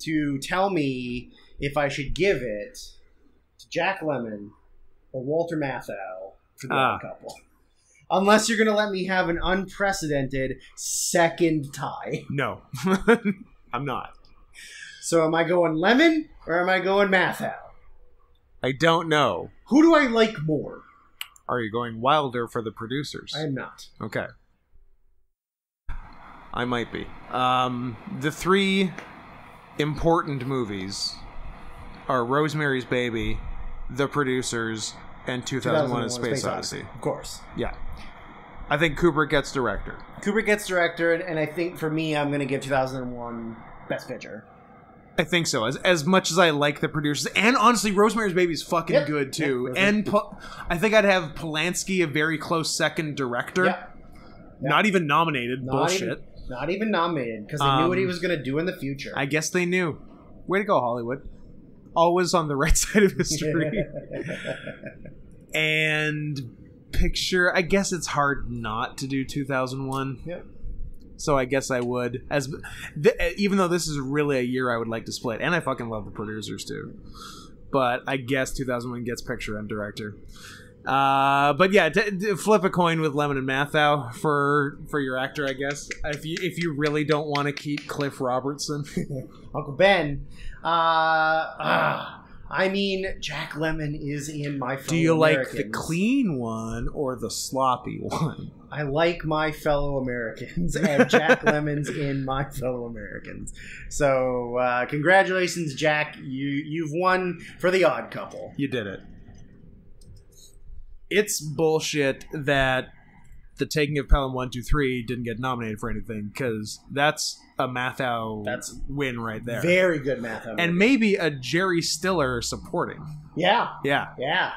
to tell me if I should give it to Jack Lemmon or Walter Matthau for the Ah. Odd couple. Unless you're gonna let me have an unprecedented second tie. <laughs> No, <laughs> I'm not. So am I going Lemmon or am I going Matthau? I don't know. Who do I like more? Are you going Wilder for the producers? I am not. Okay. I might be. Um, the three important movies are Rosemary's Baby, The Producers, and 2001: A Space Odyssey. Of course. Yeah. I think Kubrick gets director. Kubrick gets director, and, and I think for me, I'm going to give 2001 Best Picture. I think so. As as much as I like the producers, and honestly, Rosemary's Baby is fucking Yep. good too. Yep, and Po- I think I'd have Polanski a very close second director. Yeah. Not even nominated. Not Bullshit. Even, not even nominated because they knew what he Um, was going to do in the future. I guess they knew. Way to go, Hollywood. Always on the <laughs> right side of history. <laughs> and picture, I guess it's hard not to do 2001. Yep. So I guess I would. As th- even though this is really a year I would like to split, and I fucking love the producers too. But I guess 2001 gets picture and director. Uh, but yeah, flip a coin with Lemmon and Matthau for for your actor, I guess. If you if you really don't want to keep Cliff Robertson, <laughs> Uncle Ben. Uh, ah, I mean, Jack Lemmon is in my. do Fellow you like the clean one or the sloppy one? <laughs> I like my fellow Americans, and <laughs> Jack Lemmon's in my fellow Americans. So, uh, congratulations, Jack! You you've won for the Odd Couple. You did it. It's bullshit that the Taking of Pelham One Two Three didn't get nominated for anything because that's a Matthau That's win right there, Very good math. and maybe a Jerry Stiller supporting. yeah, Yeah, yeah.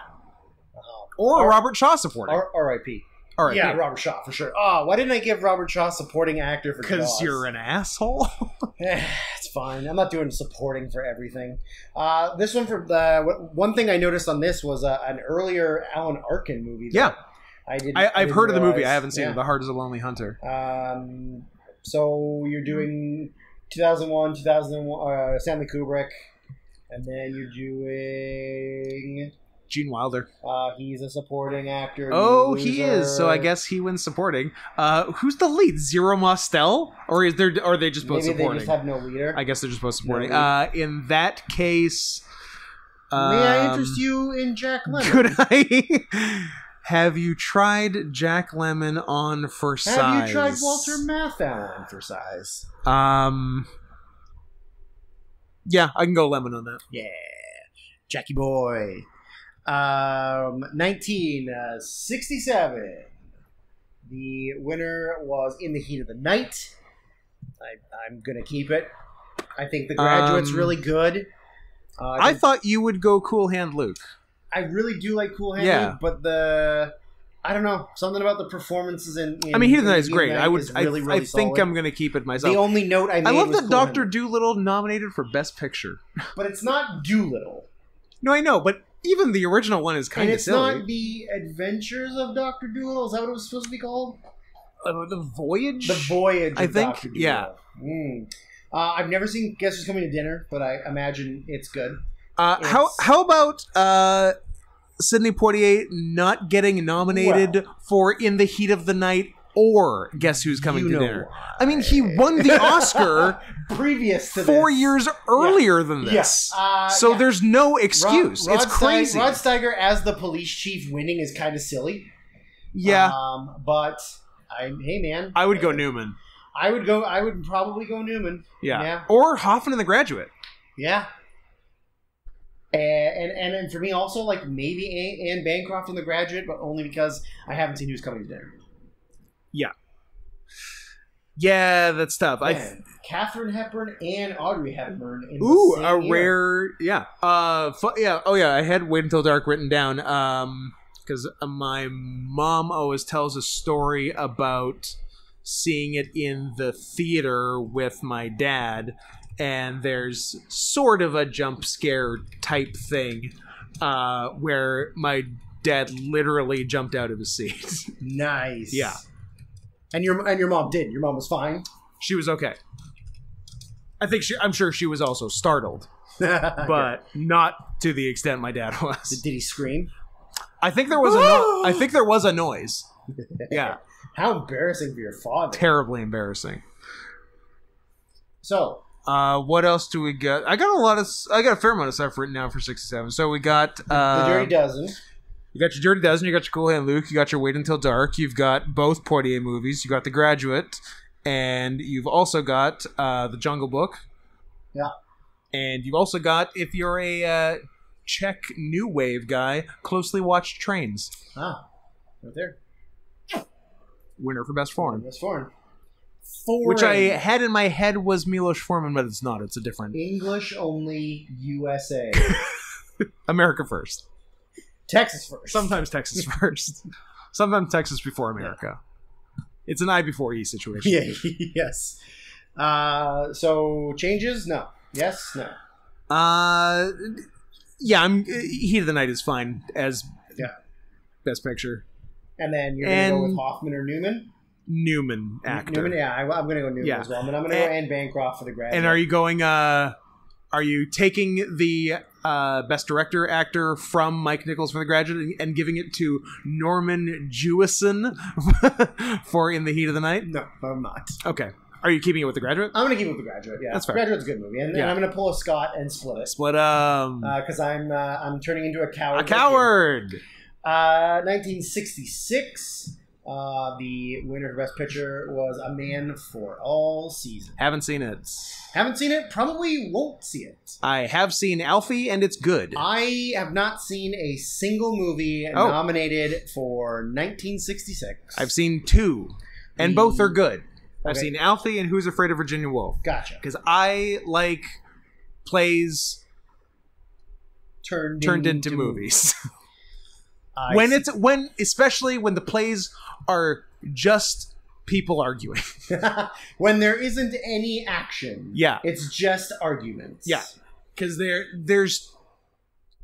Oh. or Or- Robert Shaw supporting. R- R.I.P. All right, yeah, Robert Shaw for sure. Oh, why didn't I give Robert Shaw supporting actor for because you're an asshole. <laughs> Eh, it's fine. I'm not doing supporting for everything. Uh, this one for the one thing I noticed on this was uh, an earlier Alan Arkin movie. that Yeah. I did. I, I've heard of the movie. I haven't seen yeah. it. The Heart is a Lonely Hunter. Um, so you're doing 2001, 2001, uh, Stanley Kubrick, and then you're doing. Gene Wilder. Uh, he's a supporting actor. Oh, you he is. So I guess he wins supporting. Uh, who's the lead? Zero Mostel, or is there? Or are they just both maybe they supporting? just have no leader. I guess they're just both supporting. No Uh, in that case, May I um, interest you in Jack Lemmon? Could I? <laughs> Have you tried Jack Lemmon on for Have size? you tried Walter Matthau on for size? Um. Yeah, I can go lemon on that. Yeah, Jackie Boy. Um, 1967. The winner was In the Heat of the Night. I, I'm gonna keep it. I think The Graduate's Um, really good. Uh, I thought you would go Cool Hand Luke. I really do like Cool Hand Yeah. But the I don't know something about the performances in. in I mean, Heat of the in Night is great. Night I would. is I, really, really I think solid. I'm going to keep it myself. The only note I made I love that Cool Doctor Dolittle nominated for Best Picture. <laughs> but it's not Dolittle. No, I know, but even the original one is kind of and it's not the Adventures of Doctor Dolittle. Is that what it was supposed to be called? Uh, the Voyage. The Voyage. Of I think, yeah. Mm. Uh, I've never seen Guess Who's Coming to Dinner, but I imagine it's good. Uh, how how about uh, Sidney Poitier not getting nominated for In the Heat of the Night or Guess Who's Coming to Dinner? why. I mean, he won the <laughs> Oscar previous to four this. years earlier than this. Yes. Uh, so yeah. there's no excuse. Rod, it's crazy. Steiger, Rod Steiger as the police chief winning is kind of silly. yeah, Um, but I, hey man, I would go Newman. I would go. I would probably go Newman. Yeah. Yeah. Or Hoffman and the Graduate. Yeah. And, and and for me also like maybe Anne Bancroft in The Graduate, but only because I haven't seen Who's Coming to Dinner. Yeah, yeah, that's tough. I Man, Katharine Hepburn and Audrey Hepburn. In Ooh, the a rare, yeah. Uh, fu- yeah. Oh, yeah. I had "Wait Until Dark" written down, um, because my mom always tells a story about seeing it in the theater with my dad, and there's sort of a jump scare type thing, uh, where my dad literally jumped out of his seat. <laughs> Nice. Yeah. And your and your mom did. Your mom was fine. she was okay. I think she. I'm sure she was also startled, <laughs> but not to the extent my dad was. did he scream? I think there was a no- I think there was a noise. <laughs> Yeah, How embarrassing for your father. terribly embarrassing. So Uh, what else do we got? I got a lot of I got a fair amount of stuff written down for 67. So we got the uh, Dirty Dozen. you got your Dirty Dozen, you got your Cool Hand Luke, you got your Wait Until Dark, you've got both Poitier movies, you got The Graduate, and you've also got uh, The Jungle Book. Yeah. And you've also got, if you're a uh, Czech New Wave guy, Closely Watched Trains, Ah, right there. winner for Best Foreign. That's foreign. Foreign. Which I had in my head was Milos Forman, but it's not. It's a different English only USA. <laughs> America first. Texas first. Sometimes Texas <laughs> first. Sometimes Texas before America. It's an I before E situation. Yeah. <laughs> yes. Uh, so changes? No. Yes. No. Uh, yeah. I'm Heat of the Night is fine as Yeah. best picture. And then you're gonna go with Hoffman or Newman. Newman actor. Newman. Yeah, I, I'm gonna go Newman Yeah. as well. But I'm gonna go And- Anne Bancroft for the grad. And are you going? Uh, are you taking the uh, best director actor from Mike Nichols for The Graduate and, and giving it to Norman Jewison <laughs> for In the Heat of the Night? No, I'm not. Okay. Are you keeping it with The Graduate? I'm gonna keep it with the graduate. Yeah, That's fair. Graduate's a good movie, and Yeah. I'm gonna pull a Scott and split it Split um because I'm uh, I'm turning into a coward. a coward. Uh, 1966. Uh, the winner for Best Picture was A Man for All Seasons. Haven't seen it. Haven't seen it. Probably won't see it. I have seen Alfie, and it's good. I have not seen a single movie Oh. nominated for 1966. I've seen two, and both are good. I've seen Alfie and Who's Afraid of Virginia Woolf Gotcha. because I like plays Turned turned into movies. <laughs> I when see. it's when especially when the plays are just people arguing. <laughs> <laughs> when there isn't any action. Yeah. It's just arguments. Yeah. Because there there's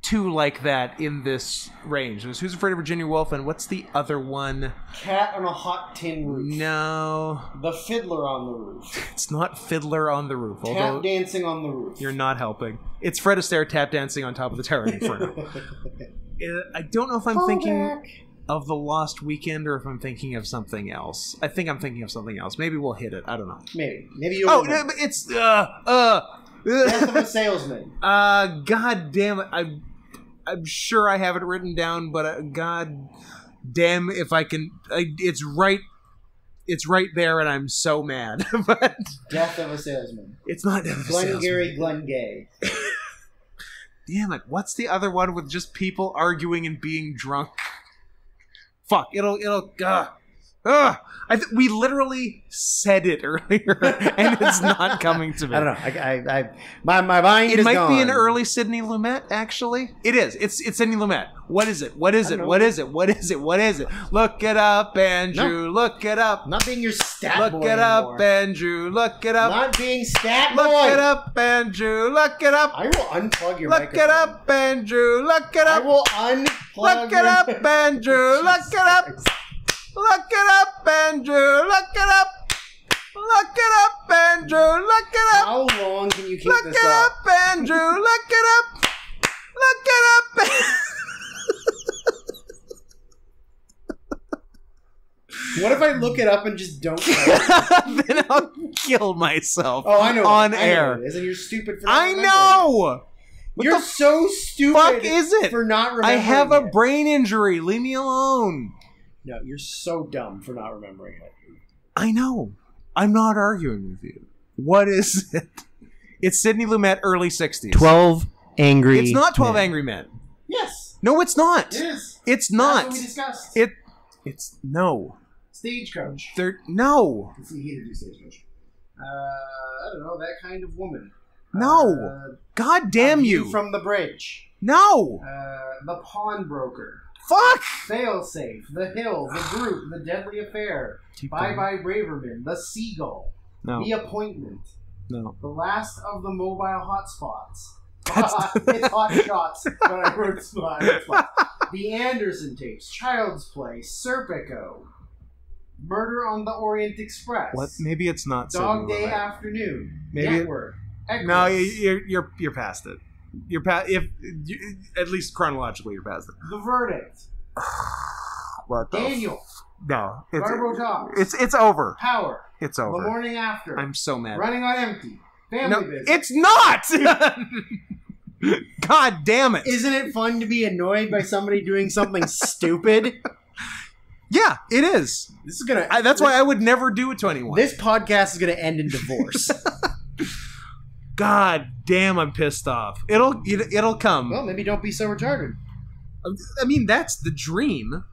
two like that in this range. There's Who's Afraid of Virginia Woolf and what's the other one? Cat on a hot tin roof. No, The fiddler on the roof. <laughs> it's not Fiddler on the Roof. Tap dancing on the roof. you're not helping. It's Fred Astaire tap dancing on top of the of Inferno. Uh, I don't know if I'm thinking of the Lost Weekend or if I'm thinking of something else. I think I'm thinking of something else. Maybe we'll hit it. I don't know. Maybe. Maybe you'll Oh, remember. no, it's uh uh. Death <laughs> of a salesman. Uh, god damn it! I, I'm sure I have it written down, but uh, god damn if I can. I, it's right. It's right there, and I'm so mad. <laughs> but Death of a salesman. it's not. Glengarry Glen Gay. <laughs> Damn it! What's the other one with just people arguing and being drunk? Fuck! It'll. It'll. Uh, I th- we literally said it <laughs> earlier, and it's not coming to <laughs> me. I don't know. I, I, I my my mind It might be an early Sidney Lumet, actually. It is. It's it's Sidney Lumet. What is it? What is it? What is it? What is it? What is it? Look it up, Andrew. Look it up. Not being your stat Look boy it up. Andrew. Look it up. Not being stat Look boy. it up, Andrew. Look it up. I will unplug your Look microphone. it up, Andrew. Look it up. I will unplug. Look it up, Andrew. <laughs> Look it up. Look it up, Andrew. Look it up. Look it up, Andrew. Look it up. How long can you keep Look this it up? up, Andrew. Look it up. Look it up. <laughs> What if I look it up and just don't? <laughs> Know then I'll kill myself. Oh, I know. On I know air. it is, and you're stupid for. Not I remembering know. it. You're so stupid. fuck is it? for not remembering? I have a it. brain injury. Leave me alone. No, you're so dumb for not remembering it. I know. I'm not arguing with you. What is <laughs> it? It's Sidney Lumet, early '60s. Twelve angry. It's not Twelve Angry Men. Yes, No, it's not. it is. It's That's not. what we discussed. It. It's no. Stagecoach. There. No. Let's see, he did do stagecoach. Uh, I don't know that kind of woman. No. Uh, God damn you. from the bridge. no. Uh, the pawnbroker. Fuck. Failsafe. The hill. The group. The deadly affair. Keep Bye going. bye Braverman. The seagull. No. The appointment. No. The last of the mobile hotspots. <laughs> That's- <laughs> it's hot shots, but I wrote spot. hotspots. The Anderson tapes. Child's Play. Serpico. Murder on the Orient Express. What? Maybe it's not. Dog Sidney Day Lumet. Afternoon. Maybe it- Network. No, you- you're you're you're past it. You're past if you, at least chronologically you're past it. The Verdict. <sighs> What Daniel. No, it's Garbo Talks. it's it's over. Power. It's over. The. Morning After. I'm so mad. Running on Empty. Family No, Business. it's not. <laughs> God damn it! Isn't it fun to be annoyed by somebody doing something stupid? <laughs> Yeah, it is. This is gonna. I, that's why I would never do it to anyone. This podcast is gonna end in divorce. <laughs> God damn, I'm pissed off. It'll it, it'll come. well, maybe don't be so retarded. I mean, that's the dream.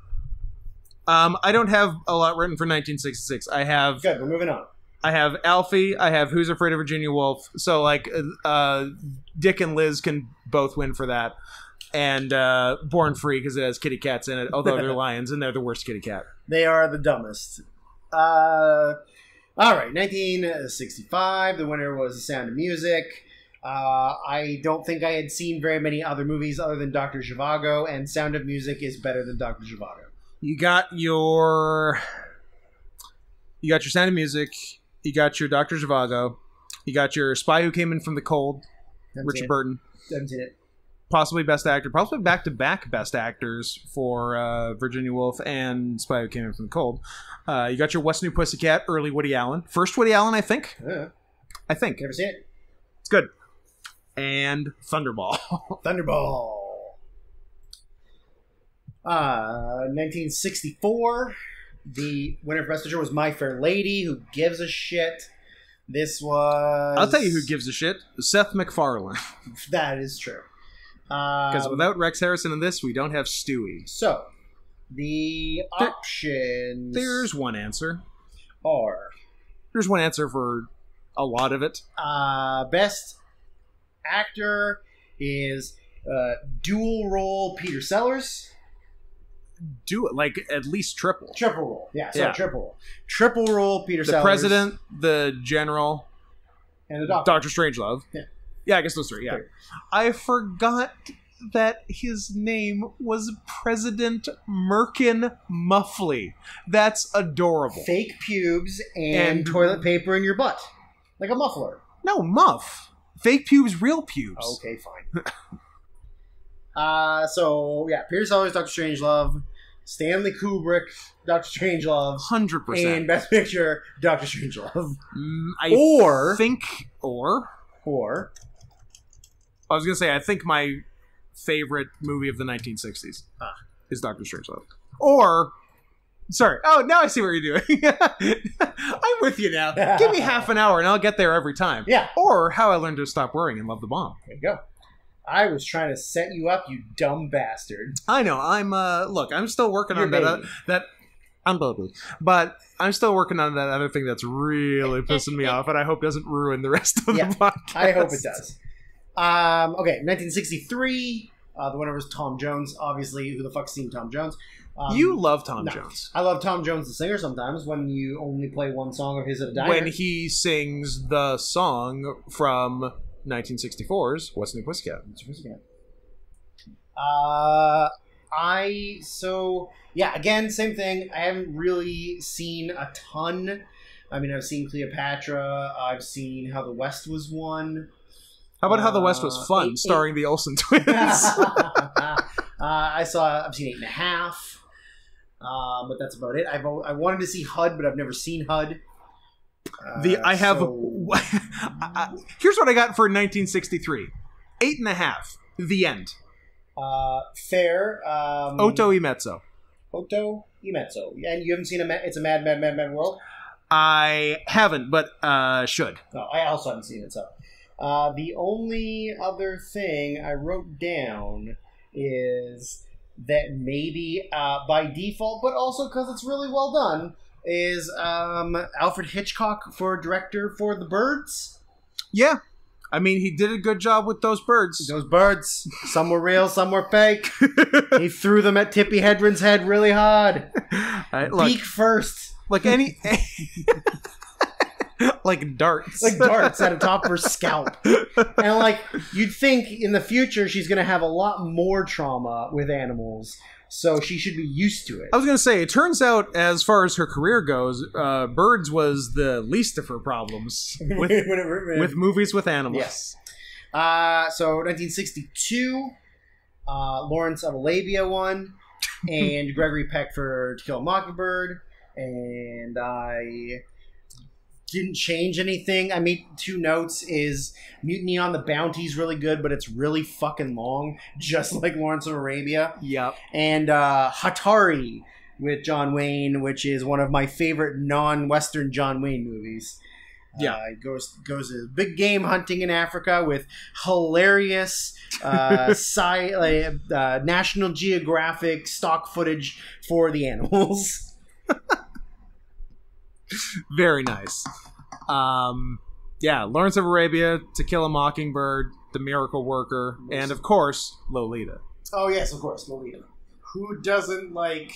Um, I don't have a lot written for 1966. I have Good. We're moving on. I have Alfie. I have Who's Afraid of Virginia Woolf. So like, uh, uh, Dick and Liz can both win for that, and uh, Born Free because it has kitty cats in it. Although they're <laughs> lions and they're the worst kitty cat. They are the dumbest. Uh, all right, 1965. The winner was The Sound of Music. Uh, I don't think I had seen very many other movies other than Doctor Zhivago, and Sound of Music is better than Doctor Zhivago. You got your, you got your Sound of Music. You got your Doctor Zhivago. You got your Spy Who Came in from the Cold, Haven't Richard. Burton. Haven't seen it. Possibly best actor, possibly back to back best actors for uh, Virginia Woolf and Spy Who Came In from the Cold. Uh, you got your What's New Pussycat, early Woody Allen, first Woody Allen, I think. Uh, I think never seen it. it's good. And Thunderball. <laughs> Thunderball. Uh, 1964. The winner for Best Picture was My Fair Lady. Who gives a shit? This was. I'll tell you who gives a shit: Seth MacFarlane. <laughs> That is true. Because Um, without Rex Harrison in this, we don't have Stewie. so the There- options There's one answer. are There's one answer for a lot of it. uh, best actor is uh, dual role Peter Sellers. do it like at least triple. Triple roll. Yeah, so Yeah. triple roll. Triple roll, Peter The Sellers. The president, the general, And the doctor. Doctor Strangelove. Yeah. Yeah, I guess those three. Yeah, Three. I forgot that his name was President Merkin Muffley. That's adorable. Fake pubes and, And- toilet paper in your butt. Like a muffler. No, Muff. Fake pubes, real pubes. Okay, fine. <laughs> uh, so, yeah, Peter Sellers, Doctor Strangelove. Stanley Kubrick, Doctor Strangelove. Hundred And percent. Best Picture, Doctor Strangelove. Mm, I Or, think, or or, I was gonna say, I think my favorite movie of the 1960s Ah. is Doctor Strangelove. Or, sorry. Oh, now I see what you're doing. <laughs> I'm with you now. Give me half an hour and I'll get there every time. yeah, Or How I Learned to Stop Worrying and Love the Bomb. there you go. I was trying to set you up, you dumb bastard. I know. I'm uh look. I'm still working You're on that. Uh, that I'm baby, but I'm still working on that other thing that's really pissing me <laughs> off, and I hope doesn't ruin the rest of Yeah, the podcast. I hope it does. Um, okay, 1963. Uh, the winner was Tom Jones. Obviously, who the fuck's seen Tom Jones? Um, you love Tom no. Jones I love Tom Jones, the singer. Sometimes when you only play one song of his at a diner. when he sings the song from 1964's "What's New Pussycat." "What's New Uh, I so yeah. Again, same thing. I haven't really seen a ton. I mean, I've seen Cleopatra. I've seen How the West Was Won. How about How the West Was Uh, Fun, eight- starring the Olsen twins? <laughs> uh, I saw. I've seen Eight and a Half. Uh, but that's about it. I've I wanted to see HUD, but I've never seen HUD. Uh, the I have. so- <laughs> I- here's what I got for 1963: eight and a half. The end. uh, fair. Um, Oto Imezzo. Oto Imetsu. And you haven't seen a. Ma- it's a Mad, Mad, Mad, Mad World. I haven't, but uh, should. No, I also haven't seen it. So, uh, the only other thing I wrote down is that maybe uh, by default, but also because it's really well done, is um, Alfred Hitchcock for director for The Birds. Yeah. I mean, he did a good job with those birds. Those birds, some were real, some were fake. <laughs> he threw them at Tippi Hedren's head really hard. <laughs> I- look, Beak first, like any, <laughs> <laughs> like darts, like darts at the top of her scalp. <laughs> And like you'd think in the future she's gonna have a lot more trauma with animals, so she should be used to it. I was gonna say, it turns out, as far as her career goes, uh, birds was the least of her problems <laughs> with with movies with animals. Yes. Uh, so 1962, uh, Lawrence of Arabia won, and Gregory Peck for To Kill a Mockingbird, and I didn't change anything. I made two notes: is Mutiny on the Bounty is really good, but it's really fucking long, <laughs> just like Lawrence of Arabia, Yep. and uh, Hatari with John Wayne, which is one of my favorite non-Western John Wayne movies. Yeah. Uh, it goes goes to big game hunting in Africa with hilarious uh, <laughs> sci- uh, National Geographic stock footage for the animals. <laughs> <laughs> Very nice. Um, yeah, Lawrence of Arabia, To Kill a Mockingbird, The Miracle Worker, and of course Lolita. Oh yes, of course, Lolita. Who doesn't like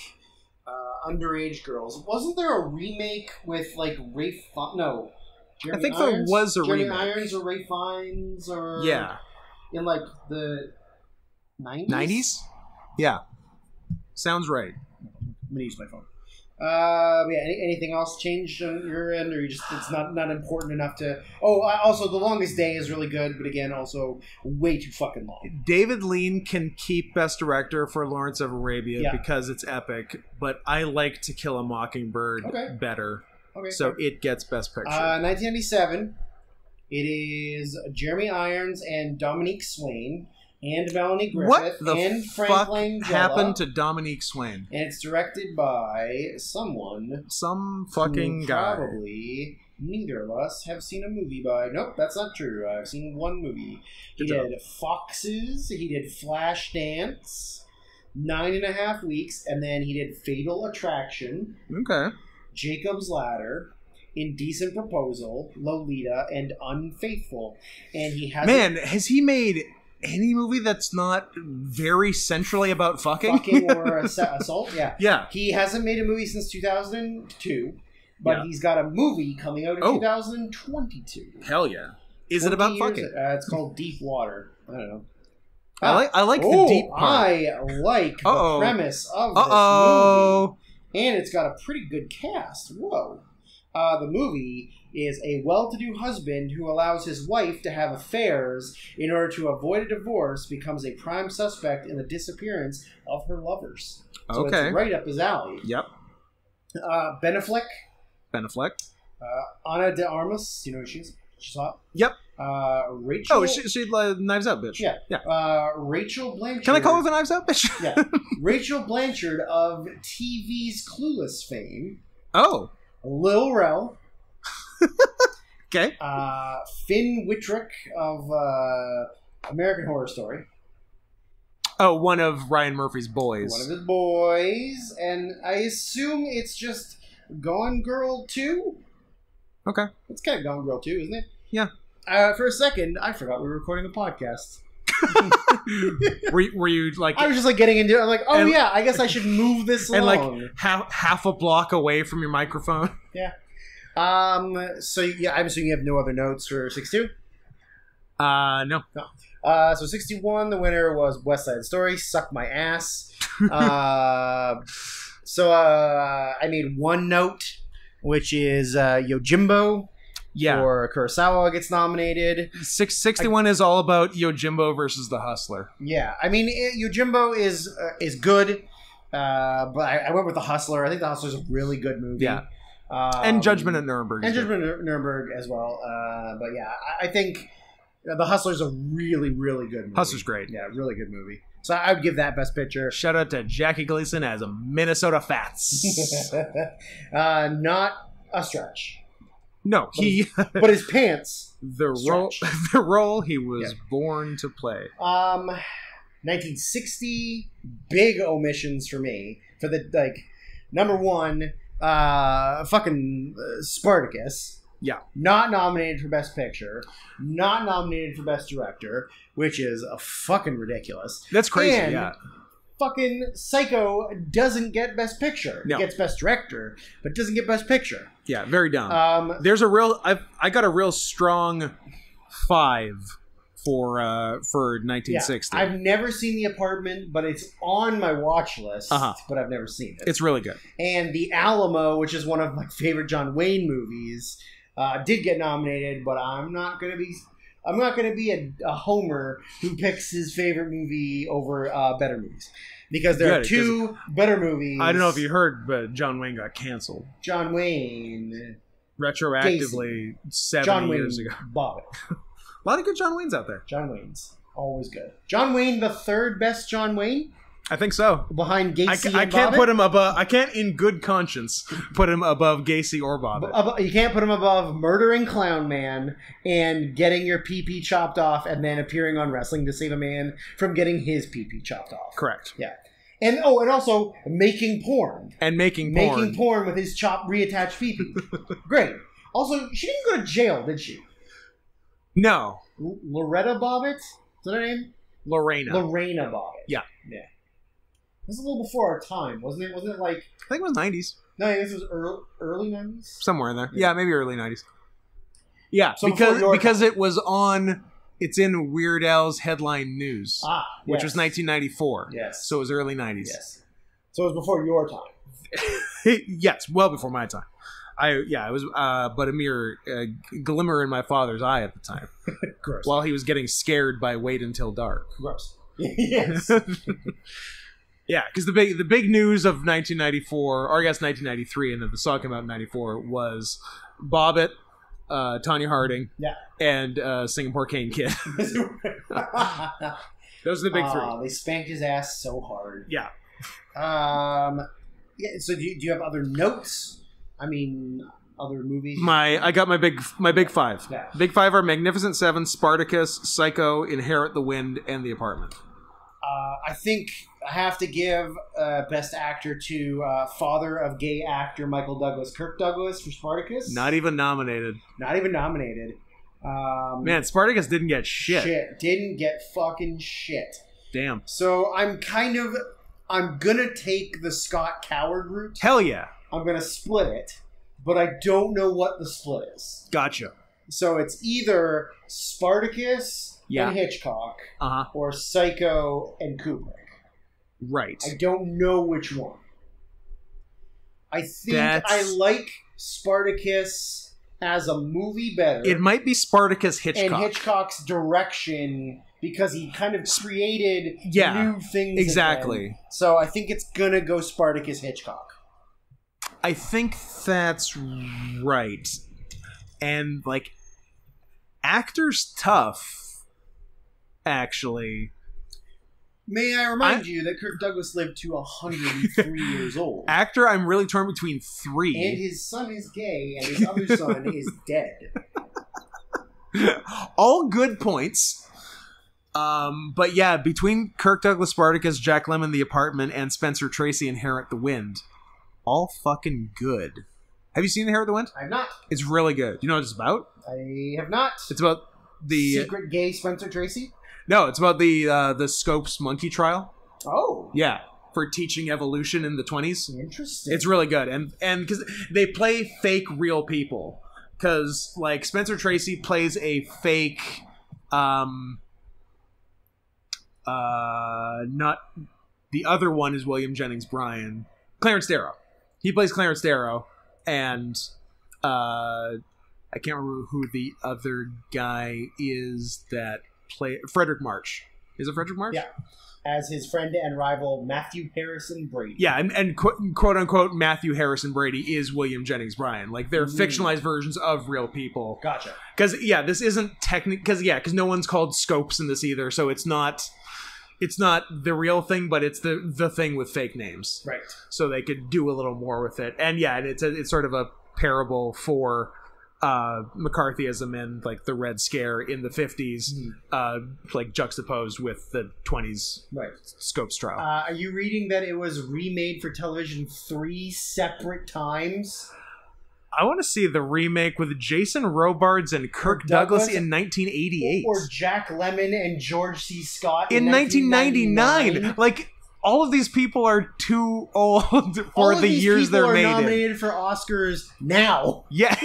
uh, underage girls? Wasn't there a remake with like Ray? Fi- no, Jeremy I think there was a Jeremy remake. Irons or Ray Fiennes or Yeah, in like the nineties. nineties. Yeah, sounds right. I'm gonna use my phone. Uh, yeah. Any, anything else changed on your end, or you just it's not not important enough to? Oh, I- also the longest day is really good, but again, also way too fucking long. David Lean can keep Best Director for Lawrence of Arabia Yeah. because it's epic, but I like To Kill a Mockingbird Okay. better, Okay, so fair. it gets Best Picture. Uh, 1997. It is Jeremy Irons and Dominique Swain and Melanie Griffith what the and fuck Frank happened to Dominique Swain? And it's directed by someone Some fucking guy. Probably neither of us have seen a movie by. Nope, that's not true. I've seen one movie. He Good job. did Foxes. He did Flashdance. Nine and a half weeks, and then he did Fatal Attraction. Okay. Jacob's Ladder, Indecent Proposal, Lolita, and Unfaithful. And he has Man, has he made any movie that's not very centrally about fucking. Fucking or <laughs> assault. Yeah. yeah. He hasn't made a movie since 2002, but Yeah. he's got a movie coming out in Oh. 2022. Hell yeah. Is it about fucking? Uh, it's called Deep Water. I don't know. I like I like oh, the deep part. I like the Uh-oh. premise of Uh this movie, and it's got a pretty good cast. Whoa! Uh, the movie is a well-to-do husband who allows his wife to have affairs in order to avoid a divorce becomes a prime suspect in the disappearance of her lovers. So Okay. it's right up his alley. Yep. Uh, Ben Affleck, Ben Affleck. uh, Ana de Armas, you know who she is? She's hot. Yep. Uh, Rachel. Oh, she, she uh, knives out, bitch. Yeah. Yeah. Uh, Rachel Blanchard. Can I call her the knives out, bitch? Yeah. <laughs> Rachel Blanchard of TV's Clueless fame. oh. Lil Rel. <laughs> Okay. Uh, Finn Wittrock of uh, American Horror Story. Oh, one of Ryan Murphy's boys. One of his boys. And I assume it's just Gone Girl 2? Okay. It's kind of Gone Girl 2, isn't it? Yeah. Uh, for a second, I forgot we were recording a podcast. <laughs> were, you, were you like I was just like getting into it. I'm like, oh And- yeah, I guess I should move this <laughs> and along. like half half a block away from your microphone? <laughs> Yeah. Um, so yeah, I'm assuming you have no other notes for 62. Uh, no. Uh, so 61, the winner was West Side Story, Suck My Ass. uh, so uh, I made one note, which is uh, Yojimbo Yeah. or Kurosawa gets nominated. Six, 61 is all about Yojimbo versus the Hustler. Yeah, I mean it, Yojimbo is uh, is good, uh, but I, I went with The Hustler. I think The Hustler is a really good movie. Yeah. Um, and Judgment at Nuremberg. and. Judgment at Nuremberg as well. Uh, but yeah, I, I think the Hustler is a really really good movie. Hustler's great. Yeah, really good movie. So I would give that Best Picture. Shout out to Jackie Gleason as a Minnesota Fats. <laughs> uh, not a stretch, no, he <laughs> but his pants. the role <laughs> the role he was Yeah. born to play. Um, 1960, big omissions for me. For the like, number one, uh, fucking uh, Spartacus. Yeah. Not nominated for Best Picture. Not nominated for Best Director, which is a fucking ridiculous. That's crazy. And- yeah. Fucking Psycho doesn't get Best Picture. No. It gets Best Director, but doesn't get Best Picture. Yeah, very dumb. Um, There's a real I've I got a real strong 5 for uh for yeah, 1960. I've never seen The Apartment, but it's on my watch list, Uh-huh. but I've never seen it. it's really good. and The Alamo, which is one of my favorite John Wayne movies, uh, did get nominated, but I'm not gonna be. I'm not gonna be a, a homer who picks his favorite movie over uh, better movies, because there are two better movies. I don't know if you heard but John Wayne got canceled John Wayne, retroactively 7 John Wayne, years ago. <laughs> Bobbitt. A lot of good John Waynes out there. John Wayne's always good. John Wayne, the third best John Wayne I think so. behind Gacy I, I can't Bobbitt? put him above. I can't, in good conscience, put him above Gacy or Bobbitt. You can't put him above murdering Clown Man and getting your PP chopped off and then appearing on Wrestling to Save a Man from getting his PP chopped off. Correct. Yeah. And oh, and also making porn. And making porn. Making porn with his chopped reattached PP. <laughs> Great. Also, she didn't go to jail, did she? no, L- Loretta Bobbitt? Is that her name? Lorena. Lorena Bobbitt. Yeah. Yeah. This is a little before our time, wasn't it? Wasn't it like I think it was nineties, no? This was early early nineties. somewhere in there. Yeah. Yeah, maybe early nineties. Yeah, So because because it was on. It's in Weird Al's headline news, Ah, which was 1994. Yes. So it was early 90s. Yes. So it was before your time. <laughs> yes, well before my time. I yeah, it was uh, but a mere uh, glimmer in my father's eye at the time, <laughs> Gross. while he was getting scared by Wait Until Dark. Gross. <laughs> yes. Yeah, because the big the big news of 1994, or I guess 1993, and then the song came out in '94 was Bobbitt, uh, Tonya Harding, Yeah. and uh, Singapore Cane Kid. <laughs> <laughs> Those are the big three. They spanked his ass so hard. Yeah, Um. Yeah. So do you, do you have other notes? I mean, other movies. my I got my big my big five. Yeah. Big five are Magnificent Seven, Spartacus, Psycho, Inherit the Wind, and The Apartment. Uh, I think I have to give uh, best actor to uh, father of gay actor Michael Douglas, Kirk Douglas for Spartacus. Not even nominated. not even nominated. Um, Man, Spartacus didn't get shit. shit didn't get fucking shit. Damn. So I'm kind of I'm gonna take the Scott Coward route. Hell yeah. I'm gonna split it, but I don't know what the split is. Gotcha. So it's either Spartacus Yeah. and Hitchcock Uh huh. or Psycho and Kubrick. Right. I don't know which one. I think That's- I like Spartacus as a movie better. It might be Spartacus Hitchcock. and Hitchcock's direction because he kind of created Yeah, new things. exactly. again. So I think it's gonna go Spartacus Hitchcock. I think that's right. And like actors tough actually. May I remind I- you that Kirk Douglas lived to 103 <laughs> years old. Actor I'm really torn between 3. And his son is gay, and his other son <laughs> is dead. <laughs> All good points. Um, but yeah, between Kirk Douglas Spartacus, Jack Lemmon The Apartment, and Spencer Tracy Inherit the Wind, all fucking good. Have you seen Inherit the Wind? I have not. It's really good. You know what it's about? I have not. It's about the secret gay Spencer Tracy. No, it's about the uh, the Scopes monkey trial. Oh, Yeah, for teaching evolution in the twenties. interesting. It's really good, and and because they play fake real people, because like Spencer Tracy plays a fake, um, uh, not the other one is William Jennings Bryan, Clarence Darrow. He plays Clarence Darrow, and uh, I can't remember who the other guy is that play Fredric March. Is it Fredric March? Yeah. as his friend and rival Matthew Harrison Brady. Yeah, and, and quote, quote unquote Matthew Harrison Brady is William Jennings Bryan. Like they're Mhm. fictionalized versions of real people. Gotcha. Because yeah, this isn't technical. Because yeah, because no one's called Scopes in this either, so it's not. It's not the real thing, but it's the the thing with fake names. Right. So they could do a little more with it, and yeah, it's a, it's sort of a parable for uh, McCarthyism and like the Red Scare in the fifties, Hmm. uh, like juxtaposed with the twenties Right. Scopes trial. Uh, are you reading that it was remade for television three separate times? I want to see the remake with Jason Robards and Kirk Douglas, Douglas? in 1988. Or Jack Lemmon and George C. Scott in 1999. 1999? Like, all of these people are too old <laughs> for the years they're made in. nominated for Oscars now <laughs> Yeah.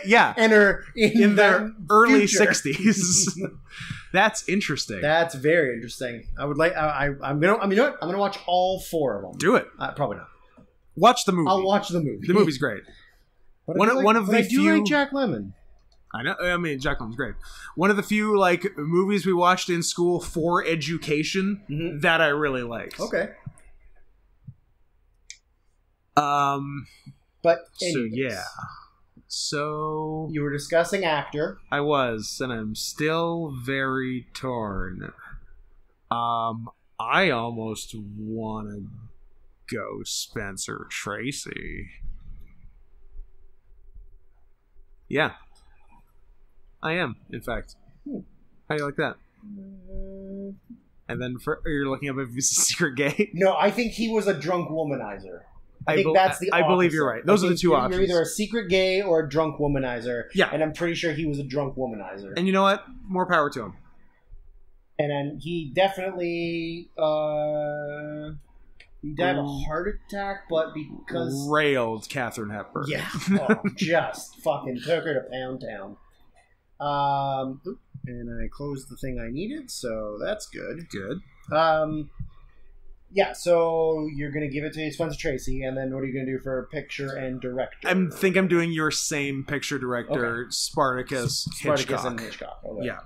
<laughs> yeah. and are in, In their the early 60s. That's interesting. That's very interesting. I would like. I, I, I'm gonna. I mean, you know what? I'm gonna watch all four of them. Do it. Uh, probably not. Watch the movie. I'll watch the movie. the movie's great. But one of- like- one of the I do few- like Jack Lemmon. I know. I mean, Jack Lemmon's great. One of the few like movies we watched in school for education Mhm. that I really liked. Okay, Um. but So yeah. So you were discussing actor. I was, and I'm still very torn. Um, I almost want to go Spencer Tracy. Yeah, I am. In fact, Hmm. how do you like that? And then for you're looking up if he's a <laughs> secret gay. No, I think he was a drunk womanizer. I, I think bel- that's the. I believe you're right. Those I are the two you're, options. You're either a secret gay or a drunk womanizer. Yeah. and I'm pretty sure he was a drunk womanizer. And you know what? More power to him. and then he definitely uh he died of a heart attack, but because Railed Katharine Hepburn. yeah, <laughs> oh, just fucking took her to Pound Town. Um, and I closed the thing I needed, so that's good. Good. Um, yeah, so you're gonna give it to Spencer Tracy, and then what are you gonna do for picture and director? I think I'm doing your same picture director, Spartacus, Spartacus Hitchcock. and Hitchcock. Okay. Yeah.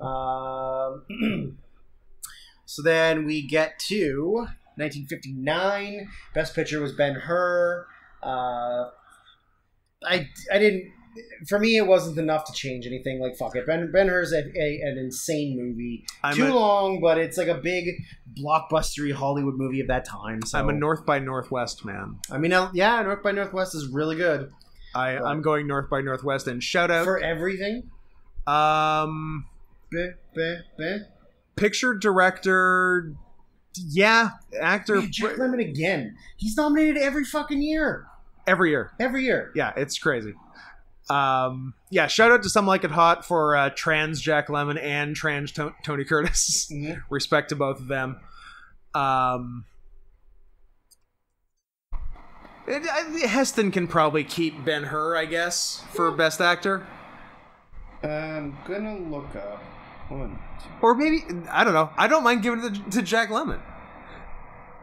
Um, <clears throat> so then we get to 1959. Best picture was Ben Hur. Uh, I I didn't. For me, it wasn't enough to change anything. Like fuck it, Ben Ben Hur's a, a, an insane movie. I'm Too a, long, but it's like a big blockbustery Hollywood movie of that time. So I'm a North by Northwest man. I mean, yeah, North by Northwest is really good I, I'm going North by Northwest and shout out for everything. um Beh, beh, beh. picture director yeah, actor Man, Jack Lemmon again. He's nominated every fucking year. every year. Every year. Yeah, it's crazy. Um, yeah, shout out to Some Like It Hot for uh, trans Jack Lemmon and trans to- Tony Curtis. Mhm. <laughs> Respect to both of them. Um, it, I, Heston can probably keep Ben Hur, I guess, for Best Actor. I'm gonna look up. One, two. Or maybe, I don't know. I don't mind giving it to, to Jack Lemmon.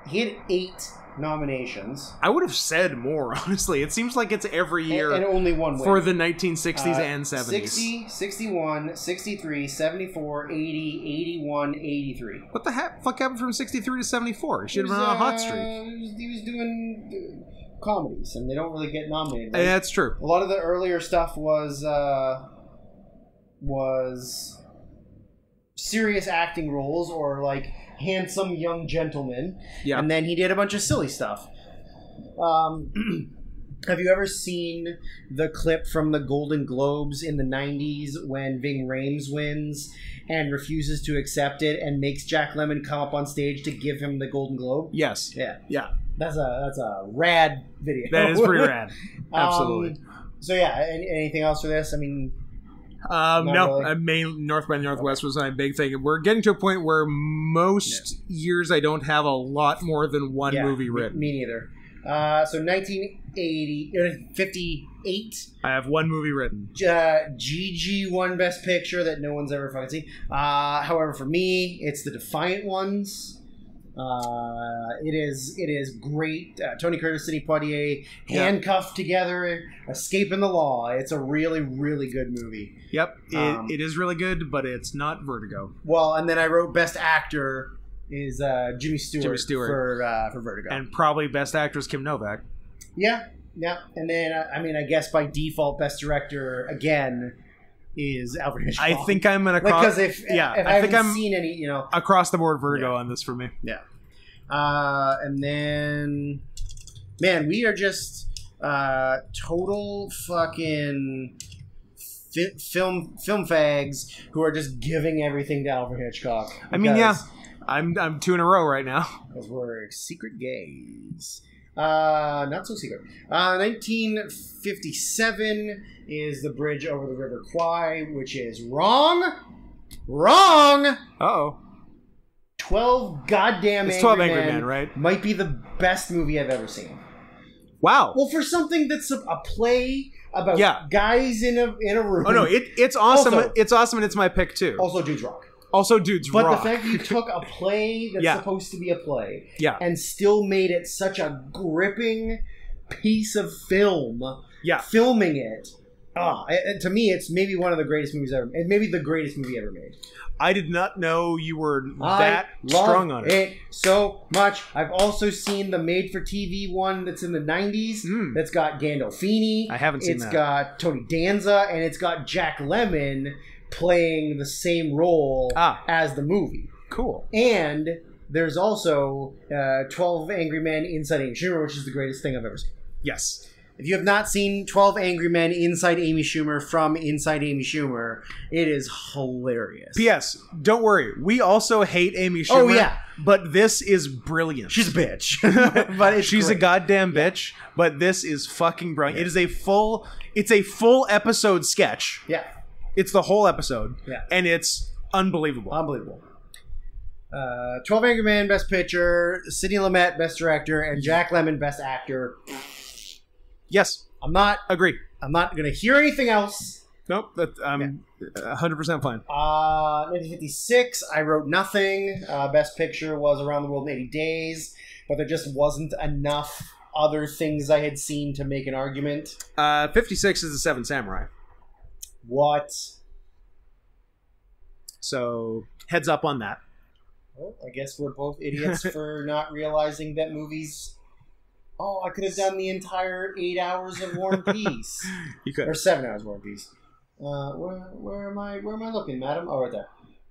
He had eight nominations I would have said more, <laughs> honestly. It seems like it's every year and, and only one win. for the 1960s Uh, and 70s. 60, 61, 63, 74, 80, 81, 83. What the heck? Fuck happened from 63 to 74? He should have been was, on a hot uh, streak. He was, he was doing uh, comedies, and they don't really get nominated. Yeah, that's true. A lot of the earlier stuff was uh, was serious acting roles or like handsome young gentleman. Yeah. and then he did a bunch of silly stuff. Um, <clears throat> have you ever seen the clip from the Golden Globes in the '90s when Ving Rhames wins and refuses to accept it and makes Jack Lemmon come up on stage to give him the Golden Globe? Yes. Yeah, Yeah. that's a that's a rad video. That is pretty <laughs> rad. Um, Absolutely. so yeah, any, anything else for this? I mean, Um, Not no, really. main North by Northwest was my big thing. We're getting to a point where most years I don't have a lot more than one yeah, movie written. Me, neither. Uh, so 1980, uh, 58, I have one movie written. uh, Gigi one Best Picture that no one's ever fucking seen. Uh, however, for me, it's the Defiant Ones. Uh, it is it is great. Uh, Tony Curtis, Sidney Poitier, handcuffed together, escaping the law. It's a really really good movie. Yep, it, Um, it is really good, but it's not Vertigo. Well, and then I wrote Best Actor is uh, Jimmy Stewart, Jimmy Stewart. for uh, for Vertigo. And probably Best Actress Kim Novak. yeah, yeah, and then uh, I mean I guess by default Best Director again is Alfred Hitchcock. I think I'm gonna because cross, if yeah, if I, I think I'm- seen any, you know, across the board Vertigo on this for me. yeah. Uh, and then, man, we are just uh, total fucking fi- film film fags who are just giving everything to Alfred Hitchcock. I mean, yeah. I'm I'm two in a row right now. because we're secret gays. Uh, not so secret. Uh, 1957 is the bridge over the River Kwai, which is wrong. Wrong. Oh, 12 goddamn it's Twelve Angry Angry Men Men, right? might be the best movie I've ever seen. Wow. Well, for something that's a, a play about Yeah. guys in a in a room. Oh no, it, it's awesome. Also- it's awesome, and it's my pick too. also dudes rock. Also, dudes But rock. the fact that you took a play that's Yeah. supposed to be a play yeah, and still made it such a gripping piece of film, yeah. filming it. Ah, to me, it's maybe one of the greatest movies ever. It maybe the greatest movie ever made. I did not know you were that I strong on it. it so much. I've also seen the made-for-TV one that's in the '90s. Mm. That's got Gandolfini. I haven't seen It's that. It's got Tony Danza, and it's got Jack Lemmon playing the same role Ah. as the movie. Cool. And there's also uh, 12 Angry Men Inside Amy Schumer, which is the greatest thing I've ever seen. Yes. If you have not seen 12 Angry Men Inside Amy Schumer from Inside Amy Schumer, it is hilarious. P.S. Don't worry. We also hate Amy Schumer. Oh, yeah. But this is brilliant. She's a bitch. <laughs> but it's She's a goddamn bitch. But this is fucking brilliant. It is a full. It's a full episode sketch. Yeah. It's the whole episode. Yeah. And it's unbelievable. Unbelievable. Uh, 12 Angry Men, Best Picture, Sidney Lumet, Best Director, and Jack Lemmon, Best Actor. yes. I'm not. Agree. I'm not going to hear anything else. Nope. That I'm 100 percent fine. Uh, 1956, I wrote nothing. Uh, Best Picture was Around the World in 80 Days, but there just wasn't enough other things I had seen to make an argument. Uh, 56 is the Seven Samurai. What? So heads up on that. Well, I guess we're both <laughs> idiots for not realizing that movies. Oh, I could have done the entire eight hours of War and <laughs> Peace, You could. or seven hours of War and Peace. Uh, where, where am I? Where am I looking, madam? Oh, right there.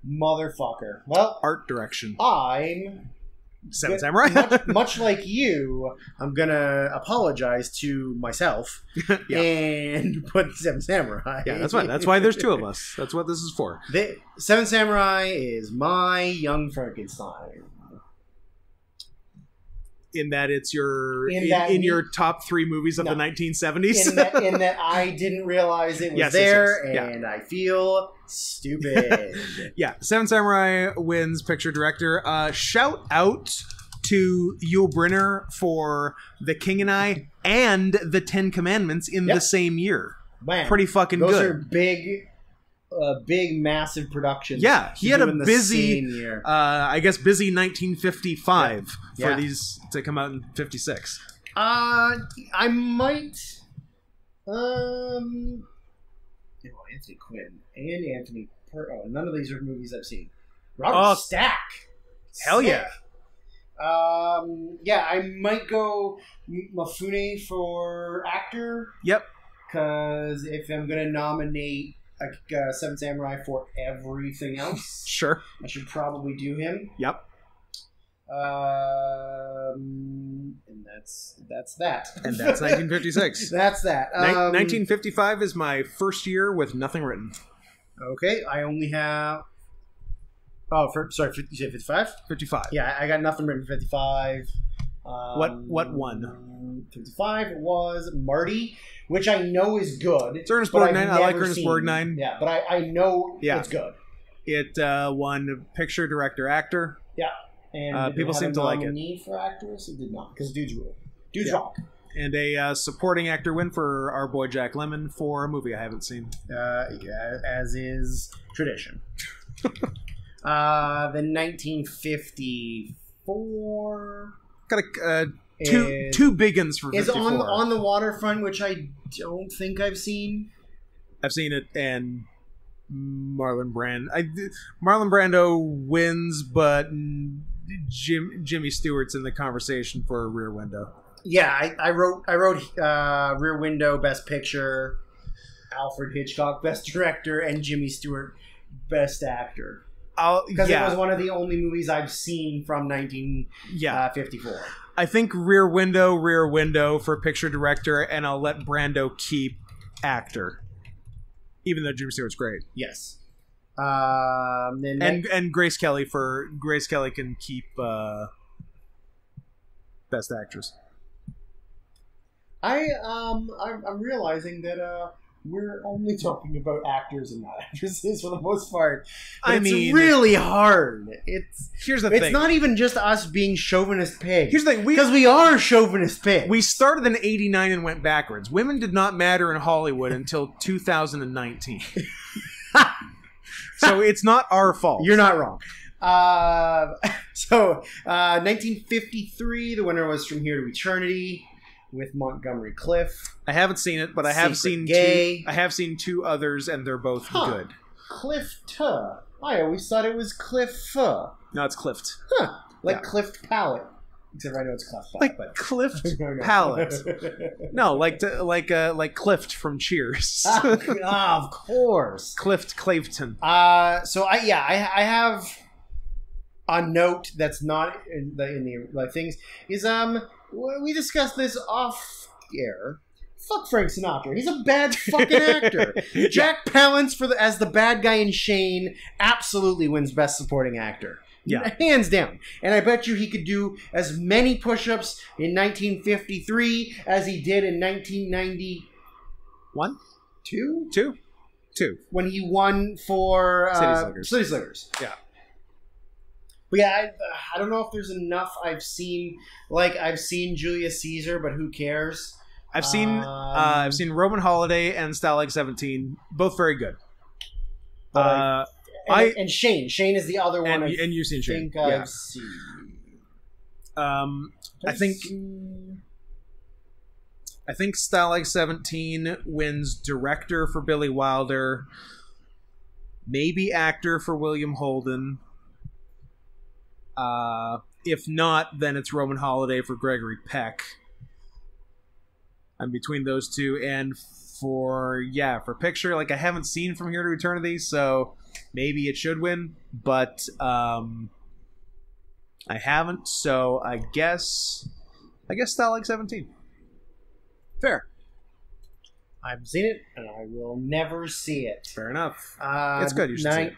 Motherfucker. Well, Art direction. I'm Seven Samurai. much, <laughs> much like you. I'm gonna apologize to myself <laughs> Yeah. and <laughs> put Seven Samurai. yeah, that's why. That's why there's two of us. That's what this is for. The, Seven Samurai is my Young Frankenstein. In that it's your In in, in your top three movies of No. the 1970s. in that in that I didn't realize it was Yes, yes, there, yes. Yeah. and I feel stupid. <laughs> yeah, Seven Samurai wins picture director. Uh, shout out to Yul Brynner for The King and I and The Ten Commandments in Yep. the same year. Man, Pretty fucking those good. are big, uh, big, massive productions. Yeah, he had a busy- year. uh, I guess busy 1955 Yeah. for these to come out in 56. Uh, I might. Um, oh, Anthony Quinn and Anthony. Per- oh, none of these are movies I've seen. Robert Oh, Stack. hell Sick. yeah. Um, yeah, I might go Mifune for actor Yep. because if I'm gonna nominate like uh, Seven Samurai for everything else, <laughs> Sure. I should probably do him. Yep. Um, and that's that's that. And <laughs> that's 1956. that's that. Nin- Um, 1955 is my first year with nothing written. Okay, I only have. Oh, for, sorry, 50, you said 55? 55. Yeah, I got nothing written for 55. Um, What- what one? 55 was Marty, which I know is good. It's Ernest Borgnine. I like Ernest seen. Borgnine. Yeah, but I, I know Yeah. it's good. It uh, won picture, director, actor. Yeah, and Uh, people seem to like it. nominee for actress? It did not, because dudes rule. Dudes Yeah. rock. and a uh, supporting actor win for our boy Jack Lemmon for a movie I haven't seen. uh, yeah, as is tradition. <laughs> uh, the 1954 Got a uh, two two big uns for is 54. on on the waterfront, which I don't think I've seen. I've seen it, and Marlon Brand. I, Marlon Brando wins, but Jim Jimmy Stewart's in the conversation for a Rear Window. Yeah, I, I wrote I wrote uh, Rear Window Best Picture, Alfred Hitchcock Best Director, and Jimmy Stewart Best Actor because yeah, it was one of the only movies I've seen from 1954. yeah. I think Rear Window, Rear Window for picture director, and I'll let Brando keep actor, even though Jimmy Stewart's great. Yes. Um, then and and Grace Kelly for Grace Kelly can keep uh, best actress. I um I'm, I'm realizing that uh we're only talking about actors and not <laughs> actresses for the most part. But I it's mean- really hard. It's Here's the it's thing. not even just us being chauvinist pigs. Here's the thing. We because we are chauvinist pigs. we started in '89 and went backwards. Women did not matter in Hollywood until <laughs> 2019. <laughs> so it's not our fault. You're not wrong. Uh, so, uh, 1953, the winner was From Here to Eternity with Montgomery Cliff. I haven't seen it, but I have Secret seen Gay. two. I have seen two others, and they're both Huh. good. Cliff Tuh. I always thought it was Cliff No, it's Clift. Huh. Like Yeah. Clift Palette. Except I know it's Palette. Like but... Clift <laughs> No, no. Palette. <laughs> No, like to, like uh, like Clift from Cheers. ah, <laughs> ah, of course. Clift Claveton. Uh, so I yeah I, I have a note that's not in the in the like things is um we discussed this off air. Fuck Frank Sinatra. He's a bad fucking actor. <laughs> Jack Palance for the as the bad guy in Shane absolutely wins Best Supporting Actor. Yeah. hands down. And I bet you he could do as many push-ups in 1953 as he did in 1992 One, two, two. when he won for City uh, Slickers. City Slickers. Yeah. But yeah, I, I don't know if there's enough I've seen. Like I've seen Julius Caesar, but who cares? I've seen Um, uh, I've seen Roman Holiday and Stalag Seventeen, both very good. But I- Uh, And, I- and Shane. Shane is the other one. and, I and you've seen Shane. think I've Yeah. seen. Um, I think- seen- I think Stalag Seventeen wins director for Billy Wilder, maybe actor for William Holden. Uh, if not, then it's Roman Holiday for Gregory Peck. I'm between those two, and for yeah, for picture, like I haven't seen From Here to Eternity, so maybe it should win, but um, I haven't, so I guess I guess Stalag Seventeen. Fair. I've seen it, and I will never see it. Fair enough. Uh, It's good, you should see it.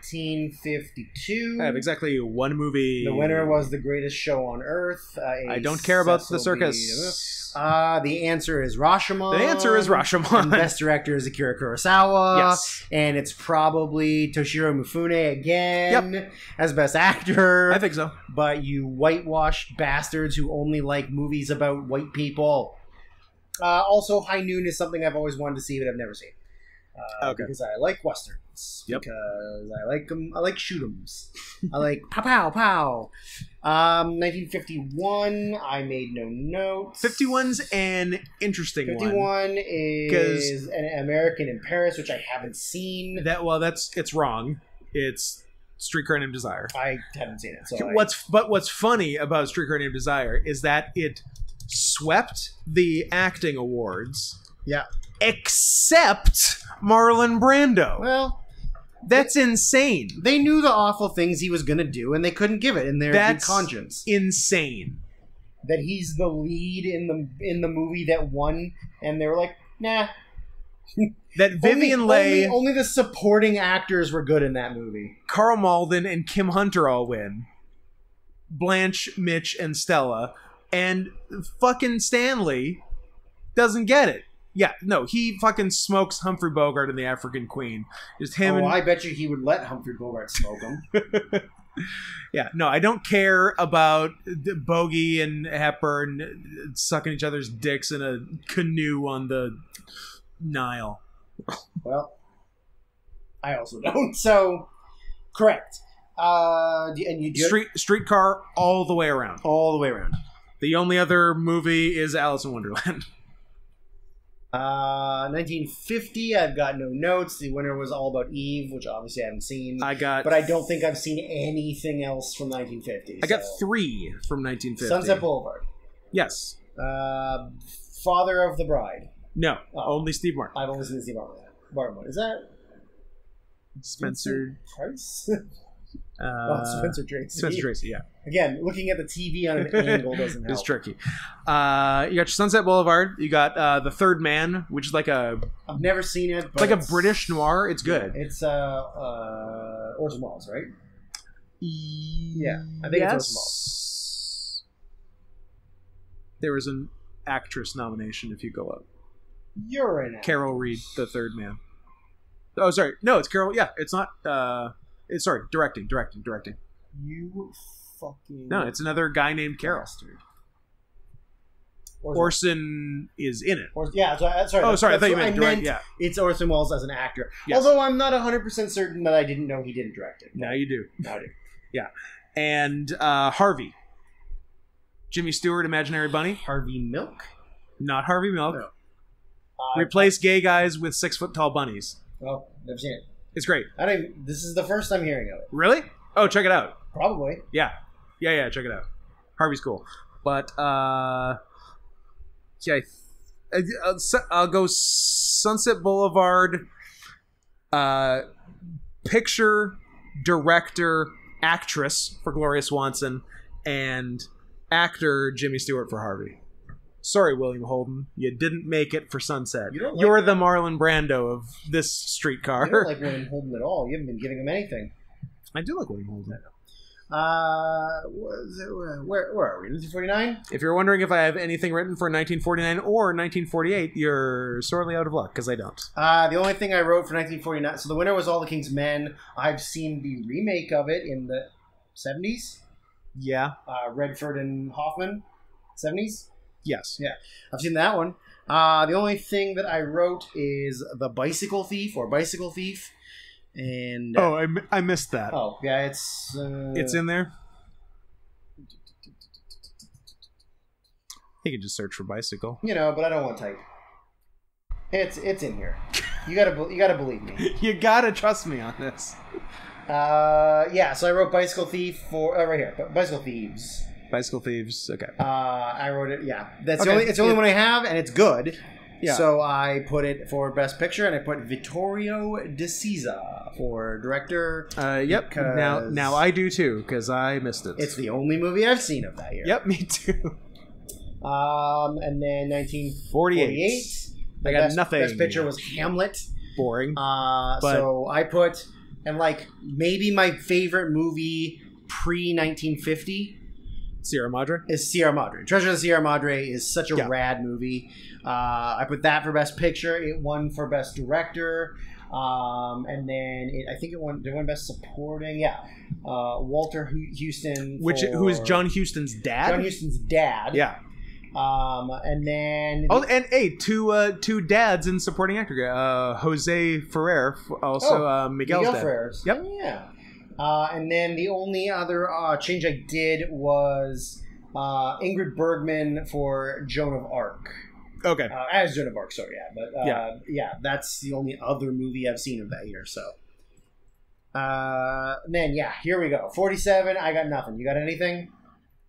1952. I have exactly one movie. The winner was The Greatest Show on Earth. Uh, I don't care about the Cecil B. circus. Uh, the answer is Rashomon. The answer is And Rashomon. best director is Akira Kurosawa. yes. And it's probably Toshiro Mifune again yep. as best actor. I think so. but you whitewashed bastards who only like movies about white people. Uh, also, High Noon is something I've always wanted to see, but I've never seen. Uh, Okay. Because I like westerns. Yep. Because I like them. I like shoot 'ems. I <laughs> like pow pow pow. Um, 1951. I made no notes. 51's an interesting one. 51 is an American in Paris, which I haven't seen. That well, that's it's wrong. It's Streetcar Named Desire. I haven't seen it. So <laughs> I- What's but what's funny about Streetcar Named Desire is that it swept the acting awards. Yeah. Except Marlon Brando. well, That's insane. they knew the awful things he was going to do, and they couldn't give it in their good That's conscience. insane. That he's the lead in the in the movie that won, and they were like, nah. <laughs> That Vivien only, Leigh, Only, only the supporting actors were good in that movie. Karl Malden, and Kim Hunter all win. Blanche, Mitch, and Stella, and fucking Stanley doesn't get it. Yeah, no, he fucking smokes Humphrey Bogart and the African Queen. Just him oh, and I bet you he would let Humphrey Bogart smoke him. <laughs> Yeah, no, I don't care about Bogey and Hepburn sucking each other's dicks in a canoe on the Nile. well, I also <laughs> don't. So, correct. Uh, and you do Street streetcar all the way around. all the way around. The only other movie is Alice in Wonderland. <laughs> Uh, 1950. I've got no notes. The winner was All About Eve, which obviously I haven't seen. I got, but I don't think I've seen anything else from 1950. I got three from 1950. Sunset Boulevard. Yes. Uh, Father of the Bride. No. Oh. Only Steve Martin. I've only seen Steve Martin. Martin. Is that Spencer. Price? <laughs> Uh, oh, Spencer Tracy. Spencer Tracy. Yeah. Again, looking at the TV on an <laughs> angle doesn't help. It's tricky. Uh, you got your Sunset Boulevard. You got uh, the Third Man, which is like a I've never seen it. But like a British noir. It's good. It's uh, uh, Orson Welles, right? Yeah, I think it's Orson Welles. There was an actress nomination if you go up. You're in it. Carol Reed, the third man. Oh, sorry. No, it's Carol. Yeah, it's not. Uh, it's sorry, directing, directing, directing. You fucking No, it's another guy named Carol. bastard. Orson is in it. Or, yeah, so, uh, sorry. Oh, sorry. I thought you meant direct. Yeah, It's Orson Welles as an actor. Yes. Although I'm not 100% certain that I didn't know he didn't direct it. now you do. Now I do. Yeah, and uh, Harvey, Jimmy Stewart, Imaginary Bunny, Harvey Milk? not Harvey Milk. No. Uh, Replace gay guys with six foot tall bunnies. Oh, never seen it. It's great. I don't. even- This is the first I'm hearing of it. Really? Oh, check it out. Probably. Yeah, yeah, yeah. Check it out. Harvey's cool, but uh, yeah, I, I, I'll, go Sunset Boulevard. Uh, picture, director, actress for Gloria Swanson, and actor Jimmy Stewart for Harvey. Sorry, William Holden, you didn't make it for Sunset. You like- You're the Marlon Brando of this streetcar. You don't like William Holden at all. You haven't been giving him anything. I do like William Holden. Uh, was it, where, where are we? 1949? If you're wondering if I have anything written for 1949 or 1948, you're sorely out of luck because I don't. Uh, the only thing I wrote for 1949. So the winner was All the King's Men. I've seen the remake of it in the 70s. Yeah. Uh, Redford and Hoffman. 70s. Yes. Yeah. I've seen that one. Uh, the only thing that I wrote is The Bicycle Thief or Bicycle Thief. And. Oh, I, I missed that. Oh, yeah, it's. Uh, It's in there. You can just search for bicycle. You know, but I don't want to type. It's it's in here. You gotta you gotta believe me. <laughs> You gotta trust me on this. Uh, yeah. So I wrote Bicycle Thief for uh, right here. Bicycle Thieves. Bicycle thieves. Okay. Uh, I wrote it. Yeah, that's Okay. the only. It's the only Yeah. one I have, and it's good. Yeah. So I put it for Best Picture, and I put Vittorio De Sica for director. Uh, yep. Now, now I do too because I missed it. It's the only movie I've seen of that year. Yep, me too. Um, and then 1948. I got best, nothing. Best picture was Hamlet. boring. Uh, so I put and like maybe my favorite movie pre 1950 Sierra Madre. is Sierra Madre. Treasure of the Sierra Madre is such a Yeah. rad movie. Uh, I put that for best picture. It won for best director. Um, and then it, I think it won. It win best supporting? Yeah, uh, Walter Huston, Which who is John Huston's dad? John Huston's dad. Yeah. Um, and then Oh, and hey, two uh, two dads in supporting actor. Uh, Jose Ferrer, also Oh, uh, Miguel's Miguel dad. Ferrers. Yep. Yeah. Uh, and then the only other uh, change I did was uh, Ingrid Bergman for Joan of Arc. Okay. Uh, as Joan of Arc, sorry, yeah. But uh, Yeah. yeah. that's the only other movie I've seen of that year. So, uh, then yeah, here we go. Forty-seven. I got nothing. You got anything?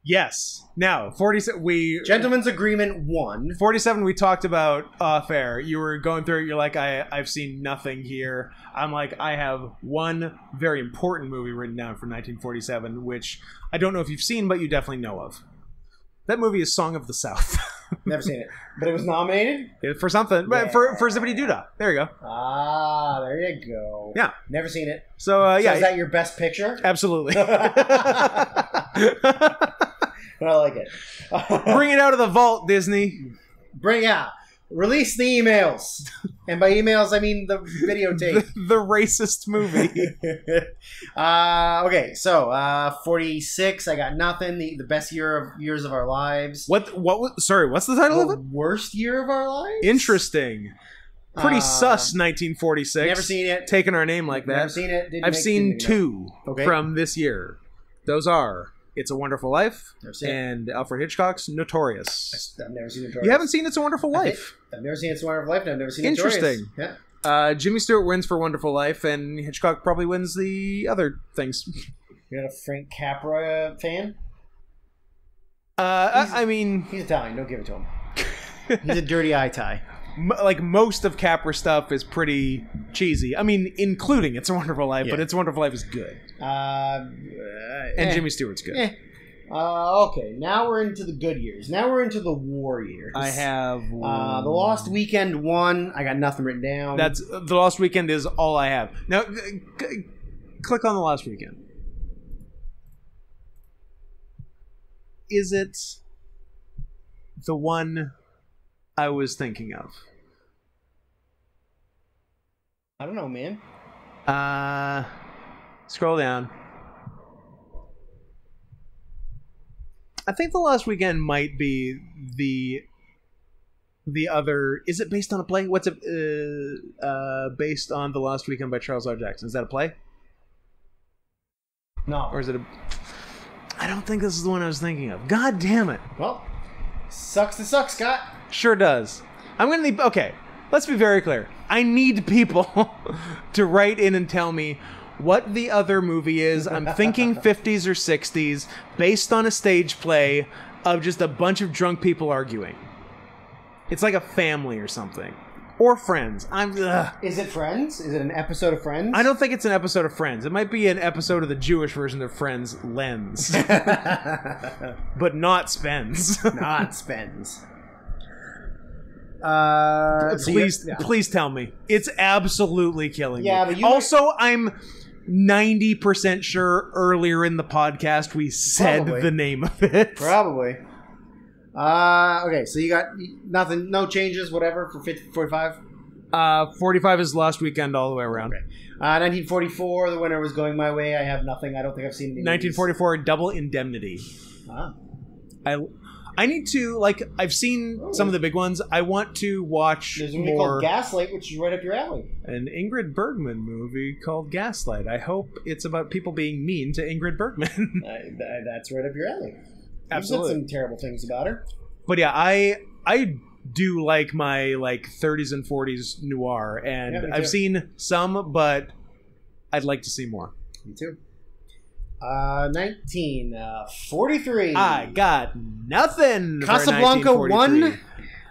Yes. Now, 47 we Gentlemen's Agreement one. 47 we talked about off air. You were going through it, you're like I I've seen nothing here. I'm like I have one very important movie written down from 1947 which I don't know if you've seen but you definitely know of. That movie is Song of the South. <laughs> Never seen it, but it was nominated. for something. But for for Zippity Doodah. There you go. Ah, there you go. Yeah. Never seen it. So uh So yeah, is that your best picture? absolutely. <laughs> But I like it. Bring it out of the vault, Disney. Bring out. Release the emails. And by emails, I mean the The, videotape. <laughs> the racist movie. <laughs> uh, okay, so uh, 46. I got nothing. The, the best year of years of our lives. What what was sorry, what's the title The of it? worst year of our lives? Interesting. Pretty Uh, sus 1946. Never seen it. Taking our name like that. Never seen it. I've seen two Okay. from this year. Those are It's a Wonderful Life Never seen it. and Alfred Hitchcock's Notorious. I've never seen it. You haven't seen It's a Wonderful Life? I've never seen It's a Wonderful Life. and I've never seen Interesting. Notorious. Uh, Jimmy Stewart wins for Wonderful Life, and Hitchcock probably wins the other things. You're not a Frank Capra fan? Uh, I, I mean, He's Italian. Don't give it to him. He's a dirty eye tie. M- like most of Capra stuff is pretty cheesy. I mean, including It's a Wonderful Life, but Yeah. It's a Wonderful Life is good, Uh, and eh. Jimmy Stewart's good. Eh. Uh, okay, now we're into the good years. Now we're into the war years. I have uh, the Lost Weekend one. I got nothing written down. That's the Lost Weekend is all I have. Now, c- c- click on the Lost Weekend. Is it the one I was thinking of? I don't know, man. Uh, scroll down. I think the last Weekend might be the the other. Is it based on a play? What's it? Uh, uh, based on the Last Weekend by Charles R. Jackson. Is that a play? No. or is it a? I don't think this is the one I was thinking of. God damn it! well, sucks to suck, Scott. Sure does. I'm gonna need. Okay, let's be very clear. I need people <laughs> to write in and tell me what the other movie is. I'm thinking <laughs> 50s or 60s, based on a stage play of just a bunch of drunk people arguing. It's like a family or something, or Friends. I'm. Ugh. Is it Friends? Is it an episode of Friends? I don't think it's an episode of Friends. It might be an episode of the Jewish version of Friends, Lens, <laughs> but not Spence. Not Spence. Uh, so please, yeah. please tell me. It's absolutely killing Yeah, me. but you- also, I'm 90% sure earlier in the podcast we said Probably. the name of it. Probably. Uh, okay, so you got nothing, no changes, whatever, for 50, 45? Uh, 45 is last Weekend all the way around. Okay. Uh, 1944, the winner was going my way. I have nothing. I don't think I've seen any. 1944, Double Indemnity. movies. Ah. I I need to like I've seen some of the big ones. I want to watch There's a movie more called Gaslight, which is right up your alley. an Ingrid Bergman movie called Gaslight. I hope it's about people being mean to Ingrid Bergman. <laughs> Th- that's right up your alley. Absolutely. You've said some terrible things about her. but yeah, I I do like my like 30s and 40s noir, and Yeah, I've seen some, but I'd like to see more. Me too. Uh, 1943. I got nothing. Casablanca 1943. won.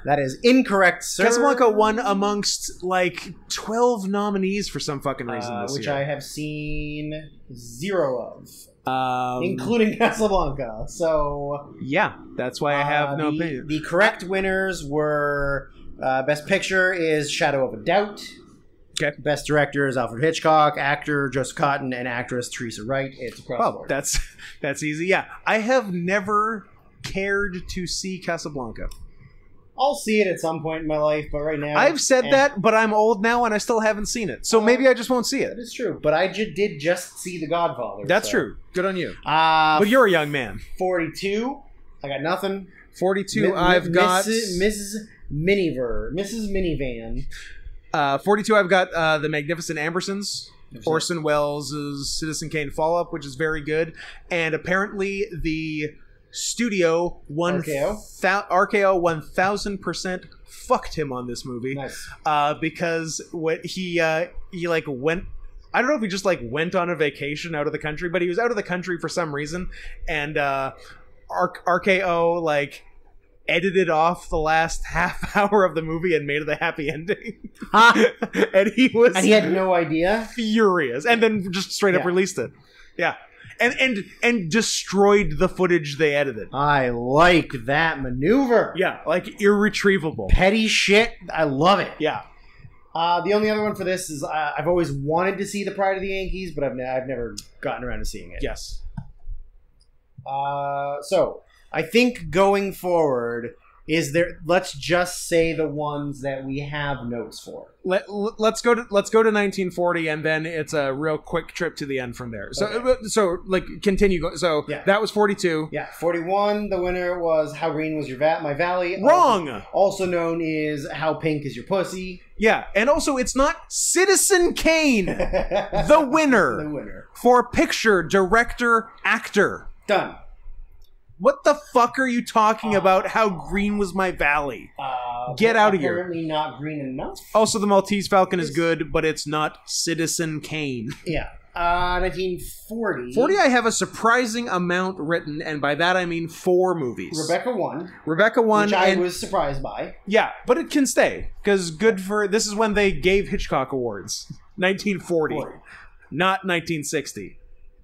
That is incorrect, sir. Casablanca won amongst like 12 nominees for some fucking reason Uh, which year. I have seen zero of, um, including <laughs> Casablanca. So yeah, that's why I have uh, no the, opinion. The correct winners were Uh, best picture is Shadow of a Doubt. Okay. Best director is Alfred Hitchcock. Actor Joseph Cotten and actress Teresa Wright. It's across the Oh, that's <laughs> that's easy. Yeah, I have never cared to see Casablanca. I'll see it at some point in my life, but right now I've said eh, that, but I'm old now and I still haven't seen it. So Uh, maybe I just won't see it. it. is true, but I ju- did just see The Godfather. That's so. true. Good on you. Uh, But you're a young man. 42. I got nothing. 42. Mi- mi- I've got Mrs. Mrs. Miniver, Mrs. Minivan. Uh, 42. I've got uh, the Magnificent Ambersons. Orson Welles' Citizen Kane follow up, which is very good, and apparently the studio one RKO? thou- RKO one thousand percent fucked him on this movie Nice. uh, because what he uh, he like went. I don't know if he just like went on a vacation out of the country, but he was out of the country for some reason, and uh, R- RKO like edited off the last <laughs> half hour of the movie and made it a happy ending, <laughs> and he was And he had no idea. furious, and then just straight up Yeah. released it. Yeah, and and and destroyed the footage they edited. I like that maneuver. Yeah, like irretrievable. Petty shit. I love it. Yeah, Uh, the only other one for this is uh, I've always wanted to see the Pride of the Yankees, but I've, ne- I've never gotten around to seeing it. yes. Uh, so I think going forward is there. Let's just say the ones that we have notes for. Let, let's go to let's go to 1940 and then it's a real quick trip to the end from there so Okay. Uh, so like continue go- so Yeah. that was 42 Yeah, forty-one. The winner was "How Green Was Your Va- My Valley." wrong Also known is "How Pink Is Your Pussy." yeah and also it's not citizen kane <laughs> the winner. the winner. for picture director actor Done. What the fuck are you talking about how green was my valley Uh, Get of here. Apparently not green enough. also the maltese falcon is good but it's not citizen kane Yeah. Uh, 1940. 40 i have a surprising amount written and by that i mean four movies Rebecca won, rebecca won which I and was surprised by. Yeah, but it can stay because good for this is when they gave Hitchcock awards, <laughs> 1940, Forty. not 1960.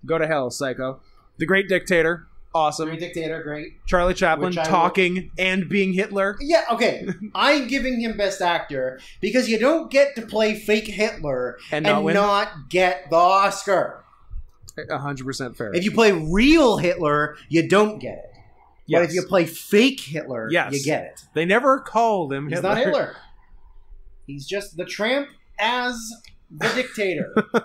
Go to hell, psycho. The Great Dictator, awesome. Great dictator, great. Charlie Chaplin Which I will- talking and being Hitler. Yeah, okay. <laughs> I'm giving him Best Actor because you don't get to play fake Hitler And not not, get the Oscar. 100% fair. If you play real Hitler, you don't get it. But Yes. if you play fake Hitler, Yes. you get it. they never called him He's Hitler. not Hitler. <laughs> He's just the tramp as the dictator. <laughs>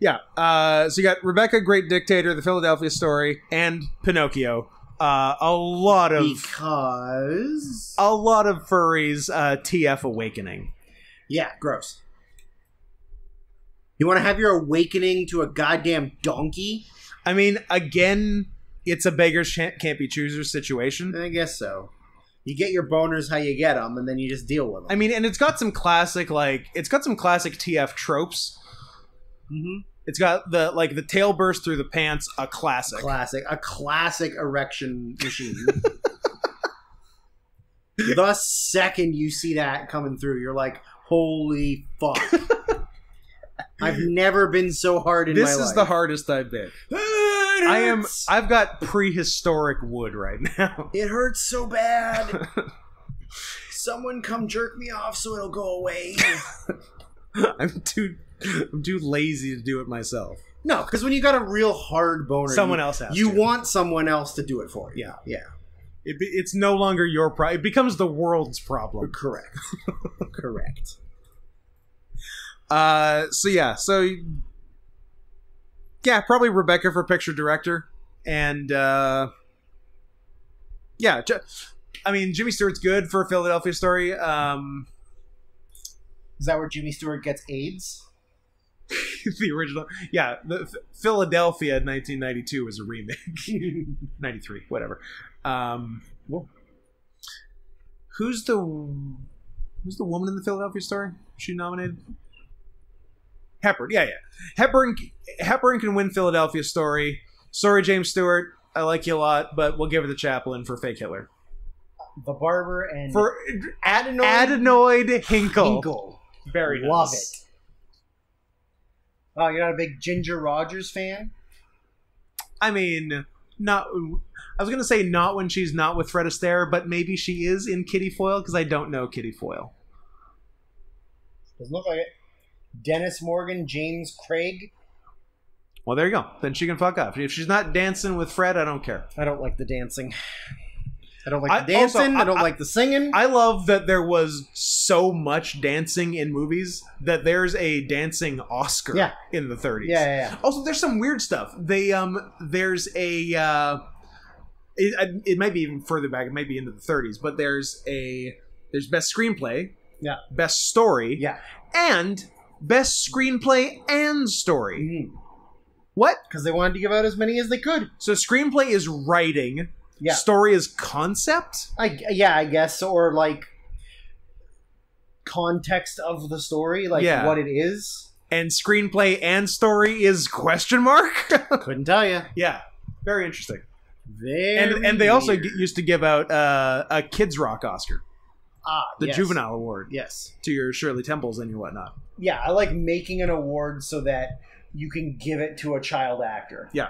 Yeah. Uh, so you got Rebecca, Great Dictator, The Philadelphia Story, and Pinocchio. Uh, a lot of because a lot of furries. Uh, TF Awakening. yeah, gross. You want to have your awakening to a goddamn donkey? I mean, again, it's a beggars can't be choosers situation. I guess so. You get your boners how you get them, and then you just deal with them. I mean, and it's got some classic like it's got some classic TF tropes. Mhm. It's got the like the tail burst through the pants, a classic. classic, a classic erection machine. <laughs> the second you see that coming through, you're like, "Holy fuck!" <laughs> I've never been so hard in this my life. This is the hardest I've been. I am. I've got prehistoric wood right now. It hurts so bad. <laughs> Someone come jerk me off so it'll go away. I'm too. <laughs> I'm too lazy to do it myself. no, because when you got a real hard boner, Someone you, else has You to. want someone else to do it for you. Yeah. yeah, It, be- it's no longer your problem. It becomes the world's problem. correct, <laughs> correct. Uh, so yeah, so yeah, probably Rebecca for picture director, and uh, yeah, J- I mean Jimmy Stewart's good for a Philadelphia Story. Um, Is that where Jimmy Stewart gets AIDS? <laughs> the original, yeah, the Ph- Philadelphia 1992 was a remake, <laughs> 93, whatever. Um, well, who's the who's the woman in the Philadelphia Story? She nominated? Hepburn, yeah, yeah. Hepburn, Hepburn can win Philadelphia Story. Sorry, James Stewart. I like you a lot, but we'll give it to Chaplin for fake Hitler. the barber and For adenoid, Adenoid Hynkel. Hynkel. Very nice. Love it. Oh, you're not a big Ginger Rogers fan? I mean, not. I was gonna say not when she's not with Fred Astaire, but maybe she is in Kitty Foyle because I don't know Kitty Foyle. Doesn't look like it. Dennis Morgan, James Craig. Well, there you go. Then she can fuck off. If she's not dancing with Fred, I don't care. I don't like the dancing. I don't like I- the dancing. also, I, don't like the singing. I love that there was so much dancing in movies that there's a dancing Oscar Yeah. in the 30s. yeah, yeah, yeah. Also, there's some weird stuff. They um, there's a uh, it, it might be even further back. It might be into the 30s, but there's a there's best screenplay, Yeah. best story, Yeah. and best screenplay and story. What? Because they wanted to give out as many as they could. So screenplay is writing. Yeah. Story is concept. I yeah, I guess, or like context of the story, like Yeah. what it is. And screenplay and story is question mark. <laughs> Couldn't tell you. yeah, very interesting. Very And and they also used to give out uh, a Kids Rock Oscar, ah, the yes. juvenile award, Yes. to your Shirley Temples and your whatnot. Yeah, I like making an award so that you can give it to a child actor. Yeah.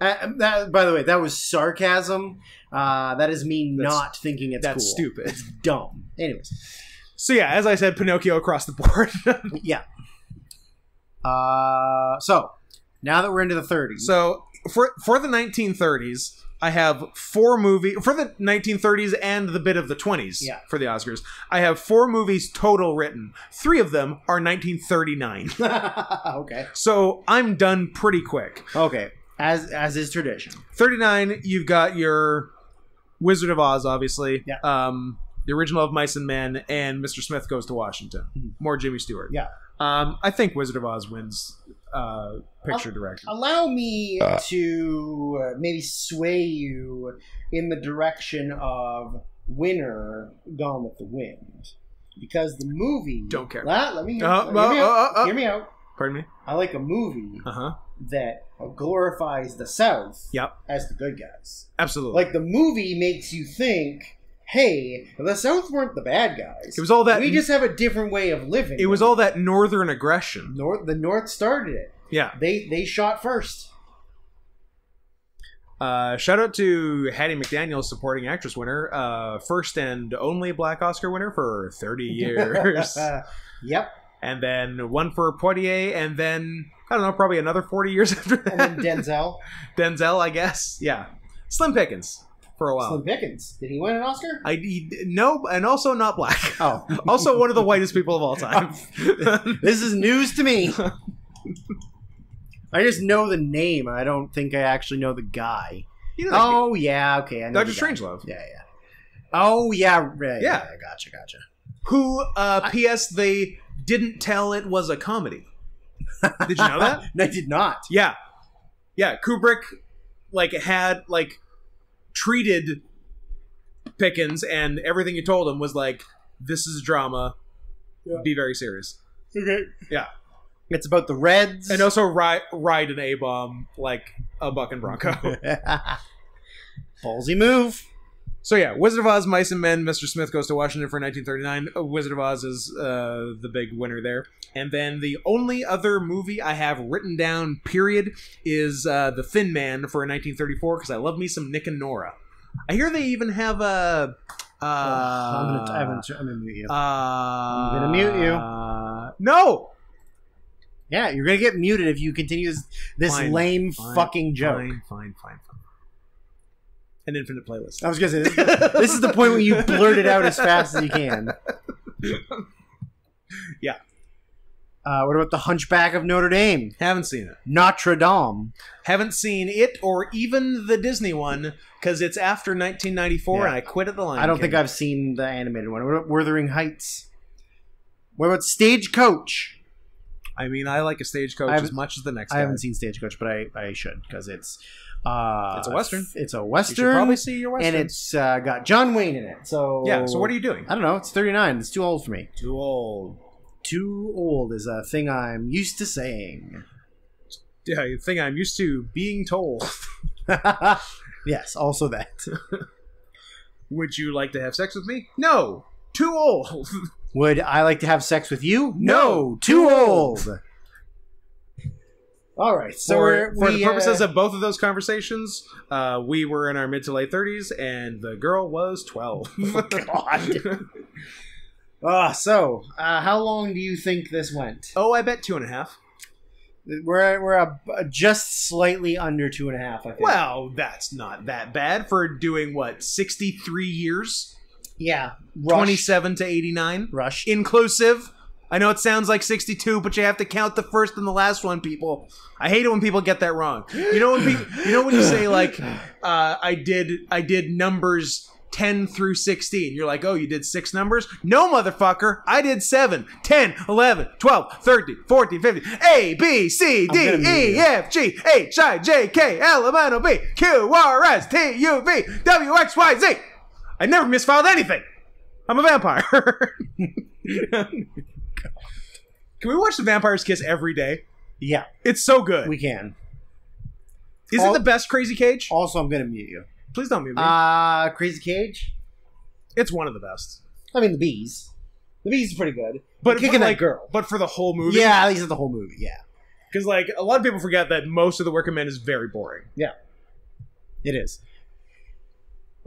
Uh, that, by the way, that was sarcasm. Uh, that is me That's- not thinking it's That's cool. stupid. It's dumb. Anyways, So yeah, as I said, Pinocchio across the board. <laughs> yeah. Uh, so now that we're into the 30s, so for for the 1930s, I have four movie for the 1930s and the bit of the 20s Yeah. for the Oscars. I have four movies total written. Three of them are 1939. <laughs> okay, so I'm done pretty quick. okay, as as is tradition. 39, you've got your Wizard of Oz, obviously. Yeah. Um, the original of Mice and Men, and Mr. Smith Goes to Washington. Mhm. More Jimmy Stewart. Yeah. Um, I think Wizard of Oz wins uh, picture direction. Allow me to uh, maybe sway you in the direction of Winner Gone with the Wind. Because the movie. Don't care. La- let me, Uh, hear, me uh, out. uh, uh. hear me out. Pardon me? I like a movie Uh huh. that glorifies the South Yep. as the good guys. Absolutely. Like the movie makes you think, hey, the South weren't the bad guys. it was all that. we just have a different way of living. it was all that northern aggression. North. The North started it. Yeah. They they shot first. Uh, shout out to Hattie McDaniel, supporting actress winner, uh, first and only Black Oscar winner for 30 <laughs> years. yep. And then one for Poitier, and then I don't know, probably another forty years <laughs> after that. And then Denzel. Denzel, I guess. Yeah, Slim Pickens for a while. Slim Pickens. Did he win an Oscar? I he, no, and also not black. Oh. <laughs> also one of the whitest people of all <laughs> time. this is news to me. I just know the name. I don't think I actually know the guy. you know, Oh yeah, okay. I know Doctor. Strangelove. Yeah, yeah. Oh yeah, right, Yeah. yeah. Gotcha, gotcha. who? Uh, P.S. They didn't tell it was a comedy. Did you know that? <laughs> No, I did not. Yeah, yeah. Kubrick like had like treated Pickens, and everything he told him was like, "This is drama. Yeah. Be very serious." Okay. Yeah. It's about the Reds. and also ride ride an A bomb like a bucking bronco. <laughs> Ballsy move. So yeah, Wizard of Oz, Mice and Men, Mr. Smith goes to Washington for 1939. Uh, Wizard of Oz is uh, the big winner there. And then the only other movie I have written down, period, is uh, The Thin Man for 1934 because I love me some Nick and Nora. I hear they even have a. Uh, I'm gonna, I'm gonna, I'm gonna mute you. uh, I'm gonna mute you. Uh, no, yeah, you're gonna get muted if you continue this, this Fine, lame fine, fucking joke. Fine, fine, fine, fine. An infinite playlist. I was gonna say this, this is the point where you blurt it out as fast as you can. <laughs> Yeah. Uh, what about the Hunchback of Notre Dame? Haven't seen it. Notre Dame. Haven't seen it or even the Disney one because it's after 1994 Yeah. and I quit at the line. I don't think I've seen the animated one. What about Wuthering Heights? What about Stagecoach? I mean, I like a stagecoach as much as the next. I guy. haven't seen Stagecoach, but I, I should because it's uh, It's a Western. It's a You should western, probably see your Western. and it's uh, got John Wayne in it. So yeah. So what are you doing? I don't know. It's thirty nine. It's too old for me. Too old. Too old is a thing I'm used to saying. Yeah, you think I'm used to being told. <laughs> yes, also that. <laughs> Would you like to have sex with me? No. Too old. <laughs> Would I like to have sex with you? No, too too old. All right. So for, we're, for we, the purposes uh, of both of those conversations, uh, we were in our mid to late 30s, and the girl was 12. <laughs> <laughs> God. Ah, so uh, how long do you think this went? oh, I bet two and a half. We're we're a, just slightly under two and a half. I think. Well, that's not that bad for doing what, 63 years? yeah. Rush. 27 to 89? Rush. Inclusive. I know it sounds like 62, but you have to count the first and the last one, people. I hate it when people get that wrong. You know when people, you know when you say like, uh, I did, I did numbers 10 through 16. You're like, oh, you did six numbers? No, motherfucker. I did 7, 10, 11, 12, 13, 14, 15, A, B, C, D, I'm gonna mute E. F, G, H, I, J, K, L, M, N, O, P, Q, R, S, T, U, V, W, X, Y, Z. I never misfiled anything. I'm a vampire. <laughs> Can we watch the vampires kiss every day? Yeah, It's so good. we can. Is all- it the best Crazy Cage? Also, I'm gonna mute you. Please don't mute me. Uh Crazy Cage. it's one of the best. I mean, the bees. The bees is pretty good. But kicking but, that like, girl. But for the whole movie, Yeah, these are the whole movie. Yeah, Because like a lot of people forget that most of the Wicker Man is very boring. Yeah. It is.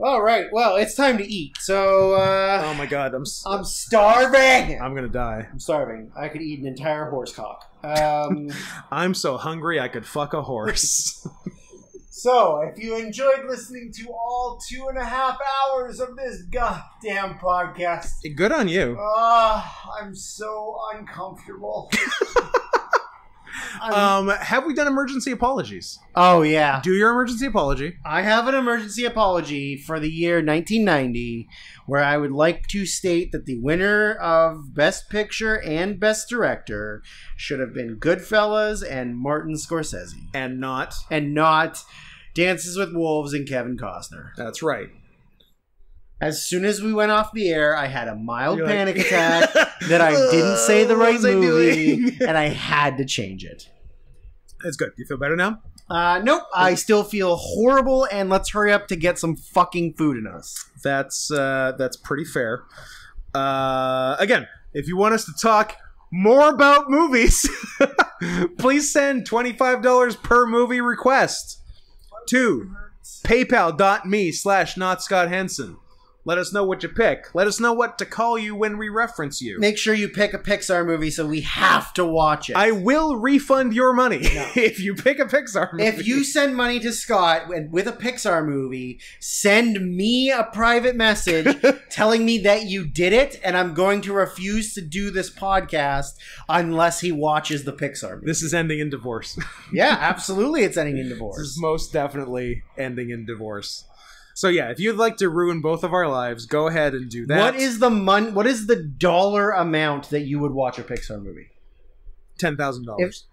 All right. Well, it's time to eat. So uh, Oh my god, I'm s- I'm starving. I'm gonna die. I'm starving. I could eat an entire horse cock. Um, <laughs> I'm so hungry I could fuck a horse. <laughs> so, if you enjoyed listening to all two and a half hours of this goddamn podcast, Good on you. ah, I'm so uncomfortable. <laughs> I'm- Um, have we done emergency apologies? oh yeah, Do your emergency apology. I have an emergency apology for the year 1990, where I would like to state that the winner of Best Picture and Best Director should have been Goodfellas and Martin Scorsese, And not. and not Dances with Wolves and Kevin Costner. That's right. As soon as we went off the air, I had a mild You're like- panic attack <laughs> that I didn't say the <laughs> right I movie, <laughs> and I had to change it. It's good. You feel better now? Uh, nope, I still feel horrible, and let's hurry up to get some fucking food in us. That's uh, that's pretty fair. Uh, again, if you want us to talk more about movies, please send twenty five dollars per movie request to paypal.me slash not Scott Henson. Let us know what you pick. Let us know what to call you when we reference you. Make sure you pick a Pixar movie so we have to watch it. I will refund your money <laughs> if you pick a Pixar movie. if you send money to Scott with a Pixar movie, send me a private message <laughs> telling me that you did it, and I'm going to refuse to do this podcast unless he watches the Pixar movie. this is ending in divorce. yeah, absolutely, it's ending in <laughs> This is divorce. most definitely ending in divorce. So yeah, if you'd like to ruin both of our lives, go ahead and do that. What is the mon- What is the dollar amount that you would watch a Pixar movie? ten thousand dollars?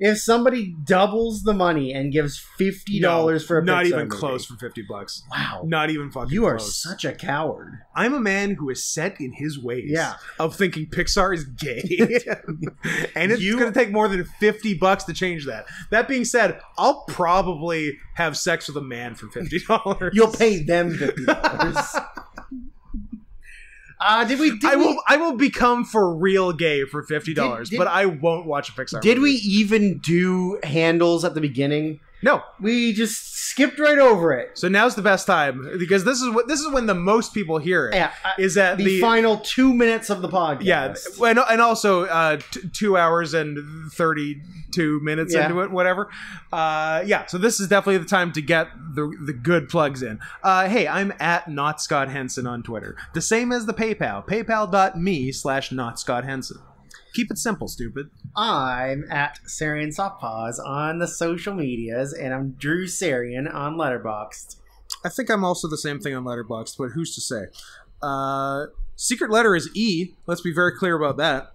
If somebody doubles the money and gives fifty dollars for a not Pixar even movie- close for fifty bucks. Wow, Not even fucking. you are close. such a coward. I'm a man who is set in his ways. Yeah. Of thinking Pixar is gay, <laughs> and it's You- going to take more than fifty bucks to change that. That being said, I'll probably have sex with a man for fifty dollars. You'll pay them fifty dollars. <laughs> uh, did we? Did I we, will. I will become for real gay for fifty dollars, but I won't watch a Pixar. Did we even do handles at the beginning? No. We just skipped right over it. So now's the best time because this is what this is when the most people hear it. Yeah, uh, Is that the, the, final two minutes of the podcast. yeah, and, and also uh, t- two hours and thirty-two minutes Yeah. into it, whatever. Uh, yeah, so this is definitely the time to get the the good plugs in. Uh, hey, I'm at not Scott Henson on Twitter, the same as the PayPal, PayPal.me slash not Scott Henson. Keep it simple, stupid. I'm at Sarian Softpaws on the social medias, and I'm Drew Sarian on Letterboxd. I think I'm also the same thing on Letterboxd, but who's to say? Uh, secret letter is E. Let's be very clear about that.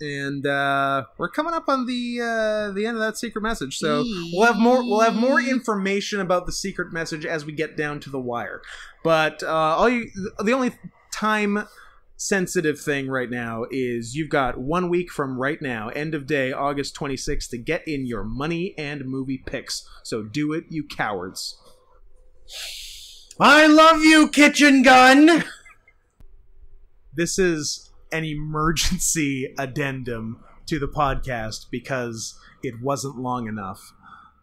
And uh, we're coming up on the uh, the end of that secret message, so we'll have more we'll have more information about the secret message as we get down to the wire. But uh, all you the only time sensitive thing right now is you've got one week from right now, end of day, August 26th, to get in your money and movie picks. So do it, you cowards. I love you, kitchen gun. this is an emergency <laughs> addendum to the podcast because it wasn't long enough.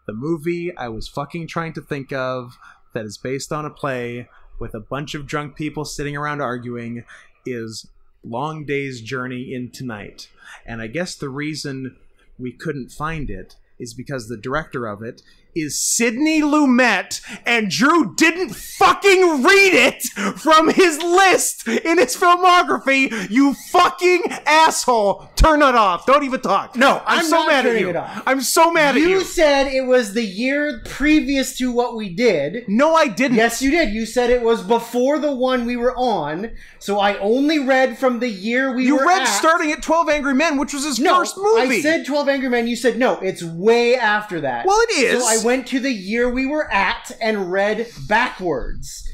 The movie I was fucking trying to think of that is based on a play with a bunch of drunk people sitting around arguing is Long Day's Journey into Night. And I guess the reason we couldn't find it is because the director of it is Sidney Lumet, and Drew didn't fucking read it from his list in his filmography. You fucking asshole! Turn it off. Don't even talk. No, I'm, I'm so mad at you. it off. I'm so mad at You you. said it was the year previous to what we did. No, I didn't. Yes, you did. You said it was before the one we were on. So I only read from the year we You read at. starting at 12 Angry Men, which was his no, first movie. I said 12 Angry Men. You said no, it's way after that. Well, it is. So I went to the year we were at and read backwards.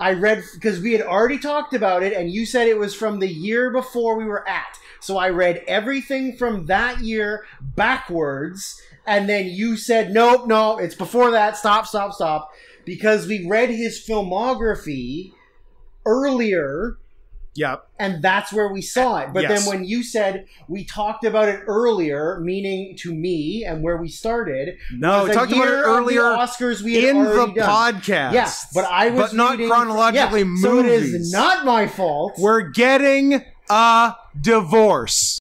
I read because we had already talked about it, and you said it was from the year before we were at. So I read everything from that year backwards, and then you said, nope, no, it's before that. Stop, stop, stop. Because we read his filmography earlier, Yep. and that's where we saw it. But Yes. then when you said we talked about it earlier, meaning to me and where we started, No, we talked about it earlier Oscars we had in the done. podcast. Yeah, but I was But not reading- chronologically yeah, So it movies. is not my fault. We're getting a divorce.